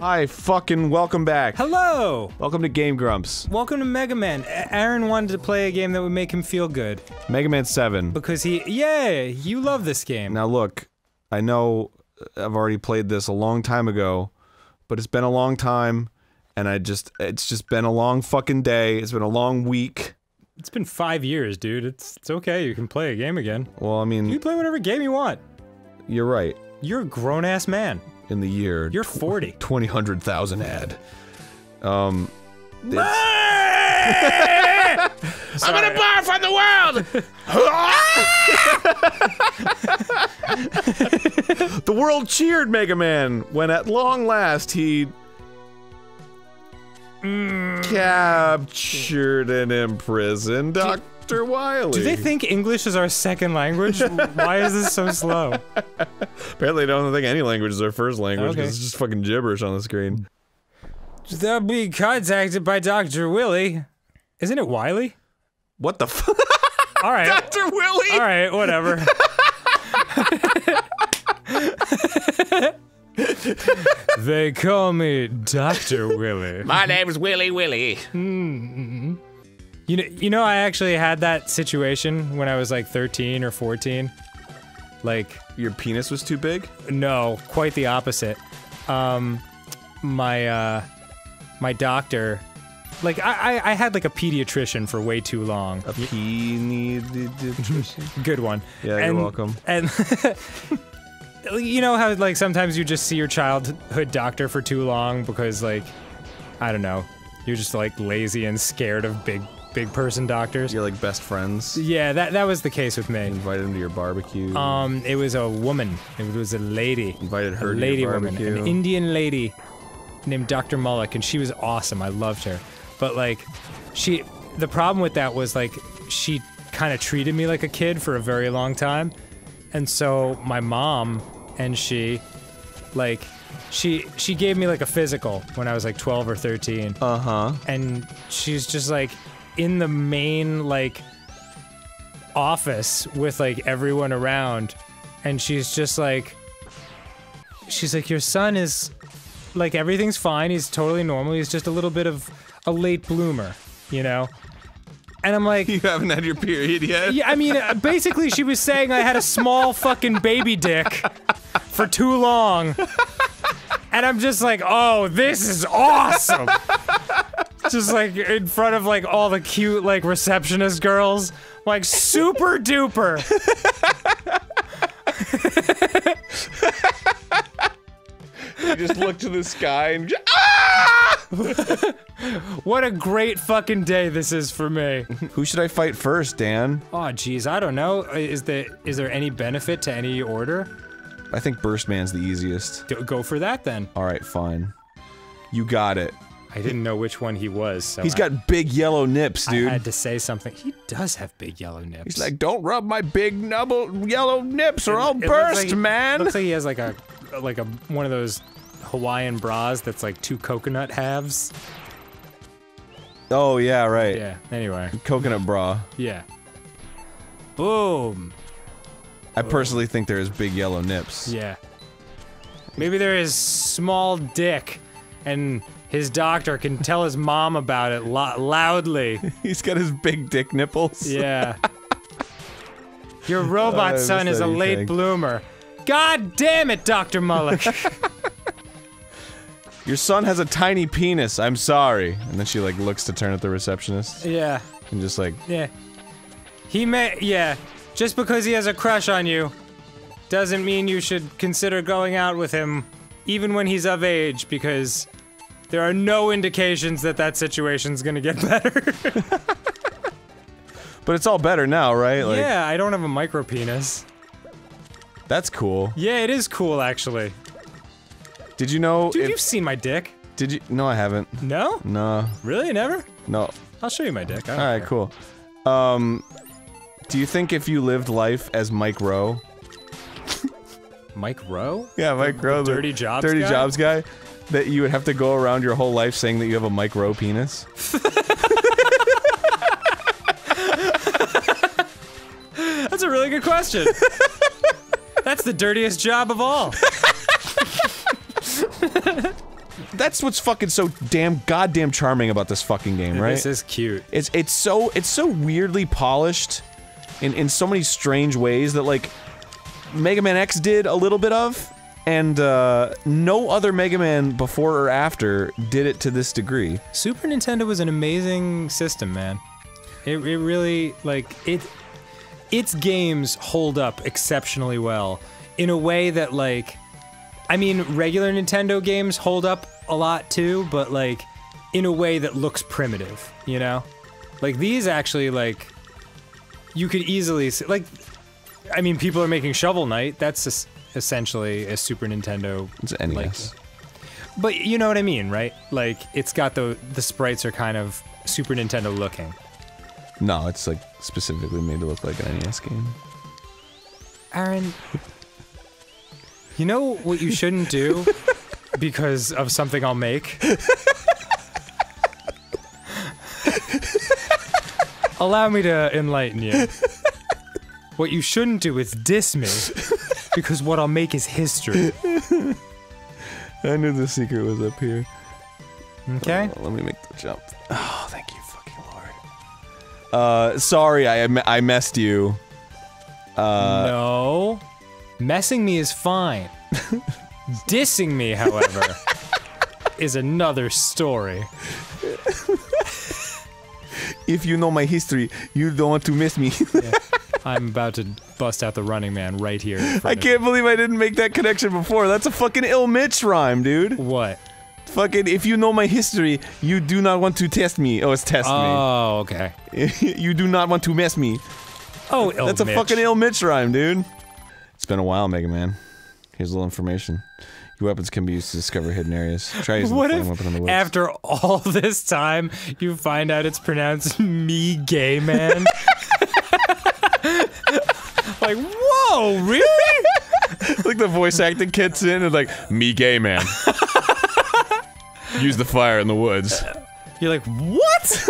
Hi, fucking welcome back. Hello. Welcome to Game Grumps. Welcome to Mega Man. A- Arin wanted to play a game that would make him feel good Mega Man 7. because he, yeah, you love this game. Now look, I know uh, I've already played this a long time ago, but it's been a long time and I just it's just been a long fucking day. It's been a long week. It's been five years, dude. It's it's okay. You can play a game again. Well, I You mean, can play whatever game you want. you're right. You're a grown ass man. In the year You're 40. 20 hundred thousand ad. Um I'm gonna barf on the world. the world cheered Mega Man when at long last he Mm. captured and imprisoned Dr. Wily. Do they think English is our second language? Why is this so slow? Apparently, they don't think any language is their first language because Okay. it's just fucking gibberish on the screen. They'll be contacted by Dr. Willie. Isn't it Wily? What the fuck? All right. Dr. Willie? All right, whatever. they call me Dr. Willie. My name's Willy Willy. Hmm. You know, you know, I actually had that situation when I was like 13 or 14. Like, your penis was too big? No, quite the opposite. Um, my uh, my doctor, like, I, I I had like a pediatrician for way too long. A pediatrician? Good one. Yeah, you're And- welcome. And you know how like sometimes you just see your childhood doctor for too long because like I don't know, you're just like lazy and scared of big big person doctors. You're like best friends. Yeah, that that was the case with me. Invited him to your barbecue. Um, it was a woman. It was a lady. Invited her a to your lady woman, an Indian lady named Dr. Mullock, and she was awesome. I loved her. But like, she, the problem with that was like, she kind of treated me like a kid for a very long time, and so my mom and she, like, she she gave me like a physical when I was like 12 or 13. Uh huh. And she's just like in the main like office with like everyone around and she's just like she's like your son is like everything's fine he's totally normal he's just a little bit of a late bloomer you know and i'm like you haven't had your period yet yeah i mean uh, basically she was saying i had a small fucking baby dick for too long and I'm just like, oh, this is awesome. just like in front of like all the cute like receptionist girls, like super duper. You just look to the sky and just, what a great fucking day this is for me. Who should I fight first, Dan? Oh jeez, I don't know. Uh, is there is there any benefit to any order? I think Burst Man's the easiest. D- go for that then. All right, fine. You got it. I didn't know which one he was, so He's I- got big yellow nips, dude. I had to say something. He does have big yellow nips. He's like, don't rub my big nubble yellow nips or I'll It looks burst, like- man. Looks like he has like a like a one of those Hawaiian bras that's like two coconut halves. Oh yeah, right. Yeah. Anyway. Coconut bra. Yeah. Boom. I personally think there is big yellow nips. Yeah. Maybe there is small dick, and his doctor can tell his mom about it lo- loudly. He's got his big dick nipples. Yeah. Your robot miss son is a late anything. bloomer. God damn it, Dr. Mullock. Your son has a tiny penis. I'm sorry. And then she like looks to turn at the receptionist yeah. and just like, Yeah. He may, yeah. Just because he has a crush on you doesn't mean you should consider going out with him, even when he's of age, because there are no indications that that situation's gonna get better. but it's all better now, right? Like, yeah, I don't have a micro penis. That's cool. Yeah, it is cool, actually. Did you know? Dude, if- you've seen my dick. Did you? No, I haven't. No? No. Really? Never? No. I'll show you my dick. All right, care. cool. Um, do you think if you lived life as Mike Rowe? Mike Rowe? Yeah, Mike Rowe, the Dirty Jobs guy. Dirty guy? Jobs guy. That you would have to go around your whole life saying that you have a Mike Rowe penis. That's a really good question. That's the dirtiest job of all. That's what's fucking so damn goddamn charming about this fucking game, right? This is cute. It's it's so it's so weirdly polished in in so many strange ways that like Mega Man X did a little bit of and uh, no other Mega Man before or after did it to this degree. Super Nintendo was an amazing system, man. It, it really like it its games hold up exceptionally well in a way that like I mean regular Nintendo games hold up a lot too, but like in a way that looks primitive, you know? Like these actually like you could easily see, like I mean people are making Shovel Knight, that's es- essentially a Super Nintendo It's NES. but you know what I mean, right? Like it's got the the sprites are kind of Super Nintendo looking. No, it's like specifically made to look like an NES game. Arin, you know what you shouldn't do because of something I'll make? Allow me to enlighten you. What you shouldn't do is diss me because what I'll make is history. I knew the secret was up here. Okay. let me make the jump. Oh, thank you, fucking lord. Uh, sorry, I I messed you. Uh, no. Messing me is fine. Dissing me, however, is another story. if you know my history, you don't want to miss me. I'm about to bust out the running man right here. I can't believe I didn't make that connection before. That's a fucking ill Mitch rhyme, dude. What? Fucking, if you know my history, you do not want to test me. Oh, it's test me. Oh, okay. you do not want to mess me. Oh, ill That's a Mitch. fucking ill Mitch rhyme, dude. Been a while, Mega Man. Here's a little information. Your weapons can be used to discover hidden areas. Try using What the flame weapon in the woods. after all this time you find out it's pronounced me gay man? like, whoa, really? like the voice acting kits in and like, me gay man. Use the fire in the woods. You're like, what?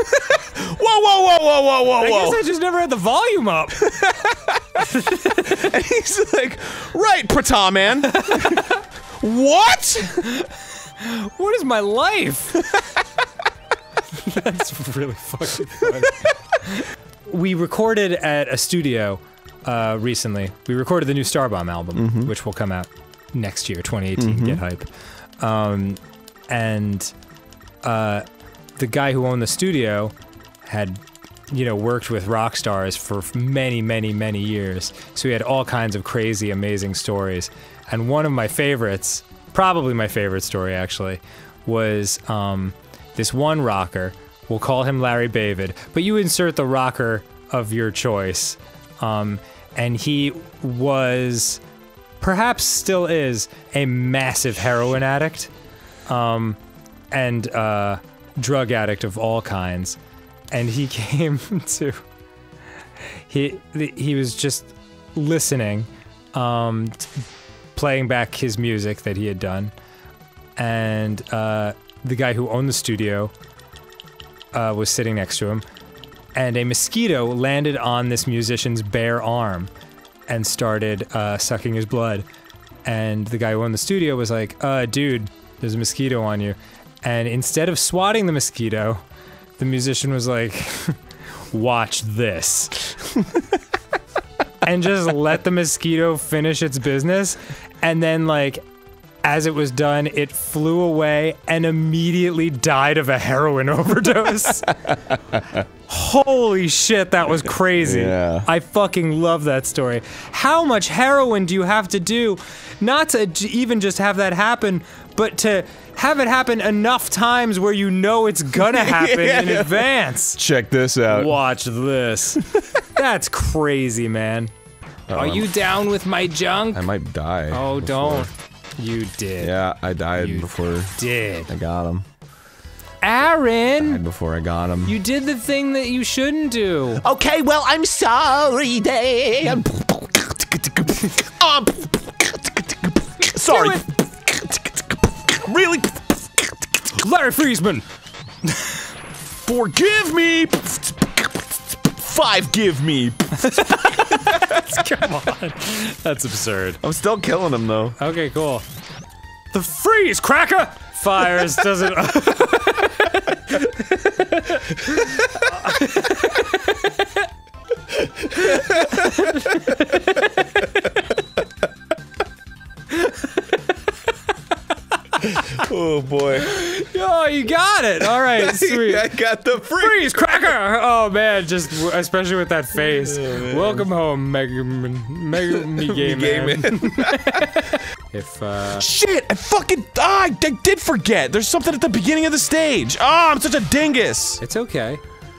Whoa, whoa, whoa, whoa, whoa, whoa, I whoa. guess I just never had the volume up. and he's like, right, Prata man. what? What is my life? That's really fucking funny. we recorded at a studio uh, recently. We recorded the new Starbomb album, Mhm. which will come out next year, 2018. Mhm. Get hype. Um, and uh, the guy who owned the studio had, you know, worked with rock stars for many, many, many years. So he had all kinds of crazy, amazing stories. And one of my favorites, probably my favorite story actually, was um, this one rocker. We'll call him Larry David, but you insert the rocker of your choice. Um, and he was, perhaps still is, a massive heroin addict um, and uh, drug addict of all kinds. And he came to, he, he was just listening, um, playing back his music that he had done. And uh, the guy who owned the studio uh, was sitting next to him, and a mosquito landed on this musician's bare arm and started uh, sucking his blood. And the guy who owned the studio was like, uh, dude, there's a mosquito on you. And instead of swatting the mosquito, the musician was like, watch this. and just let the mosquito finish its business. And then, like, as it was done, it flew away and immediately died of a heroin overdose. Holy shit, that was crazy. Yeah. I fucking love that story. How much heroin do you have to do not to even just have that happen, but to have it happen enough times where you know it's gonna happen in advance? Check this out. Watch this. That's crazy, man. Are Um, you down with my junk? I might die. Oh, before- don't. You did. Yeah, I died before did. I got him. Arin! Died before I got him. You did the thing that you shouldn't do. Okay, well, I'm sorry, Dan. Um, sorry. Really? Larry Friesman. Forgive me. Five give me. Come on. That's absurd. I'm still killing him though. Okay, cool. The freeze cracker fires doesn't. oh boy. Oh, you got it. All right, sweet. I got the freeze cracker. Oh man, just especially with that face. Welcome home, Mega Man. Mega me gay Gay man. man. if uh, Shit! I fucking I, I did forget. There's something at the beginning of the stage. Oh, I'm such a dingus. it's okay.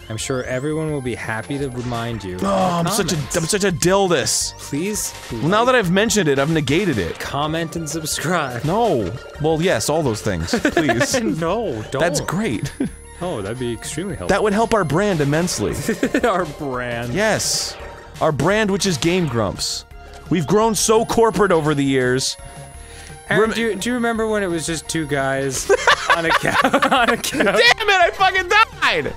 I'm sure everyone will be happy to remind you. Oh, I'm such a I'm such a dildus. Please. Well, now that I've mentioned it, I've negated it. Comment and subscribe. No. Well, yes, all those things, please. no, don't. That's great. Oh, that'd be extremely helpful. That would help our brand immensely. Our brand. Yes. Our brand, which is Game Grumps. We've grown so corporate over the years. Arin, do, you, do you remember when it was just two guys on a couch? on a couch? Damn it, I fucking died!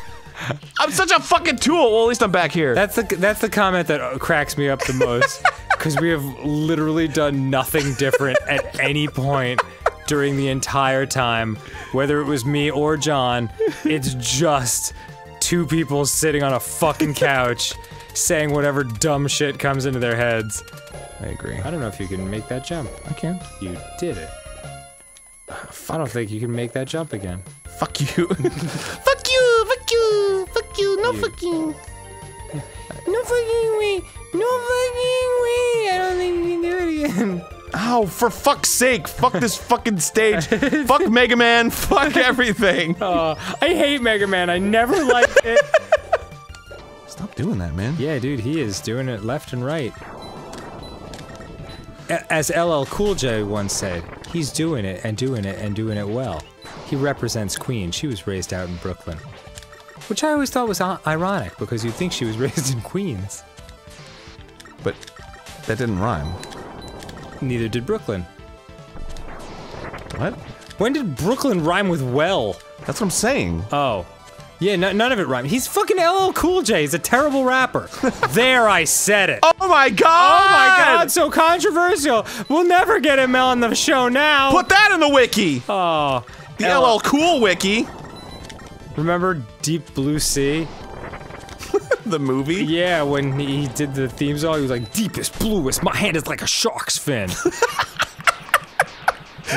I'm such a fucking tool. Well, at least I'm back here. That's the that's the comment that uh, cracks me up the most because we have literally done nothing different at any point during the entire time, whether it was me or John. It's just two people sitting on a fucking couch saying whatever dumb shit comes into their heads. I agree. I don't know if you can make that jump. I can. You did it. I don't think you can make that jump again. Fuck you. Fuck fuck you, fuck you, no fucking. No fucking way. No fucking way. I don't think you can do it again. Ow, for fuck's sake. Fuck this fucking stage. Fuck Mega Man. Fuck everything. Uh, I hate Mega Man. I never liked it. Stop doing that, man. Yeah, dude, he is doing it left and right. A- As LL Cool J once said, he's doing it and doing it and doing it well. He represents Queen. She was raised out in Brooklyn. Which I always thought was ironic because you'd think she was raised in Queens. But that didn't rhyme. Neither did Brooklyn. What? When did Brooklyn rhyme with well? That's what I'm saying. Oh. Yeah, no, none of it rhymed. He's fucking LL Cool J. He's a terrible rapper. there, I said it. Oh my god! Oh my god, so controversial. We'll never get him on the show now. Put that in the wiki. Oh. The LL Cool wiki. Remember Deep Blue Sea? the movie? Yeah, when he did the theme song, he was like, deepest, bluest, my hand is like a shark's fin.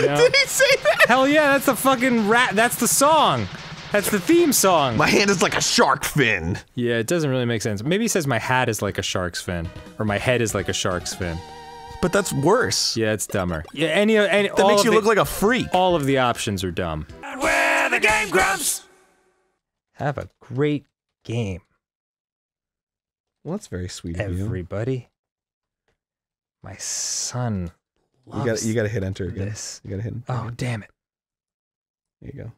No. Did he say that? Hell yeah, that's the fucking rat. That's the song. That's the theme song. My hand is like a shark fin. Yeah, it doesn't really make sense. Maybe he says my hat is like a shark's fin, or my head is like a shark's fin. But that's worse. Yeah, it's dumber. Yeah, any any That makes you look like a freak. All of the options are dumb. Where the game grumps. Have a great game, Well, that's very sweet of you. everybody. My son You loves got you got to hit enter again. this. You got to hit. Oh, damn it. There you go.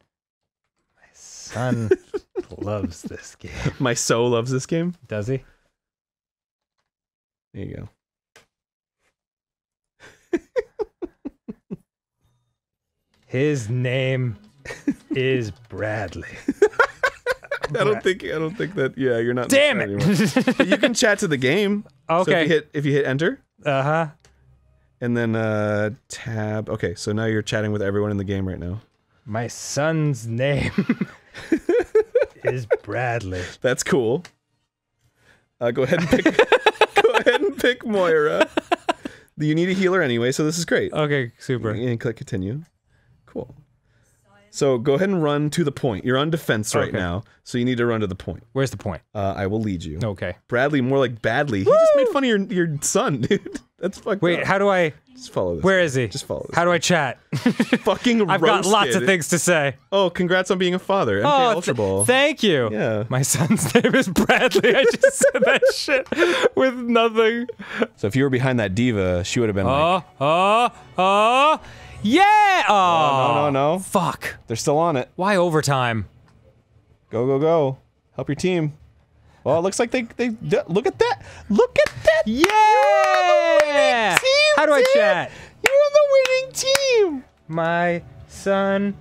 My son loves this game. My so loves this game. Does he? There you go. His name is Bradley. I don't think I don't think that. Yeah, you're not. Damn it. the chat anymore. But you can chat to the game. So if Okay. you hit if you hit enter Uh huh. and then uh tab. Okay, so now you're chatting with everyone in the game right now. My son's name is Bradley. That's cool. Uh, go ahead and pick. go ahead and pick Moira. You need a healer anyway, so this is great. Okay, super. And click continue. So go ahead and run to the point. You're on defense right Okay. now, so you need to run to the point. Where's the point? Uh, I will lead you. Okay. Bradley, more like badly. He just made fun of your your son, dude. That's fucked Wait, up. how do I? Just follow this. Where is he? Just follow this. How do I chat? fucking I've got lots of things to say. Oh, congrats on being a father. MK oh, Ultra Ball. thank you. Yeah. My son's name is Bradley. I just said that shit with nothing. So if you were behind that diva, she would have been like, Oh, oh, oh, yeah. Oh, oh, no, no, no. Fuck. They're still on it. Why overtime? Go, go, go. Help your team. Well, it looks like they they look at that. Look at that. Yeah. team, How do I chat? You're on the winning team. My son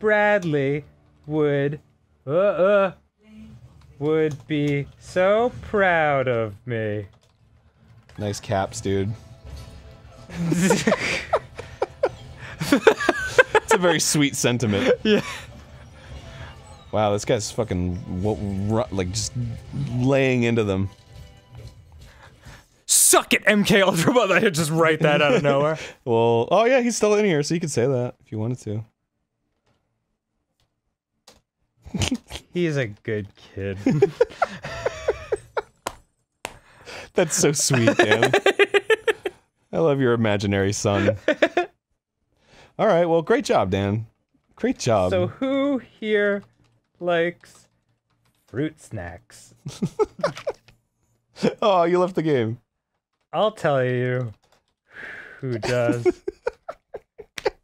Bradley would uh uh would be so proud of me. Nice caps, dude. it's a very sweet sentiment. Yeah. Wow, this guy's fucking like just laying into them. Suck it, MK Ultra Ball. I just write that out of nowhere. Well, oh yeah, he's still in here, so you could say that if you wanted to. He's a good kid. That's so sweet, Dan. I love your imaginary son. All right, well, great job, Dan. Great job. so who here likes fruit snacks? oh, you left the game. I'll tell you who does.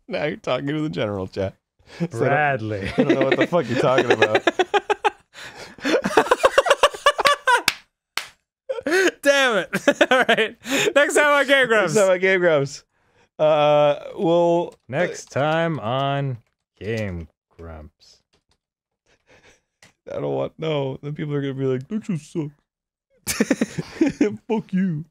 Now you're talking to the general chat. So I don't- Bradley. I don't know what the fuck you're talking about. Damn it. All right. Next time on Game Grumps. Next time on Game Grumps. Uh, well, Next time on Game Grumps. I don't want no. Then people are gonna be like, "Don't you suck?" Fuck you.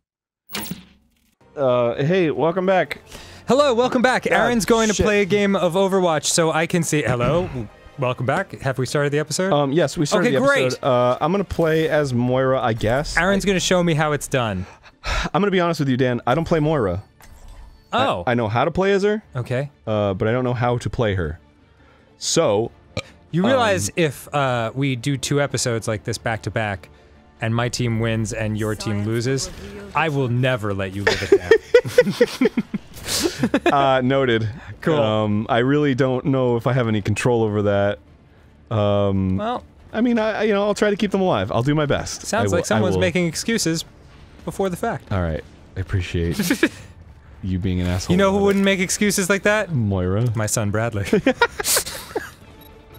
Uh, hey, welcome back. Hello, welcome back. Arin's going to play a game of Overwatch so I can see. Hello, welcome back. Have we started the episode? Um, yes, we started Okay, the great. episode. Uh, I'm gonna play as Moira, I guess. Arin's going to show me how it's done. I'm gonna be honest with you, Dan. I don't play Moira. I- Oh. I, know how to play as her. Okay. Uh, but I don't know how to play her. So, You Um, realize if uh, we do two episodes like this back to back, and my team wins and your team loses, I will never let you live it down. uh, noted. Cool. Um, I really don't know if I have any control over that. Um, well, I mean, I I- you know I'll try to keep them alive. I'll do my best. Sounds will- like someone's making excuses before the fact. All right, I appreciate you being an asshole. You know who wouldn't make excuses like that? Moira. My son Bradley.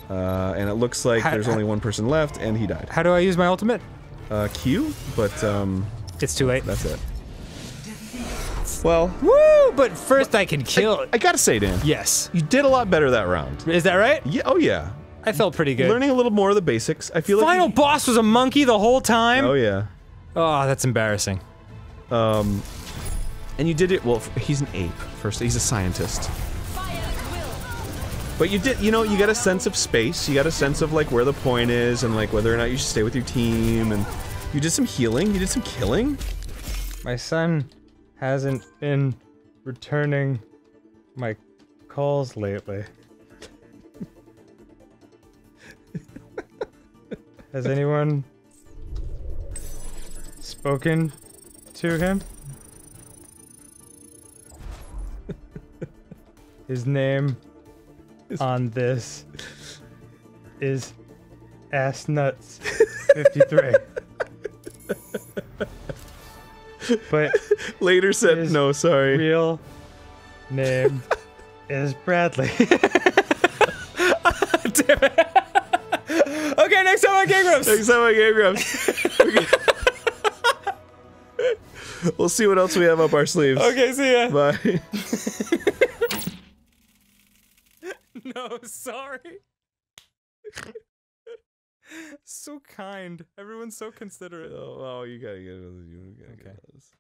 Uh, and it looks like How- there's only one person left, and he died. How do I use my ultimate? Uh, Q, but um, It's too late. that's it. Well, Woo! But first I can kill. I gotta say, Dan, yes. you did a lot better that round. Is that right? Yeah. Oh yeah. I felt pretty good. Learning a little more of the basics. I feel Final like. Final boss was a monkey the whole time. Oh yeah. Oh, that's embarrassing. Um, and you did it. Well, he's an ape. First, he's a scientist. But you did, you know, you got a sense of space. You got a sense of like where the point is, and like whether or not you should stay with your team. And you did some healing. You did some killing. My son hasn't been returning my calls lately. Has anyone spoken to him? His name on this is Ass Nuts 53. but later said no, sorry. Real name is Bradley. Damn it. Okay, next time on Game Grumps. Next time on Game Grumps. we'll see what else we have up our sleeves. Okay, see ya. Bye. no, sorry. so kind. Everyone's so considerate. Oh, oh, you gotta get it. You gotta get this.